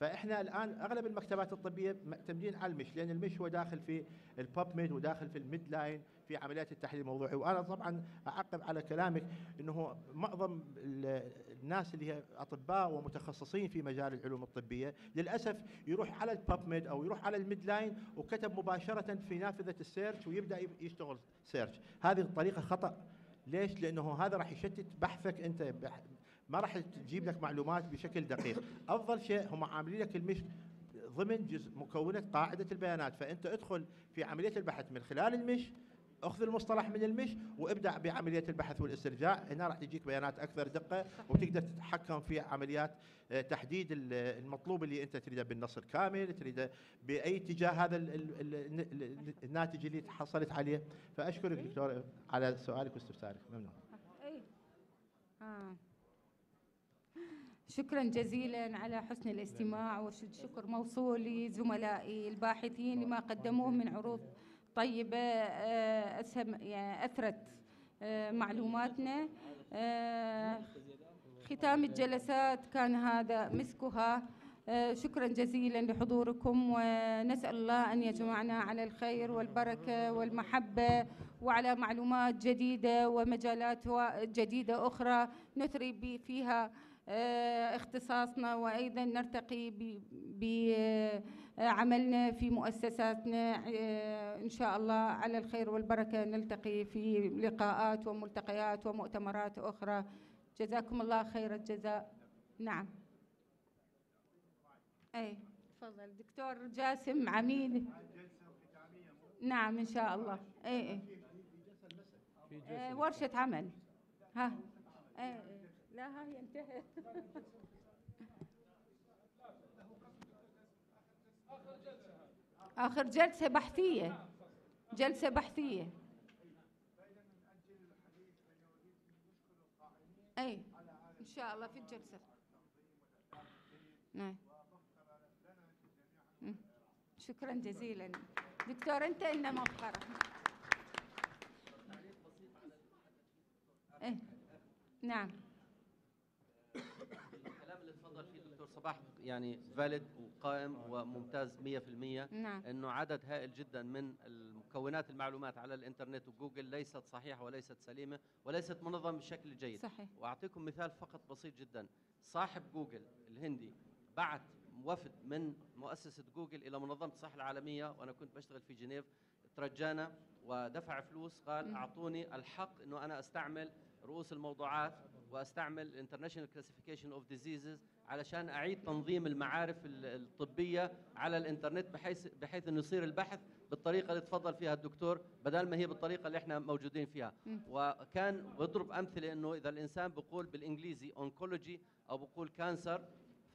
فإحنا الآن أغلب المكتبات الطبية معتمدين على ال MeSH لأن ال MeSH هو داخل في ال PubMed وداخل في ال MEDLINE في عمليات التحليل الموضوعي. وأنا طبعا أعقب على كلامك إنه معظم ال- الناس اللي هي أطباء ومتخصصين في مجال العلوم الطبية للأسف يروح على ال PubMed أو يروح على ال MEDLINE وكتب مباشرة في نافذة ال search ويبدأ يب- يشتغل search هذه الطريقة خطأ. ليش؟ لأنه هذا راح يشتت بحثك أنت ما راح تجيب لك معلومات بشكل دقيق. أفضل شيء هم عاملين لك المش ضمن جزء مكونة قاعدة البيانات. فأنت ادخل في عملية البحث من خلال المش أخذ المصطلح من المش وابدع بعملية البحث والاسترجاع. هنا راح تجيك بيانات أكثر دقة وتقدر تتحكم في عمليات آه، تحديد ال- المطلوب اللي أنت تريده بالنص الكامل تريده بأي اتجاه هذا ال- ال- ال- ال- الناتج اللي حصلت عليه. فأشكرك دكتور على سؤالك واستفسارك. ممنون. أي. آه. شكرا جزيلا على حسن الاستماع والشكر موصول لزملائي الباحثين لما قدموه من عروض طيبة آه، أسهم يعني أثرت آه، معلوماتنا. آه، ختام الجلسات كان هذا مسكها. شكرا جزيلا لحضوركم ونسأل الله أن يجمعنا على الخير والبركة والمحبة وعلى معلومات جديدة ومجالات جديدة أخرى نثري فيها. اختصاصنا وأيضا نرتقي بعملنا في مؤسساتنا. آه، إن شاء الله على الخير والبركة نلتقي في لقاءات وملتقيات ومؤتمرات أخرى. جزاكم الله خير الجزاء. نعم. أي تفضل. دكتور جاسم عميد. نعم إن شاء الله. أي أي. آه، ورشة عمل. ها. إيه. لا ها هي انتهت. آخر جلسة بحثية. جلسة بحثية. أي إن شاء الله في الجلسة. نعم. شكرا جزيلا. دكتور أنت إنما مفخرة إيه. نعم الكلام اللي الدكتور صباح يعني فاليد وقائم وممتاز 100% نعم. إنه عدد هائل جدا من المكونات المعلومات على الإنترنت وجوجل ليست صحيحة وليست سليمة وليست منظمة بشكل جيد. صحيح. وأعطيكم مثال فقط بسيط جدا. صاحب جوجل الهندي بعت وفد من مؤسسة جوجل إلى منظمة الصحة العالمية وأنا كنت بشتغل في جنيف ترجانا ودفع فلوس قال. أعطوني الحق إنه أنا أستعمل رؤوس الموضوعات وأستعمل International Classification of Diseases علشان أعيد تنظيم المعارف ال- الطبية على الإنترنت بحيث بحيث إنه يصير البحث بالطريقة اللي تفضل فيها الدكتور بدل ما هي بالطريقة اللي إحنا موجودين فيها. وكان بضرب أمثلة إنه إذا الإنسان بقول بالإنجليزي oncology أو بقول cancer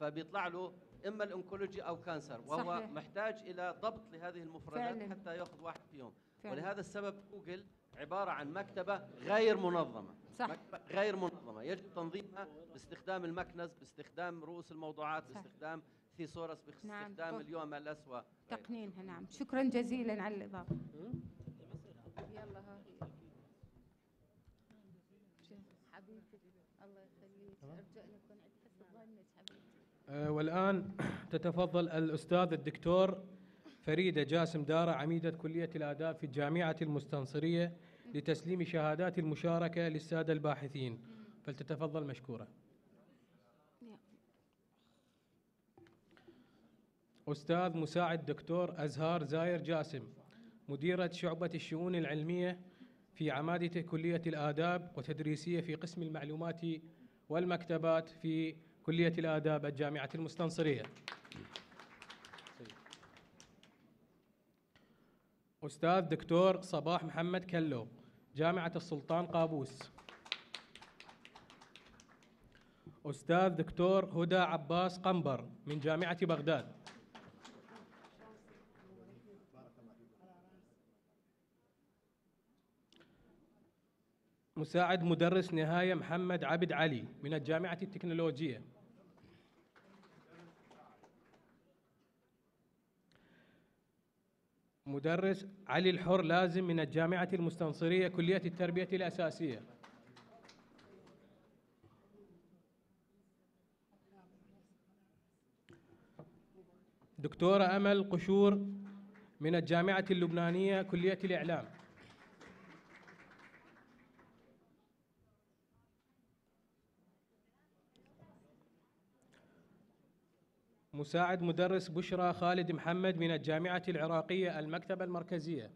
فبيطلع له إما ال oncology أو cancer وهو صحيح. محتاج إلى ضبط لهذه المفردات فعلاً. حتى يأخذ واحد فيهم فعلاً. ولهذا السبب جوجل عبارة عن مكتبة غير منظمة صح. مكتبة غير منظمة يجب تنظيمها باستخدام المكنز باستخدام رؤوس الموضوعات صح. باستخدام thesaurus نعم. باستخدام طب. اليوم الأسوأ تقنينها نعم شكرا جزيلا على الإضافة يلا ها حبيبتي الله يخليك أرجع لكم عند حسن ظنك حبيبتي آه، والآن تتفضل الأستاذ الدكتور فريدة جاسم دارة عميدة كلية الآداب في الجامعة المستنصرية لتسليم شهادات المشاركة للسادة الباحثين. فلتتفضل مشكورة. أستاذ مساعد دكتور أزهار زاير جاسم مديرة شعبة الشؤون العلمية في عمادة كلية الآداب وتدريسية في قسم المعلومات والمكتبات في كلية الآداب الجامعة المستنصرية. أستاذ دكتور صباح محمد كلو جامعة السلطان قابوس. أستاذ دكتور هدى عباس قنبر من جامعة بغداد. مساعد مدرس نهاية محمد عبد علي من الجامعة التكنولوجية. مدرس علي الحر لازم من الجامعة المستنصرية كلية التربية الأساسية. دكتورة أمل قشور من الجامعة اللبنانية كلية الإعلام. مساعد مدرس بشرى خالد محمد من الجامعة العراقية المكتبة المركزية.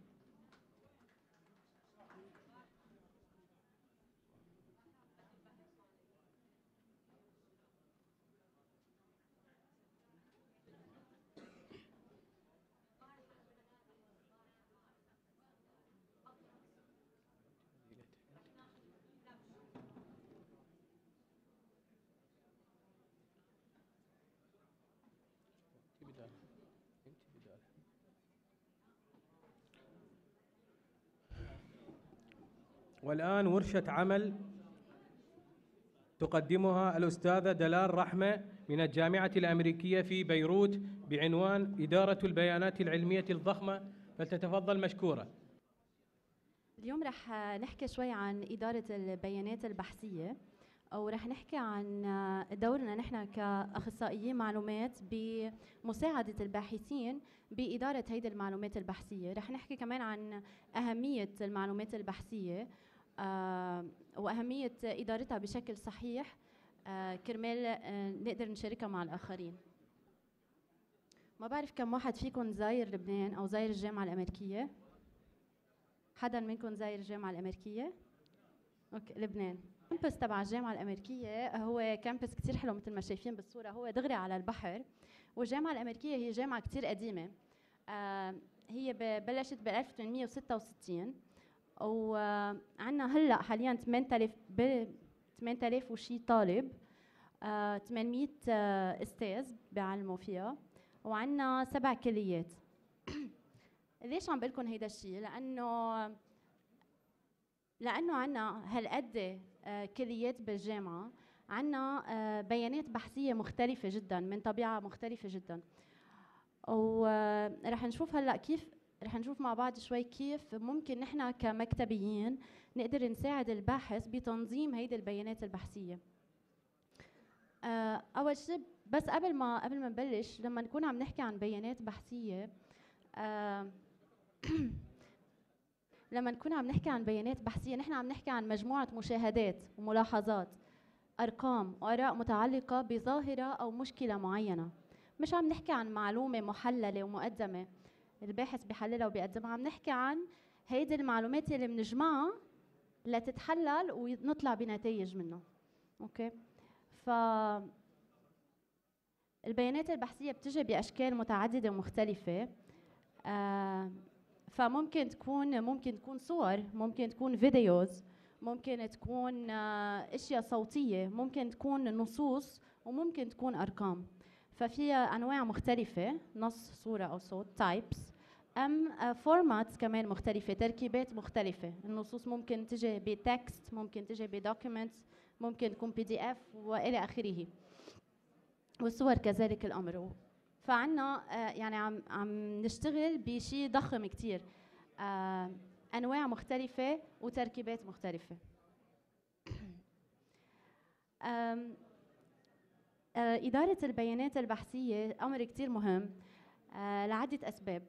والآن ورشة عمل تقدمها الأستاذة دلال رحمة من الجامعة الأمريكية في بيروت بعنوان إدارة البيانات العلمية الضخمة. فلتتفضل مشكورة. اليوم رح نحكي شوي عن إدارة البيانات البحثية ورح نحكي عن دورنا نحن كأخصائيين معلومات بمساعدة الباحثين بإدارة هيدي المعلومات البحثية. رح نحكي كمان عن أهمية المعلومات البحثية آه، وأهمية إدارتها بشكل صحيح آه، كرمال آه، نقدر نشاركها مع الآخرين. ما بعرف كم واحد فيكم زاير لبنان أو زاير الجامعة الأمريكية؟ حدا منكم زاير الجامعة الأمريكية؟ okay لبنان. ال campus تبع الجامعة الأمريكية هو campus كتير حلو مثل ما شايفين بالصورة. هو دغري على البحر والجامعة الأمريكية هي جامعة كتير قديمة. آه هي بلشت ب 1866 وعندنا هلأ حاليا 8000 ب 8000 وشي طالب آه 800 آه أستاذ بيعلموا فيها وعندنا سبع كليات. ليش عم بقول لكم هيدا الشيء لأنه لأنه عندنا هالقد آه، كليات بالجامعة عندنا آه، بيانات بحثية مختلفة جدا من طبيعة مختلفة جدا. ورح نشوف هلأ كيف رح نشوف مع بعض شوي كيف ممكن نحن كمكتبيين نقدر نساعد الباحث بتنظيم هيدي البيانات البحثية. آه، أول شيء بس قبل ما قبل ما نبلش لما نكون عم نحكي عن بيانات بحثية آه، لما نكون عم نحكي عن بيانات بحثية نحن عم نحكي عن مجموعة مشاهدات وملاحظات أرقام وأراء متعلقة بظاهرة أو مشكلة معينة. مش عم نحكي عن معلومة محللة ومقدمة. الباحث بيحللها وبيقدمها. عم نحكي عن هيدي المعلومات اللي بنجمعها لتتحلل ونطلع بنتائج منه. okay؟ ف البيانات البحثية بتجي بأشكال متعددة ومختلفة. آه فممكن تكون ممكن تكون صور ممكن تكون videos ممكن تكون آه، أشياء صوتية ممكن تكون نصوص وممكن تكون أرقام. ففيها أنواع مختلفة نص صورة أو صوت types أم formats كمان مختلفة تركيبات مختلفة. النصوص ممكن تجي ب text ممكن تجي ب documents ممكن تكون PDF وإلى آخره. والصور كذلك الأمر. فعنا آه، يعني عم عم نشتغل بشيء ضخم كثير آه، أنواع مختلفة وتركيبات مختلفة. آه، إدارة البيانات البحثية أمر كتير مهم. آه، لعدة أسباب.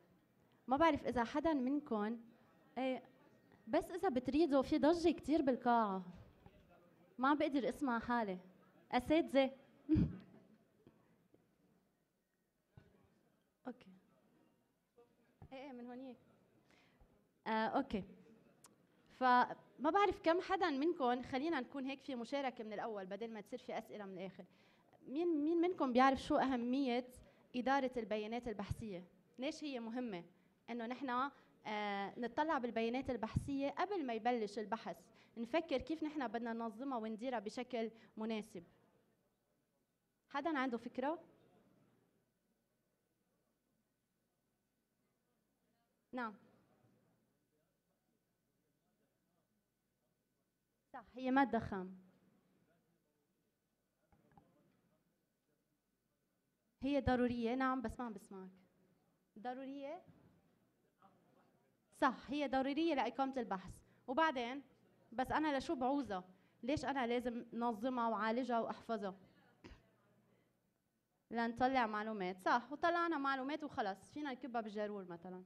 ما بعرف إذا حدا منكم إيه بس إذا بتريدوا في ضجة كتير بالقاعة. ما بقدر أسمع حالي. أساتذة okay. إيه إيه من هونيك. آه، okay. فما بعرف كم حدا منكم خلينا نكون هيك في مشاركة من الأول بدل ما تصير في أسئلة من الآخر. مين مين منكم بيعرف شو أهمية إدارة البيانات البحثية؟ ليش هي مهمة؟ إنه نحن آه نطلع بالبيانات البحثية قبل ما يبلش البحث، نفكر كيف نحن بدنا ننظمها ونديرها بشكل مناسب. حدا عنده فكرة؟ نعم. صح هي مادة خام. هي ضرورية؟ نعم بس ما عم بسمعك. ضرورية؟ صح هي ضرورية لإقامة البحث. وبعدين بس أنا لشو بعوزها؟ ليش أنا لازم نظمها وعالجها وأحفظها؟ لنطلع معلومات. صح وطلعنا معلومات وخلص فينا نكبها بالجرور مثلا.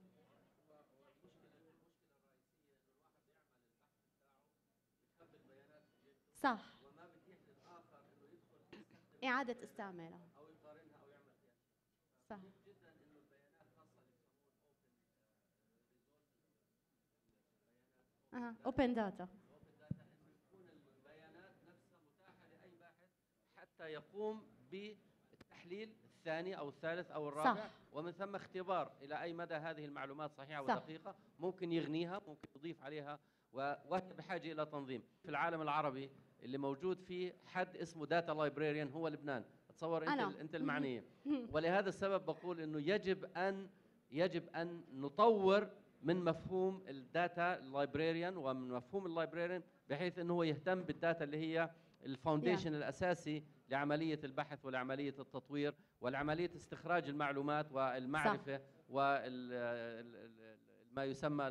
صح. إعادة استعمالها صح أها. open data حتى يقوم بالتحليل الثاني أو الثالث أو الرابع. صح. ومن ثم اختبار إلى أي مدى هذه المعلومات صحيحة صح. ودقيقة. ممكن يغنيها ممكن يضيف عليها وهي بحاجة إلى تنظيم. في العالم العربي اللي موجود فيه حد اسمه data librarian هو لبنان. تصور أنت أنا. أنت المعنية. ولهذا السبب بقول إنه يجب ان يجب أن نطور من مفهوم ال data librarian ومن مفهوم ال librarian بحيث إنه هو يهتم بال data اللي هي ال foundation الأساسي لعملية البحث ولعملية التطوير ولعملية استخراج المعلومات والمعرفة وما يسمى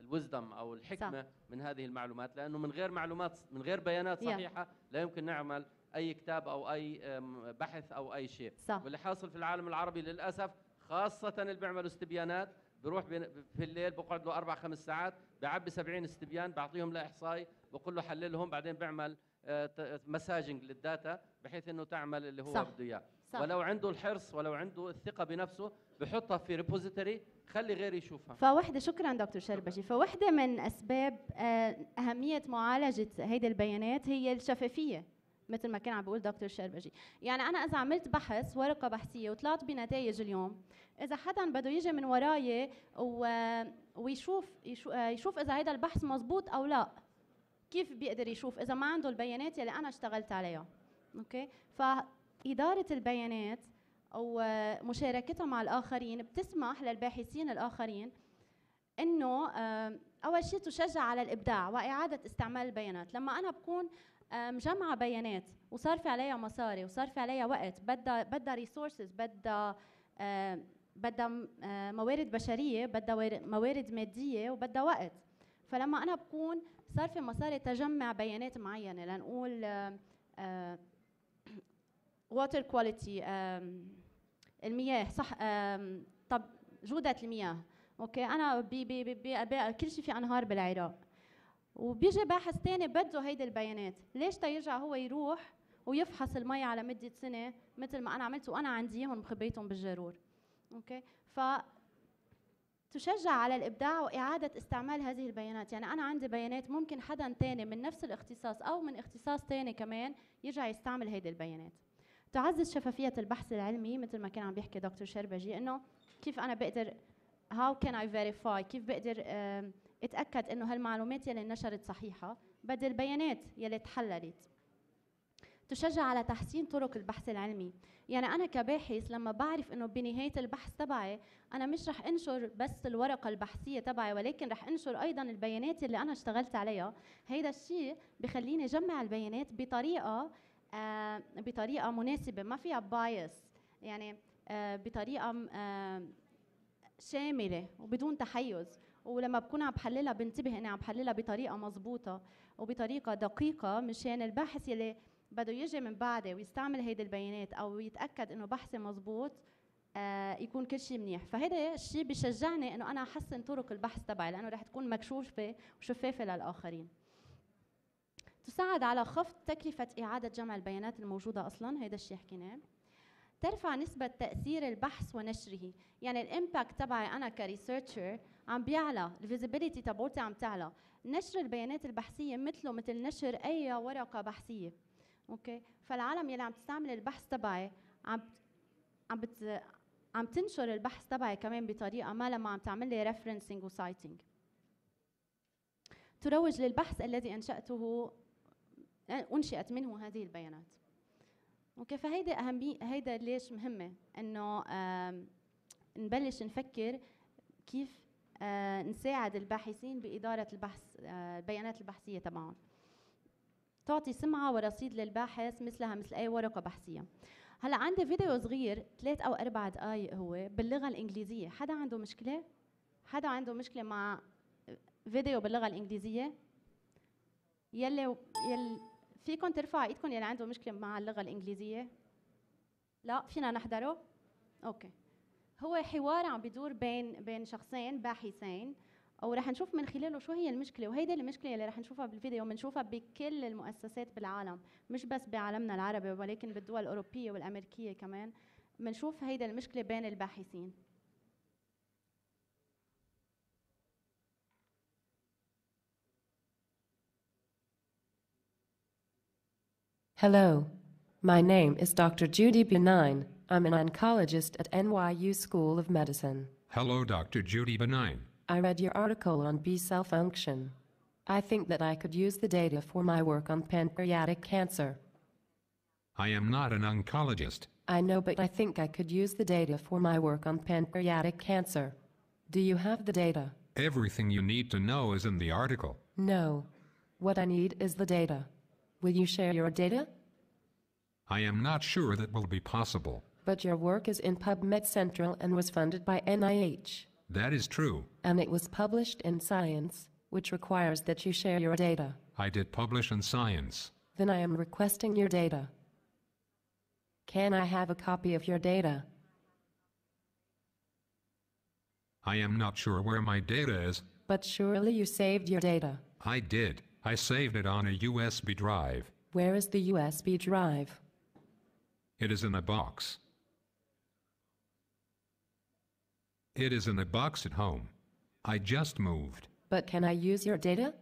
الوزدم أو الحكمة صح. من هذه المعلومات لأنه من غير معلومات من غير بيانات Yeah. صحيحة لا يمكن نعمل أي كتاب أو أي بحث أو أي شيء صح. واللي حاصل في العالم العربي للأسف خاصة اللي بيعملوا استبيانات بروح في الليل بقعد له أربع خمس ساعات بعبي 70 استبيان بعطيهم لاحصائي بقول له حللهم بعدين بيعمل مساجنج للداتا بحيث إنه تعمل اللي هو. بده اياه. ولو عنده الحرص ولو عنده الثقة بنفسه بحطها في ريبوزيتوري خلي غيري يشوفها. فوحدة شكرا دكتور شربجي فوحدة من أسباب آه، أهمية معالجة هيدي البيانات هي الشفافية. مثل ما كان عم بقول دكتور شربجي. يعني أنا إذا عملت بحث ورقة بحثية وطلعت بنتائج اليوم إذا حدا بده يجي من وراي. ويشوف يشو- آه، يشوف إذا هذا البحث مزبوط أو لا. كيف بيقدر يشوف إذا ما عنده البيانات يلي أنا اشتغلت عليها؟ okay؟ فإدارة البيانات ومشاركتها مع الآخرين بتسمح للباحثين الآخرين إنه آم، أول شيء تشجع على الإبداع وإعادة استعمال البيانات. لما أنا بكون آه، مجمعه بيانات. وصار في عليها مصاري وصار في عليها وقت. بدها بدها resources بدها آه، بدها آه، موارد بشرية بدها وار- موارد مادية وبدها وقت. فلما أنا بكون صار في مصاري تجمع بيانات معينة لنقول water quality المياه صح طب جودة المياه. okay أنا بي بي بي بي كل شيء في أنهار بالعراق. وبيجي باحث تاني بده هيدي البيانات. ليش تيرجع هو يروح ويفحص المي على مدة سنة مثل ما أنا عملت وأنا عندي إياهم مخبيتهم بالجرور. okay؟ ف تشجع على الإبداع وإعادة استعمال هذه البيانات. يعني أنا عندي بيانات ممكن حدا تاني من نفس الاختصاص أو من اختصاص تاني كمان يرجع يستعمل هيدي البيانات. تعزز شفافية البحث العلمي مثل ما كان عم بيحكي دكتور شربجي إنه كيف أنا بقدر how can I verify كيف بقدر آم، اتأكد إنه هالمعلومات يلي نشرت صحيحة بدل البيانات يلي تحللت. تشجع على تحسين طرق البحث العلمي. يعني أنا كباحث لما بعرف إنه بنهاية البحث تبعي أنا مش رح أنشر بس الورقة البحثية تبعي ولكن رح أنشر أيضا البيانات اللي أنا اشتغلت عليها. هيدا الشيء بخليني أجمع البيانات بطريقة آه بطريقة مناسبة ما فيها بايس يعني آه بطريقة آه شاملة وبدون تحيز. ولما بكون عم بحللها بنتبه إني عم بحللها بطريقة مضبوطه وبطريقة دقيقة مشان الباحث يلي بده يجي من بعدي ويستعمل هيدي البيانات أو يتأكد إنه بحثي مزبوط آه يكون كل شيء منيح. فهذا الشيء بشجعني إنه أنا أحسن طرق البحث تبعي لأنه رح تكون مكشوفة وشفافة للآخرين. تساعد على خفض تكلفة إعادة جمع البيانات الموجودة أصلا هذا الشيء حكيناه. ترفع نسبة تأثير البحث ونشره، يعني ال impact تبعي أنا ك researcher عم بيعلى، ال visibility تبعتي عم تعلى، نشر البيانات البحثية مثله مثل نشر أي ورقة بحثية، okay؟ فالعالم يلي عم تستعمل البحث تبعي عم عم بت عم تنشر البحث تبعي كمان بطريقة ما لما عم تعمل لي referencing و citing تروج للبحث الذي أنشأته أنشئت منه هذه البيانات. okay؟ فهيدي اهميه هيدا ليش مهمة؟ إنه نبلش نفكر كيف نساعد الباحثين بإدارة البحث آه البيانات البحثية تبعهم تعطي سمعة ورصيد للباحث مثلها مثل أي ورقة بحثية هلا عندي فيديو صغير ثلاث أو أربع دقائق هو باللغة الإنجليزية حدا عنده مشكلة؟ حدا عنده مشكلة مع فيديو باللغة الإنجليزية؟ يلي يل فيكم ترفعوا ايدكم يلي عنده مشكلة مع اللغة الإنجليزية؟ لا فينا نحضره؟ أوكي هو حوار عم بيدور بين بين شخصين باحثين ورح نشوف من خلاله شو هي المشكلة وهيدي المشكلة اللي رح نشوفها بالفيديو بنشوفها بكل المؤسسات بالعالم مش بس بعالمنا العربي ولكن بالدول الأوروبية والأمريكية كمان بنشوف هيدي المشكلة بين الباحثين Hello. My name is Dr. Judy Benign. I'm an oncologist at NYU School of Medicine. Hello, Dr. Judy Benign. I read your article on B cell function. I think that I could use the data for my work on pancreatic cancer. I am not an oncologist. I know, but I think I could use the data for my work on pancreatic cancer. Do you have the data? Everything you need to know is in the article. No. What I need is the data. Will you share your data? I am not sure that will be possible. But your work is in PubMed Central and was funded by NIH. That is true. And it was published in Science, which requires that you share your data. I did publish in Science. Then I am requesting your data. Can I have a copy of your data? I am not sure where my data is. But surely you saved your data. I did. I saved it on a USB drive. Where is the USB drive? It is in a box. It is in a box at home. I just moved. But can I use your data?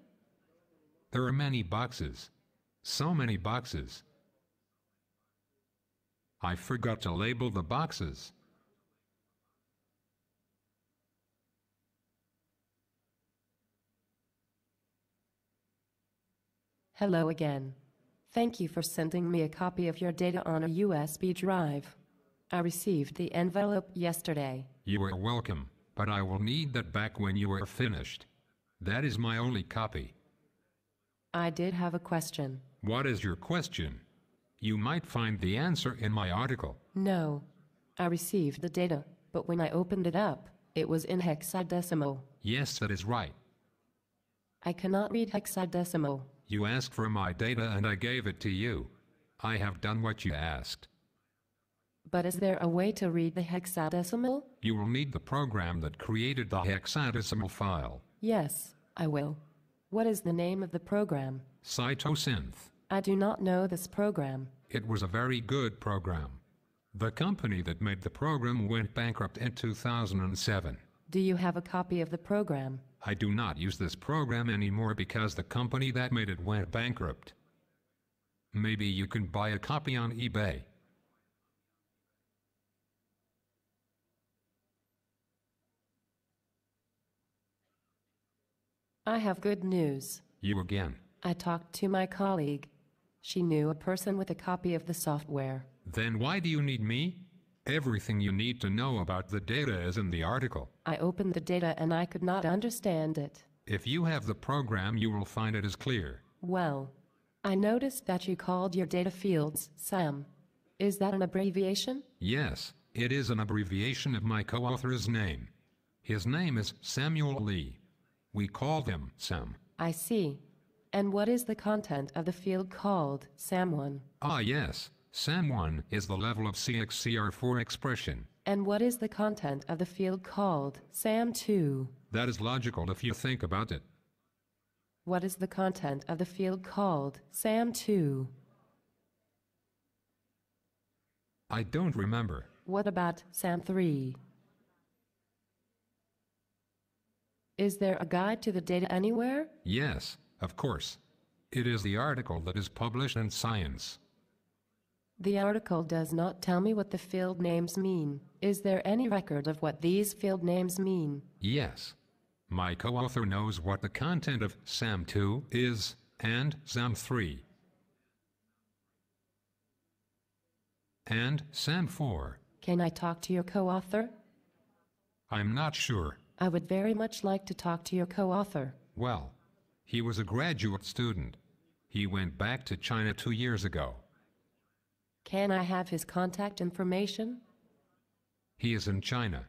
There are many boxes. So many boxes. I forgot to label the boxes. Hello again. Thank you for sending me a copy of your data on a USB drive. I received the envelope yesterday. You are welcome, but I will need that back when you are finished. That is my only copy. I did have a question. What is your question? You might find the answer in my article. No. I received the data, but when I opened it up, it was in hexadecimal. Yes, that is right. I cannot read hexadecimal. You asked for my data and I gave it to you. I have done what you asked. But is there a way to read the hexadecimal? You will need the program that created the hexadecimal file. Yes, I will. What is the name of the program? Cytosynth. I do not know this program. It was a very good program. The company that made the program went bankrupt in 2007. Do you have a copy of the program? I do not use this program anymore because the company that made it went bankrupt. Maybe you can buy a copy on eBay. I have good news. You again. I talked to my colleague. She knew a person with a copy of the software. Then why do you need me? Everything you need to know about the data is in the article. I opened the data and I could not understand it. If you have the program, you will find it is clear. Well, I noticed that you called your data fields SAM. Is that an abbreviation? Yes, it is an abbreviation of my co author's name. His name is Samuel Lee. We call him Sam. I see. And what is the content of the field called SAM1? Ah, yes, SAM1 is the level of CXCR4 expression. And what is the content of the field called SAM2? That is logical if you think about it. What is the content of the field called SAM2? I don't remember. What about SAM3? Is there a guide to the data anywhere? Yes, of course. It is the article that is published in Science. The article does not tell me what the field names mean. Is there any record of what these field names mean? Yes. My co author knows what the content of SAM2 is and SAM3. And SAM4. Can I talk to your co author? I'm not sure. I would very much like to talk to your co author. Well, he was a graduate student. He went back to China two years ago. Can I have his contact information? He is in China.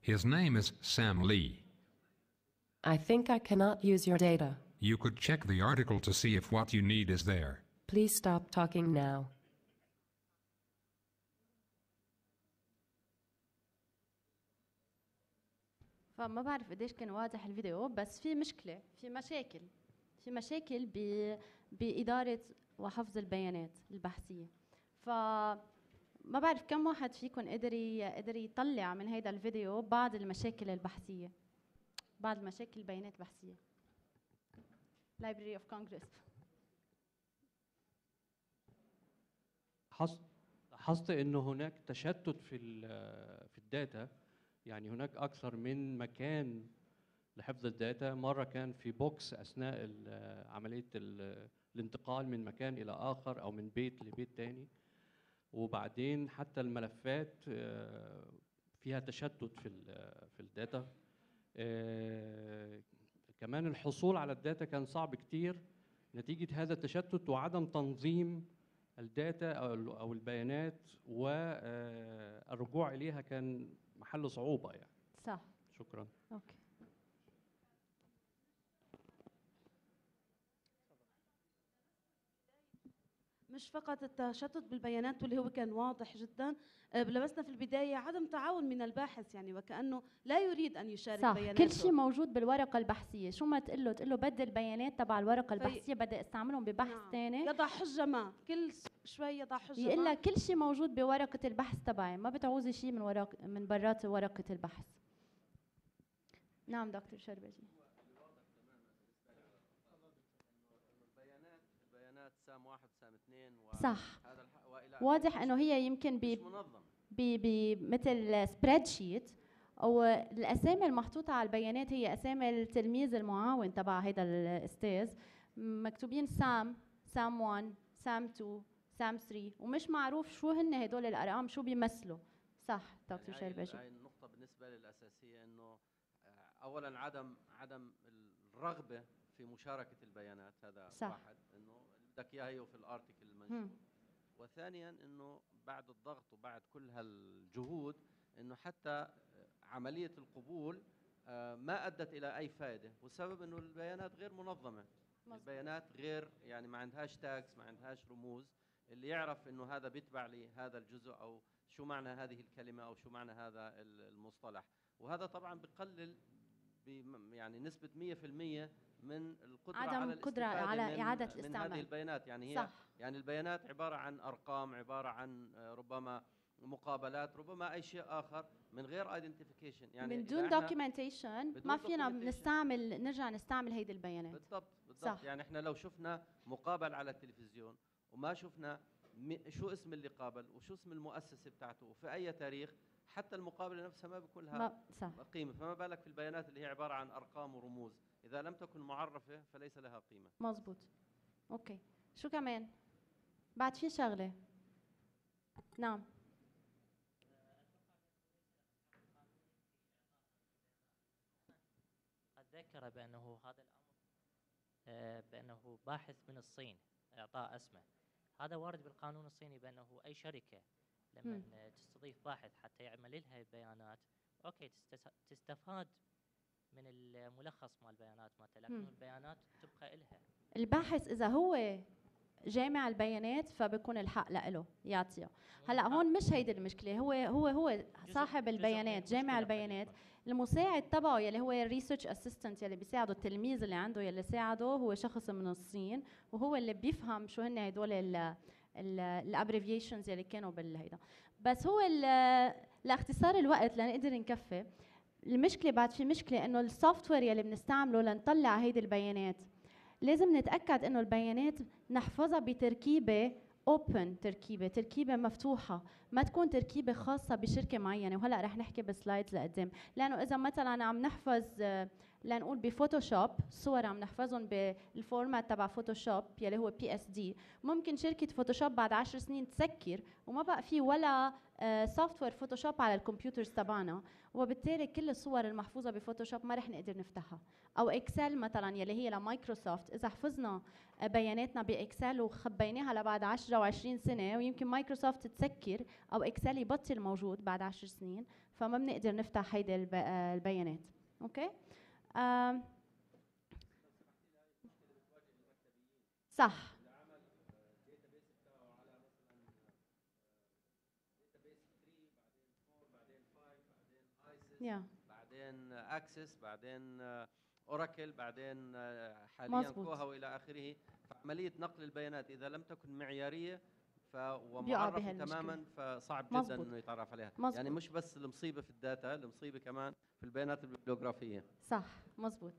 His name is Sam Lee. I think I cannot use your data. You could check the article to see if what you need is there. Please stop talking now. فما بعرف قديش كان واضح الفيديو بس في مشكلة في مشاكل في مشاكل ب... بإدارة وحفظ البيانات البحثية. ف ما بعرف كم واحد فيكم قدر. قدر يطلع من هيدا الفيديو بعض المشاكل البحثية بعض المشاكل البيانات البحثية. Library of Congress. لاحظت إنه هناك تشتت في في ال data. يعني هناك أكثر من مكان لحفظ ال data. مرة كان في box أثناء عملية ال- الانتقال من مكان إلى آخر أو من بيت لبيت تاني. وبعدين حتى الملفات آه، فيها تشتت في في ال data. آه، كمان الحصول على ال data كان صعب كتير. نتيجة هذا التشتت وعدم تنظيم ال data أو ال- أو البيانات والرجوع إليها كان محل صعوبة يعني. صح. شكرا. okay. مش فقط التشتت بالبيانات واللي هو كان واضح جدا آه، لمسنا في البداية عدم تعاون من الباحث يعني وكأنه لا يريد أن يشارك صح بياناته. كل شيء موجود بالورقة البحثية. شو ما تقول له؟ تقول له بدل البيانات تبع الورقة في- البحثية بدي أستعملهم ببحث نعم. ثاني يضع حجة ما كل شوي يضع حجة يقول لك كل شيء موجود بورقة البحث تبعي ما بتعوزي شيء من ورق من برات ورقة البحث. نعم دكتور شربجي البيانات سام واحد سام اثنين صح. واضح إنه هي يمكن ب بمثل spreadsheet أو الأسامي المحطوطة على البيانات هي أسامي التلميذ المعاون تبع هيدا الأستاذ. مكتوبين Sam Sam 1 سام 2 سام 3 ومش معروف شو هن هدول الأرقام شو بيمثلوا. صح دكتور يعني شربجي هاي النقطة بالنسبة لي الأساسية إنه آه، أولاً عدم عدم الرغبة في مشاركة البيانات هذا صح. واحد. بدك إياه هي في الأرتيكل هم. المنشور وثانياً إنه بعد الضغط وبعد كل هالجهود إنه حتى عملية القبول آه، ما أدت إلى أي فائدة والسبب إنه البيانات غير منظمة. البيانات غير يعني ما عندهاش تاكس ما عندهاش رموز. اللي يعرف إنه هذا بيتبع لي هذا الجزء أو شو معنى هذه الكلمة أو شو معنى هذا ال- المصطلح. وهذا طبعا بقلل يعني نسبة 100% من القدرة عدم على قدرة الاستفادة على من إعادة من الاستعمال. هذه البيانات يعني هي صح. يعني البيانات عبارة عن أرقام عبارة عن آه، ربما مقابلات ربما أي شيء آخر من غير identification يعني من دون documentation ما فينا. نستعمل نرجع نستعمل هيدي البيانات بالضبط بالضبط صح. يعني إحنا لو شفنا مقابل على التلفزيون وما شفنا شو اسم اللي قابل وشو اسم المؤسسة بتاعته وفي أي تاريخ حتى المقابلة نفسها ما بيكون لها قيمة فما بالك في البيانات اللي هي عبارة عن أرقام ورموز إذا لم تكن معرفة فليس لها قيمة. مزبوط أوكي. شو كمان؟ بعد في شغلة. نعم. ذكر بأنه هذا الأمر آه، بأنه باحث من الصين إعطاء اسمه. هذا وارد بالقانون الصيني بأنه أي شركة لما. تستضيف باحث حتى يعمل لها البيانات okay تستفاد من الملخص مال البيانات مالته لكن. البيانات تبقى إلها. الباحث إذا هو جامع البيانات فبكون الحق له يعطيه. هلأ هون مش هيدي المشكلة هو هو هو صاحب البيانات جامع البيانات. المساعد تبعه يلي هو ال research assistant يلي بيساعده التلميذ اللي عنده يلي ساعده هو شخص من الصين وهو اللي بيفهم شو هن هدول ال abbreviations يلي كانوا بالهيدا. بس هو لاختصار الوقت لنقدر نكفي المشكلة بعد في مشكلة إنه ال software يلي بنستعمله لنطلع هيدي البيانات. لازم نتأكد إنه البيانات نحفظها بتركيبة open تركيبة تركيبة مفتوحة ما تكون تركيبة خاصة بشركة معينة. وهلأ رح نحكي ب slides لقدام. لأنه إذا مثلا عم نحفظ لنقول بفوتوشوب صور عم نحفظهم بال format تبع فوتوشوب يلي هو PSD ممكن شركة فوتوشوب بعد عشر سنين تسكر وما بقى في ولا software فوتوشوب على ال computers تبعنا. وبالتالي كل الصور المحفوظة بفوتوشوب ما رح نقدر نفتحها. أو Excel مثلا يلي هي لمايكروسوفت. إذا حفظنا آه، بياناتنا ب Excel وخبيناها لبعد 10 و20 سنة ويمكن مايكروسوفت تسكر أو Excel يبطل موجود بعد 10 سنين فما بنقدر نفتح هيدي آه، البيانات. أوكي. صح. يا بعدين Access بعدين Oracle بعدين حاليا. كوها وإلى آخره. فعملية نقل البيانات إذا لم تكن معيارية ف ومعرفه. تماما فصعب مزبوط. جدا إنه يتعرف عليها مزبوط. يعني مش بس المصيبة في ال data المصيبة كمان في البيانات البيبليوغرافيه صح مزبوط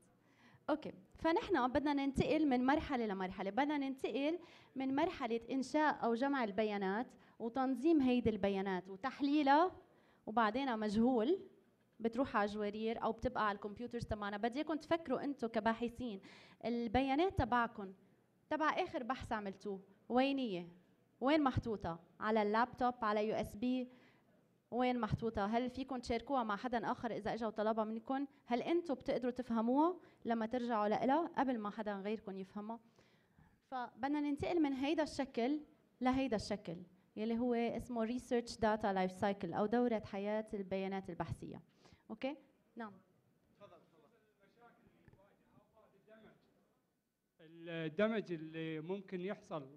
أوكي فنحن بدنا ننتقل من مرحلة لمرحلة بدنا ننتقل من مرحلة إنشاء أو جمع البيانات وتنظيم هيدي البيانات وتحليلها وبعدين مجهول بتروح على جوارير أو بتبقى على ال computers تبعنا بدي إياكم تفكروا أنتم كباحثين البيانات تبعكم تبع آخر بحث عملتوه وين هي وين محطوطة على اللابتوب على USB وين محطوطة؟ هل فيكم تشاركوها مع حدا آخر إذا إجا وطلبها منكم؟ هل أنتم بتقدروا تفهموها لما ترجعوا لها قبل ما حدا غيركم يفهمها؟ فبدنا ننتقل من هيدا الشكل لهيدا الشكل يلي هو اسمه Research Data Life Cycle أو دورة حياة البيانات البحثية. أوكي؟ نعم. الدمج اللي ممكن يحصل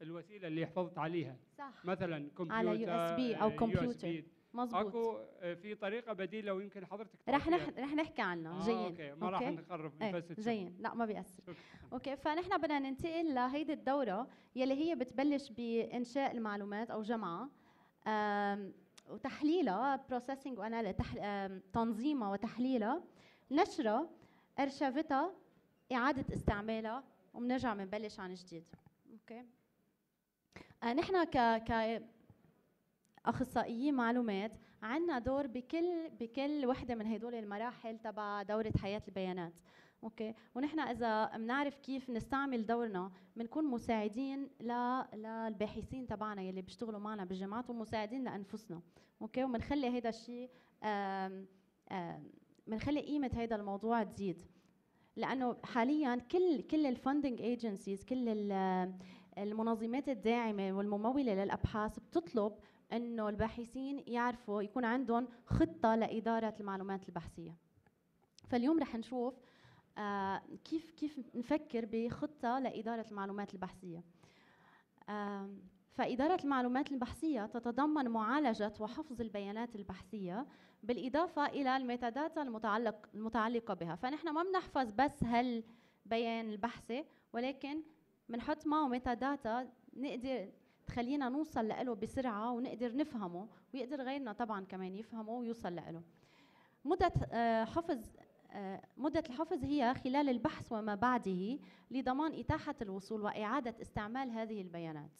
بالوسيلة اللي حفظت عليها. صح. مثلا كمبيوتر على USB أو آه، كمبيوتر. USB. مزبوط. أكو آه، في طريقة بديلة ويمكن حضرتك رح. نح... رح نحكي عنها. آه، جايين أوكي، ما راح نقرب إيه نفسد شغل. جايين لا ما بيأثر. أوكي. فنحن بدنا ننتقل لهيدي الدورة يلي هي بتبلش بإنشاء المعلومات أو جمعها وتحليلها processing تنظيمها وتحليلها. نشرها ارشافتها إعادة استعمالها وبنرجع بنبلش عن جديد. أوكي؟ آه، نحن ك ك أخصائيين معلومات عندنا دور بكل بكل وحدة من هدول المراحل تبع دورة حياة البيانات. أوكي؟ ونحن إذا بنعرف كيف نستعمل دورنا بنكون مساعدين. للباحثين تبعنا يلي بيشتغلوا معنا بالجامعات ومساعدين لأنفسنا. أوكي؟ وبنخلي هيدا الشيء بنخلي قيمة هيدا الموضوع تزيد. لأنه حاليا كل كل ال funding agencies كل ال- المنظمات الداعمة والممولة للأبحاث بتطلب إنه الباحثين يعرفوا يكون عندهم خطة لإدارة المعلومات البحثية. فاليوم رح نشوف آه كيف كيف نفكر بخطة لإدارة المعلومات البحثية. آم، فإدارة المعلومات البحثية تتضمن معالجة وحفظ البيانات البحثية بالإضافة إلى ال metadata المتعلق المتعلقة بها. فنحن ما بنحفظ بس هالبيان البحثي ولكن بنحط معه metadata نقدر تخلينا نوصل له بسرعة ونقدر نفهمه ويقدر غيرنا طبعا كمان يفهمه ويوصل له مدة آه، حفظ آه، مدة الحفظ هي خلال البحث وما بعده لضمان إتاحة الوصول وإعادة استعمال هذه البيانات.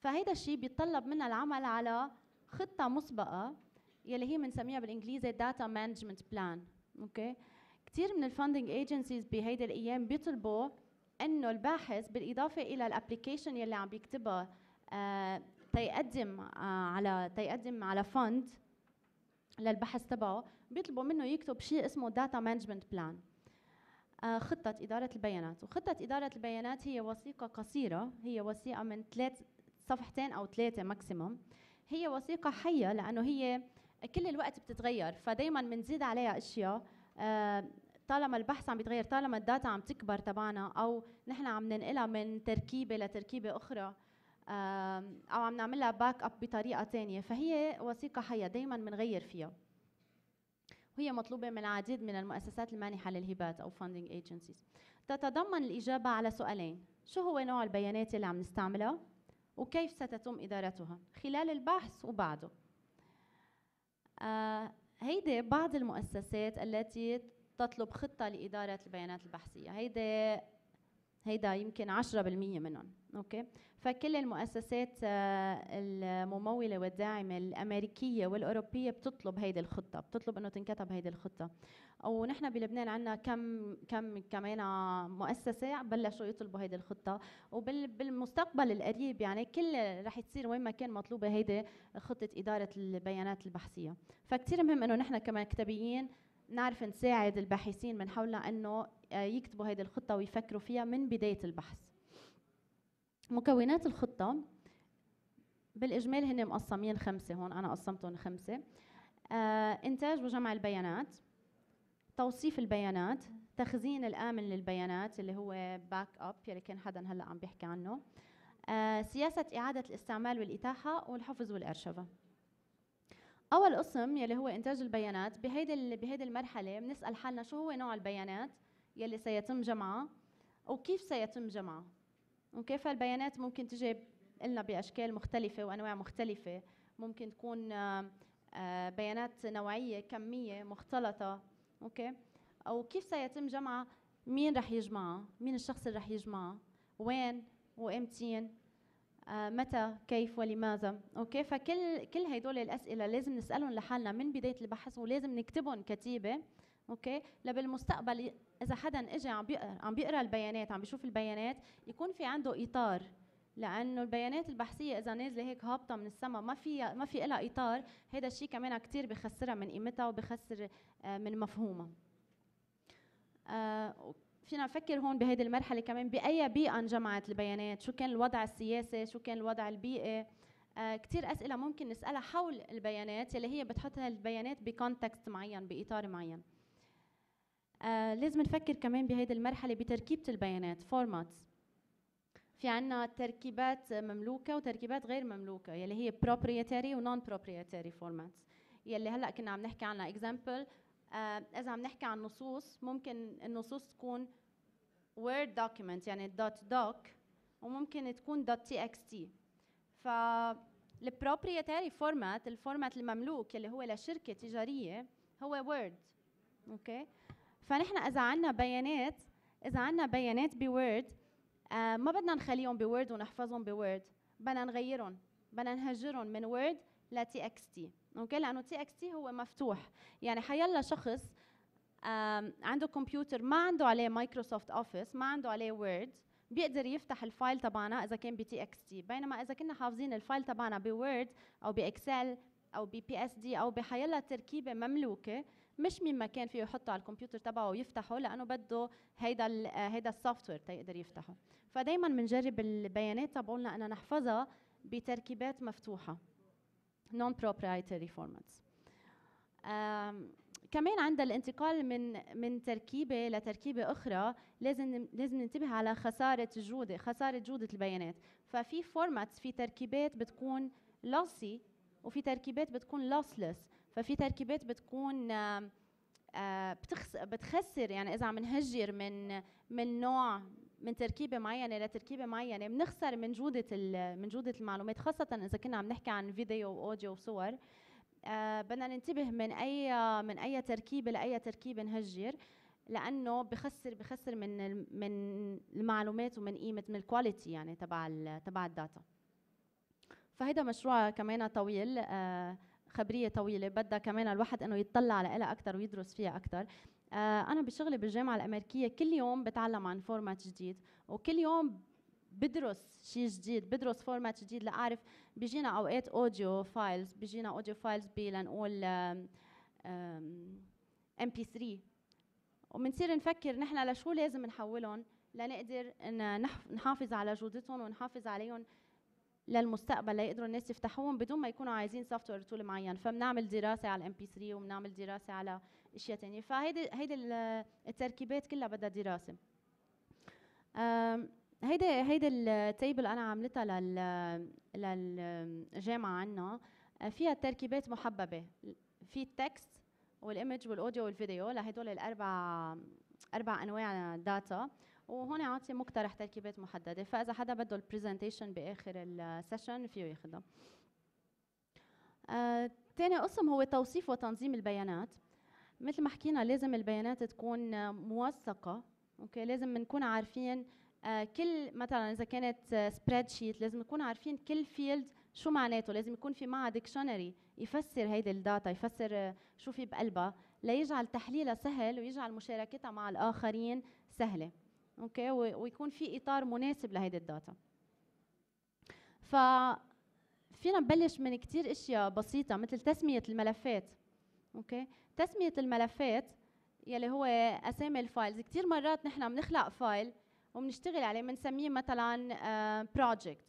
فهيدا الشيء بيتطلب منا العمل على خطة مسبقة يلي هي بنسميها بالإنجليزي data management plan أوكي كثير من ال funding agencies بهيدي الأيام بيطلبوا إنه الباحث بالإضافة إلى ال application يلي عم بيكتبها آه تيقدم آه على تيقدم على fund للبحث تبعه بيطلبوا منه يكتب شيء اسمه data management plan خطة إدارة البيانات. وخطة إدارة البيانات هي وثيقة قصيرة هي وثيقة من ثلاث صفحتين أو ثلاثة maximum هي وثيقة حية لأنه هي كل الوقت بتتغير فدايما بنزيد عليها أشياء آه طالما البحث عم بيتغير طالما ال data عم تكبر تبعنا أو نحن عم ننقلها من تركيبة لتركيبة أخرى أو عم نعملها backup بطريقة ثانية فهي وثيقة حية دائما بنغير فيها. وهي مطلوبة من العديد من المؤسسات المانحة للهبات أو funding agencies. تتضمن الإجابة على سؤالين. شو هو نوع البيانات اللي عم نستعملها؟ وكيف ستتم إدارتها؟ خلال البحث وبعده. آه هيدي بعض المؤسسات التي تطلب خطة لإدارة البيانات البحثية. هيدا هيدا يمكن 10% منهم أوكي؟ فكل المؤسسات آه، الممولة والداعمة الأمريكية والأوروبية بتطلب هيدي الخطة بتطلب إنه تنكتب هيدي الخطة. ونحن بلبنان عندنا كم كم كمان مؤسسة بلشوا يطلبوا هيدي الخطة. وبالمستقبل القريب يعني كل رح تصير وين ما كان مطلوبة هيدي خطة إدارة البيانات البحثية. فكتير مهم إنه نحن كمكتبيين نعرف نساعد الباحثين من حولنا إنه آه، يكتبوا هذه الخطة ويفكروا فيها من بداية البحث. مكونات الخطة بالإجمال هن مقسمين خمسة هون أنا قسمتهم خمسة. آه، إنتاج وجمع البيانات توصيف البيانات تخزين الآمن للبيانات اللي هو backup يلي كان حدا هلأ عم بيحكي عنه. آه، سياسة إعادة الاستعمال والإتاحة والحفظ والارشفه اول قسم يلي هو إنتاج البيانات بهيدي بهيدي المرحلة بنسال حالنا شو هو نوع البيانات يلي سيتم جمعها وكيف سيتم جمعها وكيف البيانات ممكن تجي لنا بأشكال مختلفة وأنواع مختلفة؟ ممكن تكون آه، آه، بيانات نوعية كمية مختلطة أوكي؟ أو كيف سيتم جمعها مين رح يجمعها مين الشخص اللي رح يجمعها وين؟ وإمتين؟ متى كيف ولماذا. أوكي؟ فكل كل هدول الأسئلة لازم نسألهم لحالنا من بداية البحث ولازم نكتبهم كتابة. أوكي؟ ل بالمستقبل إذا حدا اجى عم بيقرأ عم بيقرأ البيانات عم بيشوف البيانات يكون في عنده إطار. لأنه البيانات البحثية إذا نازلة هيك هابطة من السماء ما في ما في لها إطار. هذا الشيء كمان كثير بخسرها من قيمتها وبخسر آه، من مفهومها. آه، فينا نفكر هون بهيدي المرحلة كمان بأي بيئة انجمعت البيانات؟ شو كان الوضع السياسي؟ شو كان الوضع البيئي؟ آه كثير أسئلة ممكن نسألها حول البيانات اللي هي بتحطها البيانات بكونتكست معين بإطار معين. آه لازم نفكر كمان بهيدي المرحلة بتركيبة البيانات formats في عنا تركيبات مملوكة وتركيبات غير مملوكة يلي هي proprietary و non proprietary formats. يلي هلأ كنا عم نحكي عنها example آه إذا عم نحكي عن نصوص ممكن النصوص تكون word document يعني dot doc وممكن تكون dot txt. ف ال proprietary format ال format المملوك اللي هو لشركة تجارية هو وورد أوكي فنحن إذا عندنا بيانات إذا عندنا بيانات بوورد آه ما بدنا نخليهم بوورد ونحفظهم بوورد بدنا نغيرهم بدنا نهجرهم من وورد ل TXT أوكي لأنه TXT هو مفتوح. يعني حيلا شخص عنده كمبيوتر ما عنده عليه مايكروسوفت اوفيس ما عنده عليه وورد بيقدر يفتح ال file تبعنا إذا كان ب TXT. بينما إذا كنا حافظين ال file تبعنا بوورد أو بإكسل أو ب PSD أو بحيلا تركيبة مملوكة مش مين ما كان فيه يحطه على الكمبيوتر تبعه ويفتحه لأنه بده هيدا هيدا ال software تيقدر يفتحه. فدائما بنجرب البيانات تبعولنا ان نحفظها بتركيبات مفتوحة non proprietary formats كمان عند الانتقال من من تركيبة لتركيبه أخرى لازم لازم ننتبه على خسارة الجوده خسارة جودة البيانات. ففي formats في تركيبات بتكون lossy وفي تركيبات بتكون lossless ففي تركيبات بتكون آه، بتخس بتخسر يعني إذا عم نهجر من من نوع من تركيبة معينة لتركيبه معينة بنخسر من جودة من جودة المعلومات خاصة إذا كنا عم نحكي عن فيديو و audio وصور بدنا ننتبه من أي من أي تركيبه لأي تركيبه نهجر لأنه بخسر بخسر من من المعلومات ومن قيمة من ال quality يعني تبع تبع ال data. فهيدا مشروع كمان طويل آه خبرية طويلة. بدها كمان الواحد إنه يطلع عليها أكثر ويدرس فيها أكثر آه، أنا بشغلي بالجامعة الأمريكية كل يوم بتعلم عن format جديد وكل يوم بدرس شيء جديد بدرس format جديد لأعرف بيجينا أوقات audio files بيجينا audio files لنقول M P 3 وبنصير نفكر نحن لشو لازم نحولهم لنقدر نحافظ على جودتهم ونحافظ عليهم للمستقبل ليقدروا الناس يفتحوهم بدون ما يكونوا عايزين software tool معين. فبنعمل دراسة على ال MP 3 وبنعمل دراسة على أشياء ثانية فهيدي هيدي التركيبات كلها بدها دراسة. هيدي هيدي ال table أنا عملتها لل للجامعة عنا فيها تركيبات محببة. في التكست والإيمج والأوديو والفيديو لهدول الأربع أربع أنواع data وهون عاطي مقترح تركيبات محددة. فإذا حدا بده ال presentation بآخر ال session فيه ياخذها آه، تاني قسم هو توصيف وتنظيم البيانات. مثل ما حكينا لازم البيانات تكون موثقة. أوكي لازم نكون عارفين كل مثلا إذا كانت spreadsheet لازم نكون عارفين كل field شو معناته. لازم يكون في معها dictionary يفسر هيدي ال data يفسر آه، شو في بقلبها ليجعل تحليلها سهل ويجعل مشاركتها مع الآخرين سهلة. أوكي؟ ويكون في إطار مناسب لهيدي ال data. ف فينا نبلش من كثير أشياء بسيطة مثل تسمية الملفات. أوكي؟ تسمية الملفات يلي هو أسامي ال files كثير مرات نحن بنخلق file وبنشتغل عليه بنسميه مثلا project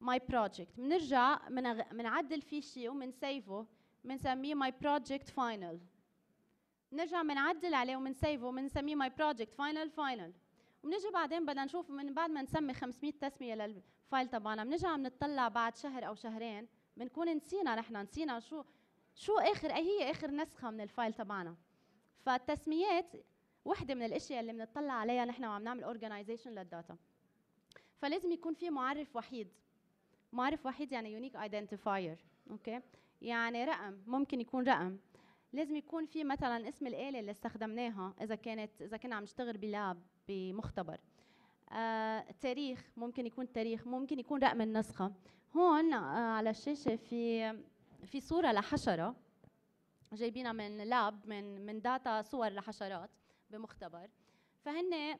my project بنرجع بنعدل فيه شيء وب نsave ه. بنسميه my project final بنرجع بنعدل عليه وب نsave ه وبنسميه my project final final وبنجي بعدين بدنا نشوف من بعد ما نسمي 500 تسمية لل file تبعنا بنرجع بنطلع بعد شهر أو شهرين بنكون نسينا نحن نسينا شو شو آخر أي هي آخر نسخة من ال file تبعنا. فالتسميات وحده من الأشياء اللي بنطلع عليها نحن وعم نعمل organization لل data. فلازم يكون في معرف وحيد. معرف وحيد يعني unique identifier أوكي يعني رقم ممكن يكون رقم. لازم يكون في مثلا اسم الآلة اللي استخدمناها إذا كانت إذا كنا عم نشتغل ب lab بمختبر. آه تاريخ ممكن يكون تاريخ ممكن يكون رقم النسخة. هون آه على الشاشة في في صورة لحشرة. جايبينها من lab من من data صور لحشرات. بمختبر. فهن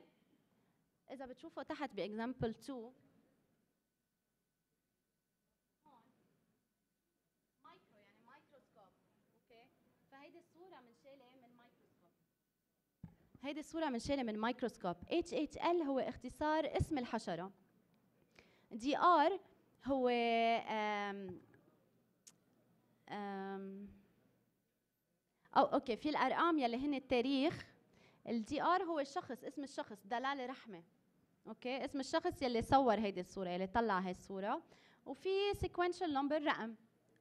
إذا بتشوفوا تحت ب example 2 هيدي الصورة منشالة من microscope. HHL هو اختصار اسم الحشرة. DR هو أم أم أو okay في الأرقام يلي هن التاريخ ال DR هو الشخص اسم الشخص دلالة رحمة. okay؟ اسم الشخص يلي صور هيدي الصورة يلي طلع هي الصورة. وفي sequential number رقم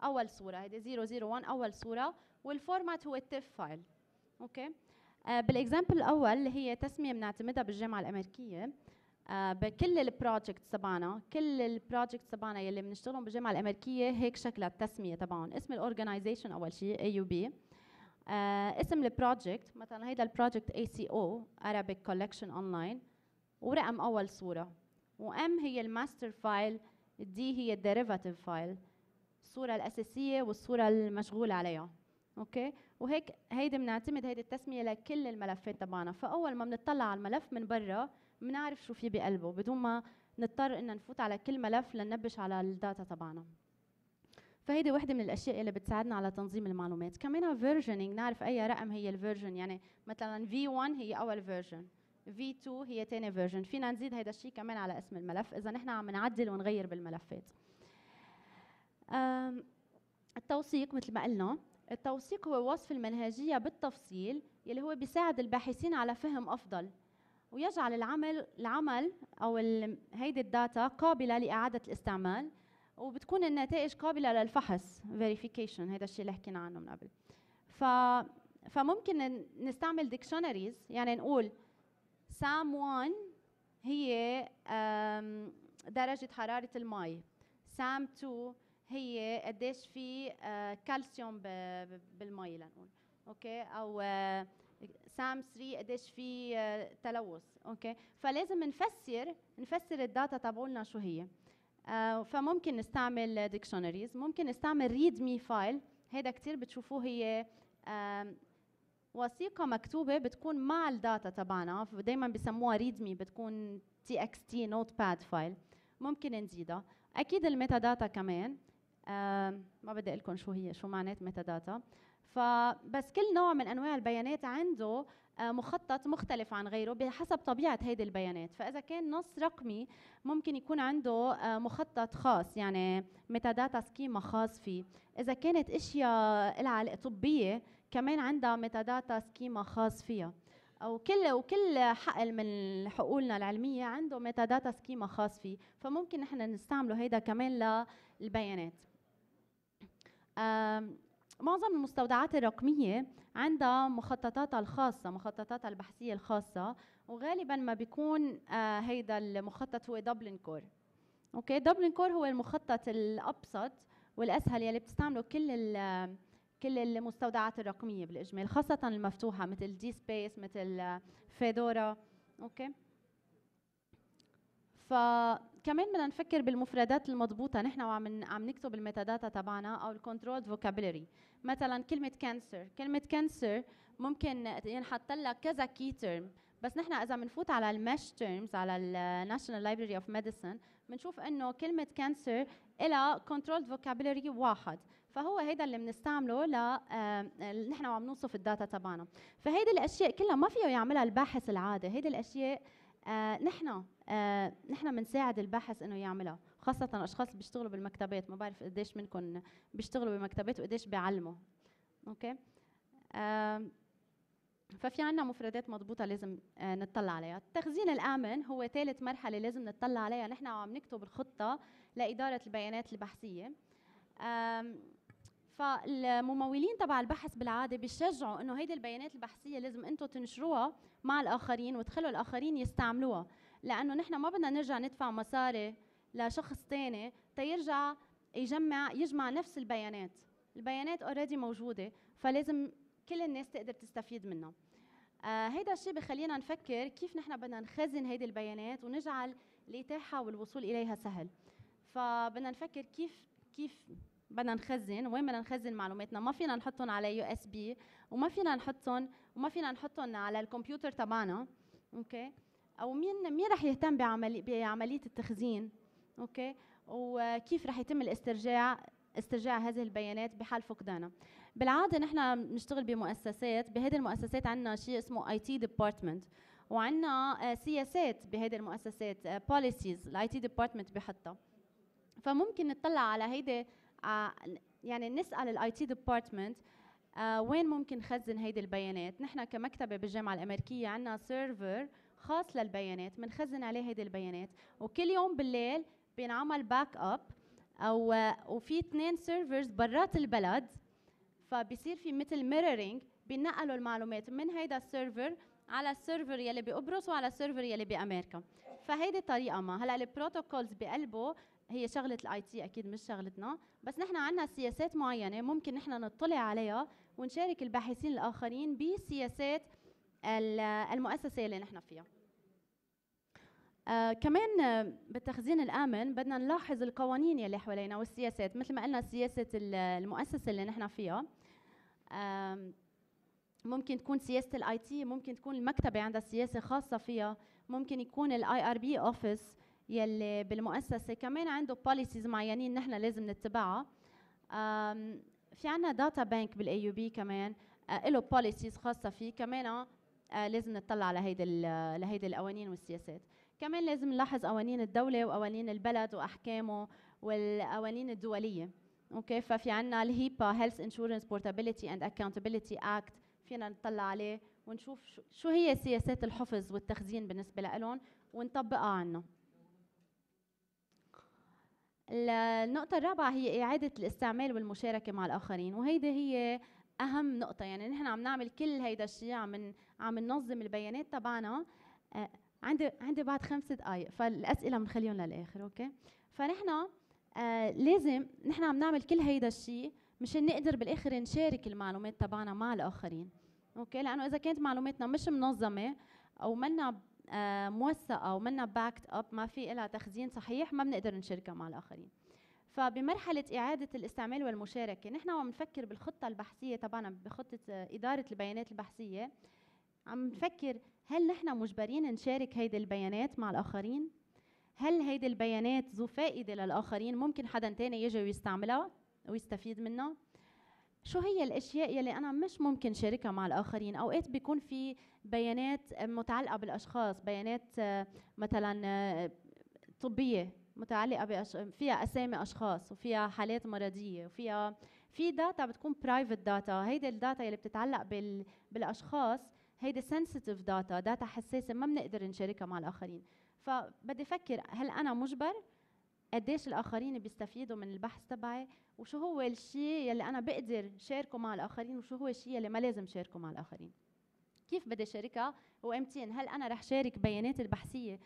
أول صورة. هيدي 001 أول صورة. وال format هو ال TIFF file okay؟ آه، بال example الأول اللي هي تسمية بنعتمدها بالجامعة الأمريكية. آه، بكل ال projects تبعنا كل ال projects تبعنا يلي بنشتغلهم بالجامعة الأمريكية هيك شكلها التسمية تبعهم. اسم ال organization أول شيء AUB اسم ال project مثلا هيدا ال project ACO Arabic Collection Online ورقم أول صورة. وأم هي الماستر فايل الدي هي الديريفاتيف فايل الصورة الأساسية والصورة المشغول عليها. okay؟ وهيك هيدي بنعتمد هيدي التسمية لكل الملفات تبعنا. فأول ما بنطلع على الملف من برا بنعرف شو في بقلبه بدون ما نضطر ان نفوت على كل ملف لننبش على ال data تبعنا. فهيدي وحده من الأشياء اللي بتساعدنا على تنظيم المعلومات. كمان versioning نعرف أي رقم هي ال version يعني مثلا V1 هي اول version V2 هي ثاني version فينا نزيد هيدا الشيء كمان على اسم الملف. إذا نحن عم نعدل ونغير بالملفات. التوثيق مثل ما قلنا. التوثيق هو وصف المنهجية بالتفصيل يلي هو بيساعد الباحثين على فهم أفضل ويجعل العمل العمل أو هيدي ال data قابلة لإعادة الاستعمال. وبتكون النتائج قابلة للفحص verification هذا الشيء اللي حكينا عنه من قبل. ف فممكن نستعمل dictionaries يعني نقول سام 1 هي درجة حرارة المي. سام 2 هي قديش في آه، كالسيوم بالمي لنقول. okay؟ أو آه، سام 3 قديش في آه، تلوث. okay؟ فلازم نفسر نفسر ال data تبعولنا شو هي. فممكن نستعمل dictionaries ممكن نستعمل readme file هذا كثير بتشوفوه هي وثيقة مكتوبة بتكون مع ال data تبعنا. دايما بسموها readme بتكون txt Notepad file. ممكن نزيدها. أكيد ال metadata كمان. آه ما بدي أقول لكم شو هي شو معنات metadata فبس كل نوع من أنواع البيانات عنده آه مخطط مختلف عن غيره بحسب طبيعة هيدي البيانات. فإذا كان نص رقمي ممكن يكون عنده آه مخطط خاص يعني metadata schema خاص فيه. إذا كانت أشياء لها طبية كمان عندها metadata schema خاص فيها. أو كل وكل حقل من حقولنا العلمية عنده metadata schema خاص فيه. فممكن نحن نستعمله هيدا كمان للبيانات. معظم المستودعات الرقمية عندها مخططاتها الخاصة مخططاتها البحثية الخاصة وغالبا ما بيكون آه هيدا المخطط هو Dublin Core okay؟ Dublin Core هو المخطط الأبسط والأسهل يلي بتستعمله كل كل المستودعات الرقمية بالإجمال خاصة المفتوحة مثل DSpace مثل Fedora okay؟ فكمان بدنا نفكر بالمفردات المضبوطة. نحن وعم عم نكتب ال metadata تبعنا أو ال controlled vocabulary مثلا كلمة cancer كلمة cancer ممكن ينحط لها كذا key term بس نحن إذا بنفوت على ال MeSH terms على ال National Library of Medicine بنشوف إنه كلمة cancer لها controlled vocabulary واحد. فهو هيدا اللي بنستعمله ل آه نحن وعم نوصف ال data تبعنا. فهيدي الأشياء كلها ما فيه يعملها الباحث العادي. هيدي الأشياء آه نحن آه نحن بنساعد الباحث إنه يعملها خاصة الأشخاص اللي بيشتغلوا بالمكتبات. ما بعرف قديش منكم بيشتغلوا بمكتبات وقديش بيعلموا. أوكي؟ آه ففي عنا مفردات مضبوطة لازم آه نطلع عليها. التخزين الآمن هو ثالث مرحلة لازم نطلع عليها. نحن عم نكتب الخطة لإدارة البيانات البحثية. فالممولين تبع البحث بالعادة بيشجعوا إنه هيدي البيانات البحثية لازم أنتم تنشروها مع الآخرين وتخلوا الآخرين يستعملوها. لأنه نحن ما بدنا نرجع ندفع مصاري لشخص ثاني تيرجع يجمع يجمع نفس البيانات. البيانات already موجودة فلازم كل الناس تقدر تستفيد منها. آه هيدا الشيء بخلينا نفكر كيف نحن بدنا نخزن هيدي البيانات ونجعل الإتاحة والوصول إليها سهل. فبدنا نفكر كيف كيف بدنا نخزن وين بدنا نخزن معلوماتنا. ما فينا نحطهم على USB وما فينا نحطهم وما فينا نحطهم على الكمبيوتر تبعنا okay أو مين مين رح يهتم بعملي بعملية التخزين؟ okay؟ وكيف رح يتم الاسترجاع استرجاع هذه البيانات بحال فقدانها بالعادة نحن بنشتغل بمؤسسات بهذه المؤسسات عندنا شيء اسمه IT department وعندنا سياسات بهذه المؤسسات policies ال IT department بحطها. فممكن نطلع على هيدي يعني نسأل ال IT department وين ممكن نخزن هيدي البيانات. نحن كمكتبة بالجامعة الأمريكية عندنا server خاص للبيانات بنخزن عليه هيدي البيانات. وكل يوم بالليل بينعمل backup أو وفي اثنين servers برات البلد فبصير في مثل mirroring بينقلوا المعلومات من هيدا ال server على ال server يلي بقبرص وعلى ال server يلي بأمريكا. فهيدي طريقة ما. هلأ ال protocols بقلبه هي شغلة ال IT أكيد مش شغلتنا. بس نحن عندنا سياسات معينة ممكن نحن نطلع عليها ونشارك الباحثين الآخرين بسياسات المؤسسة اللي نحن فيها. آه كمان بالتخزين الآمن بدنا نلاحظ القوانين يلي حوالينا والسياسات مثل ما قلنا سياسة المؤسسة اللي نحن فيها. آه ممكن تكون سياسة ال IT ممكن تكون المكتبة عندها سياسة خاصة فيها ممكن يكون ال IRB office يلي بالمؤسسة كمان عنده policies معينين نحن لازم نتبعها. في عنا data bank بال AUB كمان آه له policies خاصة فيه. كمان آه لازم نطلع على هيدي لهيدي القوانين والسياسات. كمان لازم نلاحظ قوانين الدولة وقوانين البلد وأحكامه والقوانين الدولية. okay؟ ففي عنا ال HIPAA Health Insurance Portability and Accountability Act فينا نطلع عليه ونشوف شو هي سياسات الحفظ والتخزين بالنسبة لهم ونطبقها عنا. النقطة الرابعة هي إعادة الاستعمال والمشاركة مع الآخرين. وهيدي هي أهم نقطة يعني نحن عم نعمل كل هيدا الشيء عم عم ننظم البيانات تبعنا آه عندي عندي بعد خمس دقائق فالأسئلة بنخليهم للآخر أوكي؟ فنحن آه لازم نحن عم نعمل كل هيدا الشيء مشان نقدر بالآخر نشارك المعلومات تبعنا مع الآخرين okay؟ لأنه إذا كانت معلوماتنا مش منظمة أو منا آه موثقة ومنا backed up ما في لها تخزين صحيح ما بنقدر نشاركها مع الآخرين. فبمرحلة إعادة الاستعمال والمشاركة نحن عم نفكر بالخطة البحثية تبعنا بخطة إدارة البيانات البحثية. عم نفكر هل نحن مجبرين نشارك هيدي البيانات مع الآخرين؟ هل هيدي البيانات ذو فائدة للآخرين؟ ممكن حدا تاني يجي ويستعملها ويستفيد منها؟ شو هي الأشياء يلي أنا مش ممكن شاركها مع الآخرين؟ أوقات بيكون في بيانات متعلقة بالأشخاص بيانات آه، مثلا آه، طبية. متعلقة بأش... فيها أسامي أشخاص وفيها حالات مرضية وفيها في data بتكون private data هيدي ال data يلي بتتعلق بال... بالأشخاص هيدي sensitive data data حساسة ما بنقدر نشاركها مع الآخرين. فبدي أفكر هل أنا مجبر؟ قديش الآخرين بيستفيدوا من البحث تبعي؟ وشو هو الشيء يلي أنا بقدر شاركه مع الآخرين؟ وشو هو الشيء يلي ما لازم شاركه مع الآخرين؟ كيف بدي شاركها وإمتين هل أنا رح شارك بياناتي البحثية؟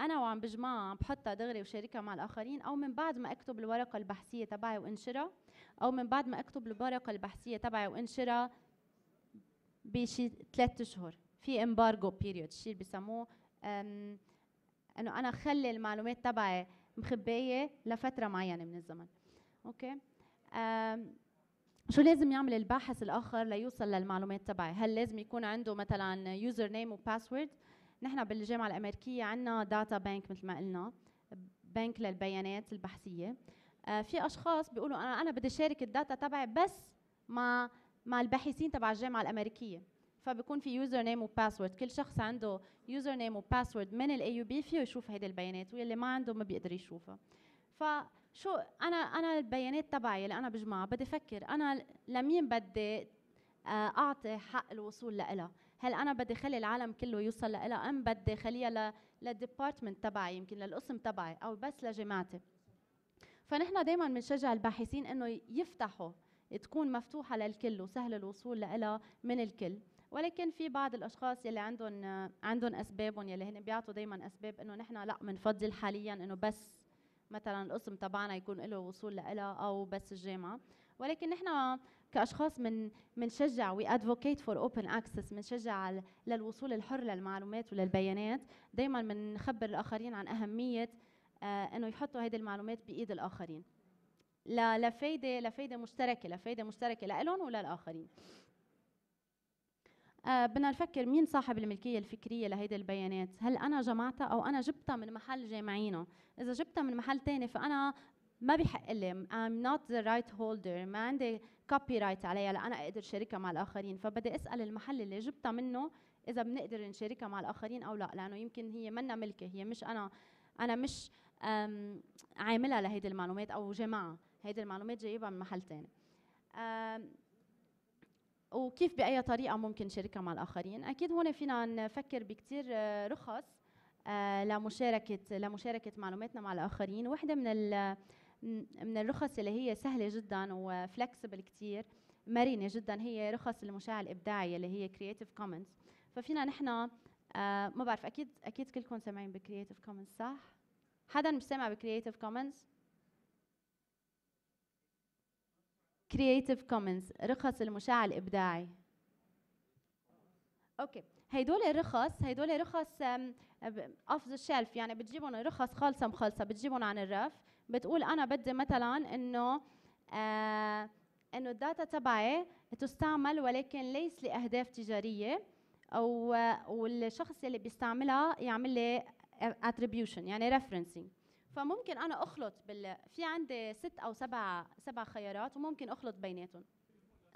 أنا وعم بجمعها عم بحطها دغري وشاركها مع الآخرين أو من بعد ما أكتب الورقة البحثية تبعي وإنشرها أو من بعد ما أكتب الورقة البحثية تبعي وإنشرها بشي ثلاث أشهر. في embargo period شيء بسموه إنه أنا خلي المعلومات تبعي مخبايه لفترة معينة من الزمن. okay؟ شو لازم يعمل الباحث الآخر ليوصل للمعلومات تبعي؟ هل لازم يكون عنده مثلا username و password نحن بالجامعة الأمريكية عندنا data bank مثل ما قلنا بنك للبيانات البحثية. آه في أشخاص بيقولوا أنا أنا بدي شارك ال data تبعي بس مع مع الباحثين تبع الجامعة الأمريكية. فبكون في username و password كل شخص عنده username و password من ال AUB فيه يشوف هيدي البيانات واللي ما عنده ما بيقدر يشوفها. فشو أنا أنا البيانات تبعي اللي أنا بجمعها بدي أفكر أنا لمين بدي آه، أعطي حق الوصول لها هل أنا بدي خلي العالم كله يوصل لها أم بدي خليها لل department تبعي يمكن للقسم تبعي أو بس لجماعتي؟ فنحن دائما بنشجع الباحثين إنه يفتحوا تكون مفتوحة للكل وسهل الوصول لها من الكل. ولكن في بعض الأشخاص يلي عندهم عندهم أسبابهم يلي هن بيعطوا دائما أسباب إنه نحن لأ بنفضل حاليا إنه بس مثلا القسم تبعنا يكون له وصول لها أو بس الجامعة. ولكن نحن كأشخاص من بنشجع we advocate for open access بنشجع للوصول الحر للمعلومات وللبيانات. دائما بنخبر الآخرين عن أهمية آه إنه يحطوا هذه المعلومات بإيد الآخرين. لفائده لفائده مشتركة لفائده مشتركة لهم وللاخرين آه بدنا نفكر مين صاحب الملكية الفكرية لهيدي البيانات؟ هل أنا جمعتها أو أنا جبتها من محل جامعينه إذا جبتها من محل تاني فأنا ما بحق لي. I'm not the right holder. ما عندي copyright عليها لأنا أقدر شاركها مع الآخرين. فبدي أسأل المحل اللي جبتها منه إذا بنقدر نشاركها مع الآخرين أو لا لأنه يمكن هي منا ملكي هي مش أنا. أنا مش عاملها لهيدي المعلومات أو جماعة. هيدي المعلومات جايبها من محل تاني. وكيف بأي طريقة ممكن نشاركها مع الآخرين؟ أكيد هون فينا نفكر بكثير آه، رخص آه، لمشاركة لمشاركة معلوماتنا مع الآخرين. وحده من من الرخص اللي هي سهلة جدا و flexible كثير مرنة جدا هي رخص المشاع الابداعي اللي هي Creative Commons ففينا نحن آه ما بعرف أكيد أكيد كلكم سامعين ب Creative Commons صح؟ حدا مش سامع ب Creative Commons Creative Commons رخص المشاع الإبداعي. okay. هيدول الرخص هيدول رخص off the shelf يعني بتجيبهم رخص خالصه مخلصه بتجيبهم عن الرف. بتقول أنا بدي مثلا إنه آه إنه ال data تبعي تستعمل ولكن ليس لأهداف تجارية أو والشخص اللي بيستعملها يعمل لي attribution يعني referencing. فممكن أنا أخلط بال في عندي ست أو سبع سبع خيارات وممكن أخلط بيناتهم.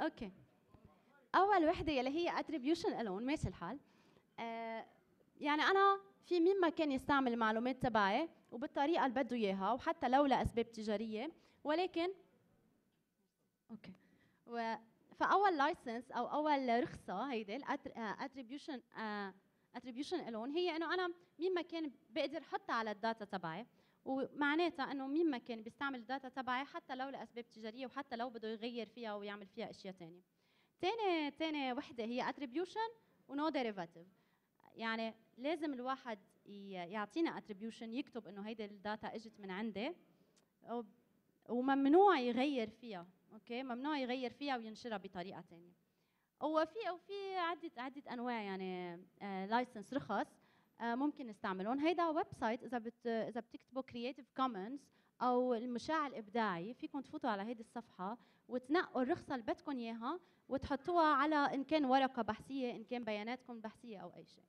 okay. أول وحدة يلي هي attribution alone ماشي الحال. آه يعني أنا في مين ما كان يستعمل المعلومات تبعي وبالطريقة اللي بده إياها وحتى لو لأسباب تجارية ولكن okay. و فأول license أو أول رخصة هيدي ال attribution attribution alone هي إنه أنا مين ما كان بقدر أحطها على ال data تبعي ومعناتها إنه مين ما كان بيستعمل ال data تبعي حتى لو لأسباب تجارية وحتى لو بده يغير فيها ويعمل فيها أشياء ثانية ثاني ثاني وحدة هي attribution و no derivative يعني لازم الواحد يعطينا attribution يكتب إنه هيدي ال data إجت من عندي. وممنوع يغير فيها okay؟ ممنوع يغير فيها وينشرها بطريقة ثانية وفي أو في عده عدة أنواع يعني license آه رخص آه ممكن نستعملهم. هيدا website إذا بت إذا بتكتبوا Creative Commons أو المشاع الإبداعي فيكم تفوتوا على هيدي الصفحة وتنقوا الرخصة اللي بدكم إياها وتحطوها على إن كان ورقة بحثية إن كان بياناتكم البحثية أو أي شيء.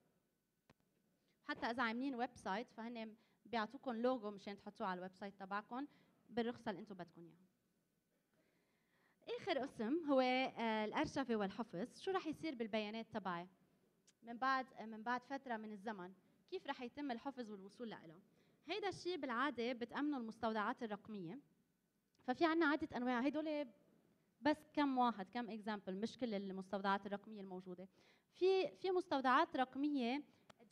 حتى إذا عاملين website فهن بيعطوكم لوجو مشان تحطوه على ال website تبعكم بالرخصة اللي أنتم بدكم إياها. آخر قسم هو آه، الأرشفة والحفظ. شو رح يصير بالبيانات تبعي؟ من بعد من بعد فترة من الزمن كيف رح يتم الحفظ والوصول لها هيدا الشيء بالعادة بتأمنه المستودعات الرقمية. ففي عنا عدة أنواع. هدول بس كم واحد كم example مش كل المستودعات الرقمية الموجودة. في في مستودعات رقمية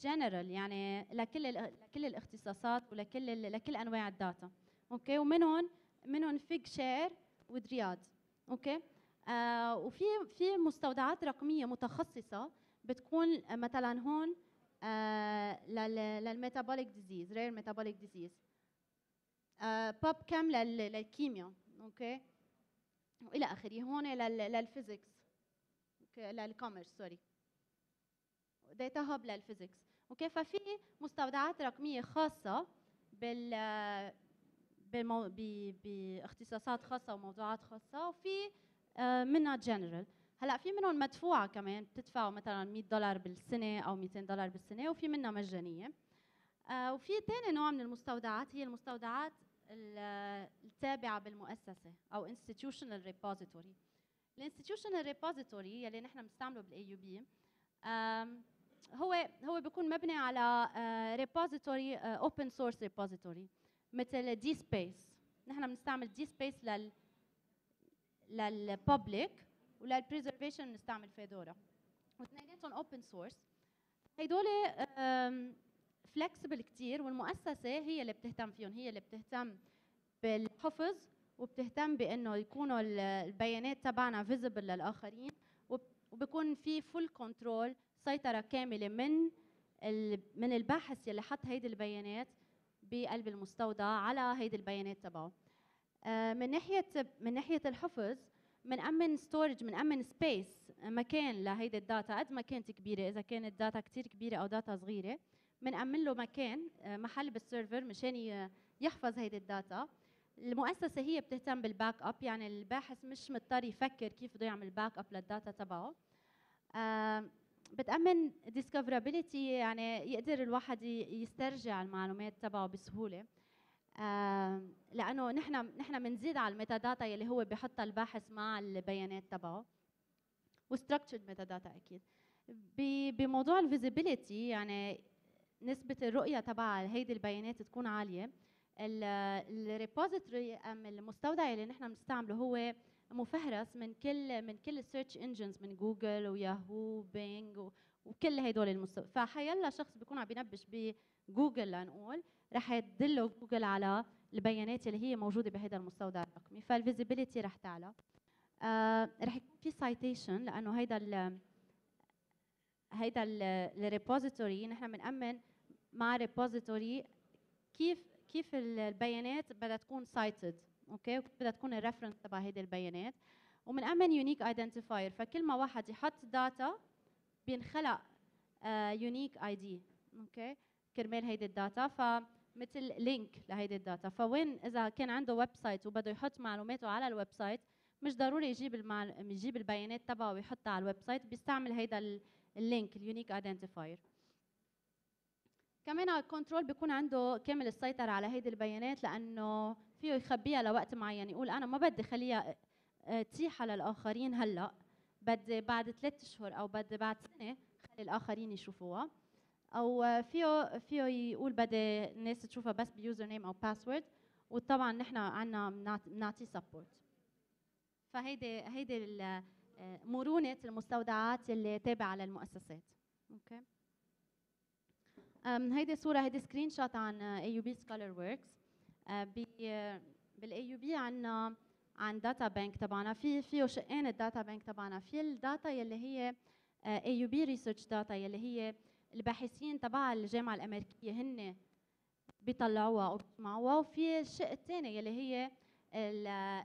جنرال يعني لكل لكل الاختصاصات ولكل لكل أنواع ال data. okay؟ ومنهم منهم Figshare و Dryad okay؟ آه وفي في مستودعات رقمية متخصصة بتكون مثلا هون آه لل metabolic disease rare metabolic disease PubChem للكيمياء. okay؟ وإلى آخره. هون لل physics okay؟ لل commerce sorry DataHub لل physics okay ففي مستودعات رقمية خاصة بال. ب... باختصاصات خاصة وموضوعات خاصة وفي آه، منها جنرال هلأ في منهم مدفوعة كمان بتدفعوا مثلا 100 دولار بالسنة أو 200 دولار بالسنة وفي منها مجانية. آه، وفي ثاني نوع من المستودعات هي المستودعات التابعة بالمؤسسة أو institutional repository. ال institutional repository يلي نحن بنستعمله بال AUB هو هو بيكون مبني على repository open source repository مثل DSpace نحن بنستعمل DSpace لل لل public ولل preservation بنستعمل Fedora واثنيناتهم open source هدول flexible كثير والمؤسسة هي اللي بتهتم فيهم هي اللي بتهتم بالحفظ وبتهتم بإنه يكونوا البيانات تبعنا visible للآخرين وبكون في full control سيطرة كاملة من من الباحث يلي حط هيدي البيانات بقلب المستودع على هيدي البيانات تبعه. آه، من ناحية من ناحية الحفظ بنأمن storage بنأمن space مكان لهيدي ال data قد ما كانت كبيرة إذا كانت data كثير كبيرة أو data صغيرة بنأمن له مكان آه، محل بال server مشان يحفظ هيدي ال data. المؤسسة هي بتهتم بال backup يعني الباحث مش مضطر يفكر كيف بده يعمل backup لل data تبعه. آه، بتأمن discoverability يعني يقدر الواحد يسترجع المعلومات تبعه بسهولة. آه لأنه نحن نحن بنزيد على ال metadata يلي هو بحطها الباحث مع البيانات تبعه. و structured metadata أكيد بموضوع ال visibility يعني نسبة الرؤية تبع هيدي البيانات تكون عالية. ال repository أم المستودع اللي نحن بنستعمله هو مفهرس من كل من كل ال search engines من Google و Yahoo Bing وكل هدول المستوى فحيلا شخص بيكون عم بينبش بجوجل لنقول رح يدله جوجل على البيانات اللي هي موجودة بهذا المستودع الرقمي. فال visibility رح تعلى. آه رح يكون في citation لأنه هيدا ال هيدا ال repository نحن بنأمن مع repository كيف كيف البيانات بدها تكون cited okay؟ بدها تكون ال reference تبع هيدي البيانات. وبنأمن unique identifier فكل ما واحد يحط data بينخلق unique ID okay؟ كرمال هيدي ال data. فمثل link لهيدي ال data. فوين إذا كان عنده website وبده يحط معلوماته على ال website مش ضروري يجيب المعل... يجيب البيانات تبعه ويحطها على ال website بيستعمل هيدا ال link ال unique identifier كمان ال control بيكون عنده كامل السيطرة على هيدي البيانات لأنه فيه يخبيها لوقت معين يقول أنا ما بدي خليها متاحة للآخرين هلأ بدي بعد ثلاث أشهر أو بدي بعد سنة خلي الآخرين يشوفوها. أو فيه فيه يقول بدي الناس تشوفها بس ب username أو password وطبعا نحن عندنا بنعطي support فهيدي هيدي آه، مرونة المستودعات اللي تابعة للمؤسسات. okay. هيدي صورة هيدي screenshot عن اي يو بي سكولر وركس بالاي يو بي عندنا عن data bank تبعنا. في فيه شقين ال data bank تبعنا. في ال data يلي هي AUB research data يلي هي الباحثين تبع الجامعة الأمريكية. هن بيطلعوها أو وفي الشق الثاني يلي هي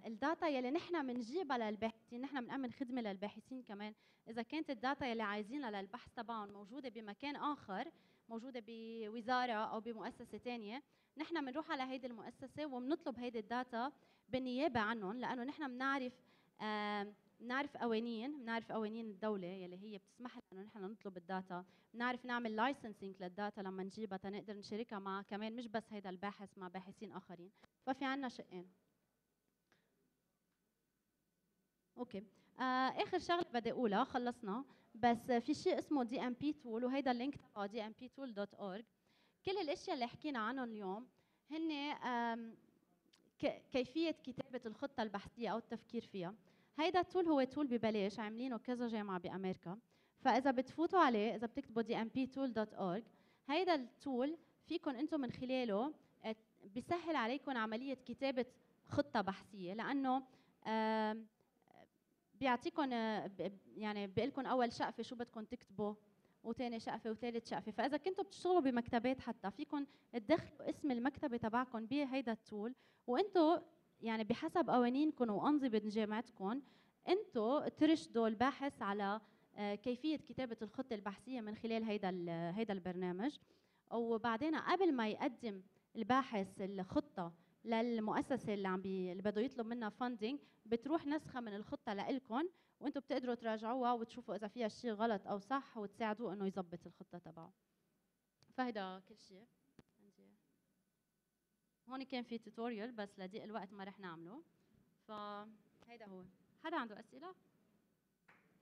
ال data يلي نحن بنجيبها للباحثين. نحن بنأمن خدمة للباحثين كمان. إذا كانت ال data يلي عايزينها للبحث تبعهم موجودة بمكان آخر موجودة بوزارة أو بمؤسسة ثانية نحن بنروح على هيدي المؤسسة وبنطلب هيدي ال data بالنيابة عنهم لأنه نحن بنعرف بنعرف قوانين بنعرف قوانين الدولة يلي هي بتسمح لنا نحن نطلب ال data بنعرف نعمل licensing لل data لما نجيبها تنقدر نشاركها مع كمان مش بس هيدا الباحث مع باحثين آخرين. ففي عنا شقين. أوكي. آه آخر شغلة بدي أقولها خلصنا. بس في شيء اسمه DMPTool وهيدا ال link تبعه DMPTool dot org كل الأشياء اللي حكينا عنهم اليوم هن كيفية كتابة الخطة البحثية أو التفكير فيها. هيدا ال tool هو tool ببلاش عاملينه كذا جامعة بأمريكا. فإذا بتفوتوا عليه إذا بتكتبوا dmptool.org هيدا التول فيكم أنتم من خلاله بيسهل عليكم عملية كتابة خطة بحثية. لأنه بيعطيكم يعني بيقول لكم أول شقفة شو بدكم تكتبوا. وثاني شقفة وثالث شقفة. فإذا كنتوا بتشتغلوا بمكتبات حتى فيكم تدخلوا اسم المكتبة تبعكم بهيدا التول. وأنتم يعني بحسب قوانينكم وأنظمة جامعتكم أنتم ترشدوا الباحث على آه، كيفية كتابة الخطة البحثية من خلال هيدا هيدا البرنامج. وبعدين قبل ما يقدم الباحث الخطة للمؤسسة اللي عم اللي بده يطلب منها funding بتروح نسخة من الخطة لإلكم وأنتم بتقدروا تراجعوها وتشوفوا إذا فيها شيء غلط أو صح وتساعدوه إنه يظبط الخطة تبعه. فهيدا كل شيء. هون كان في tutorial بس لضيق الوقت ما رح نعمله. فهيدا هو. حدا عنده أسئلة؟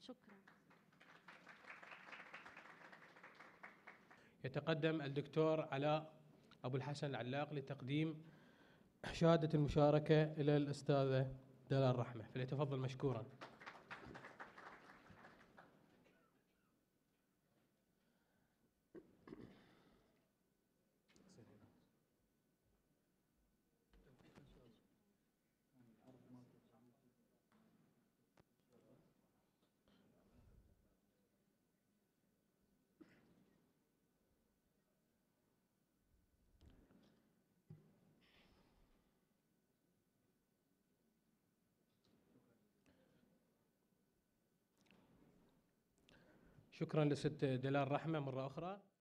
شكرا. يتقدم الدكتور علاء أبو الحسن العلاق لتقديم شهادة المشاركة إلى الأستاذة دلال رحمة. فليتفضل مشكورا. شكرا لست دلال رحمة مرة أخرى.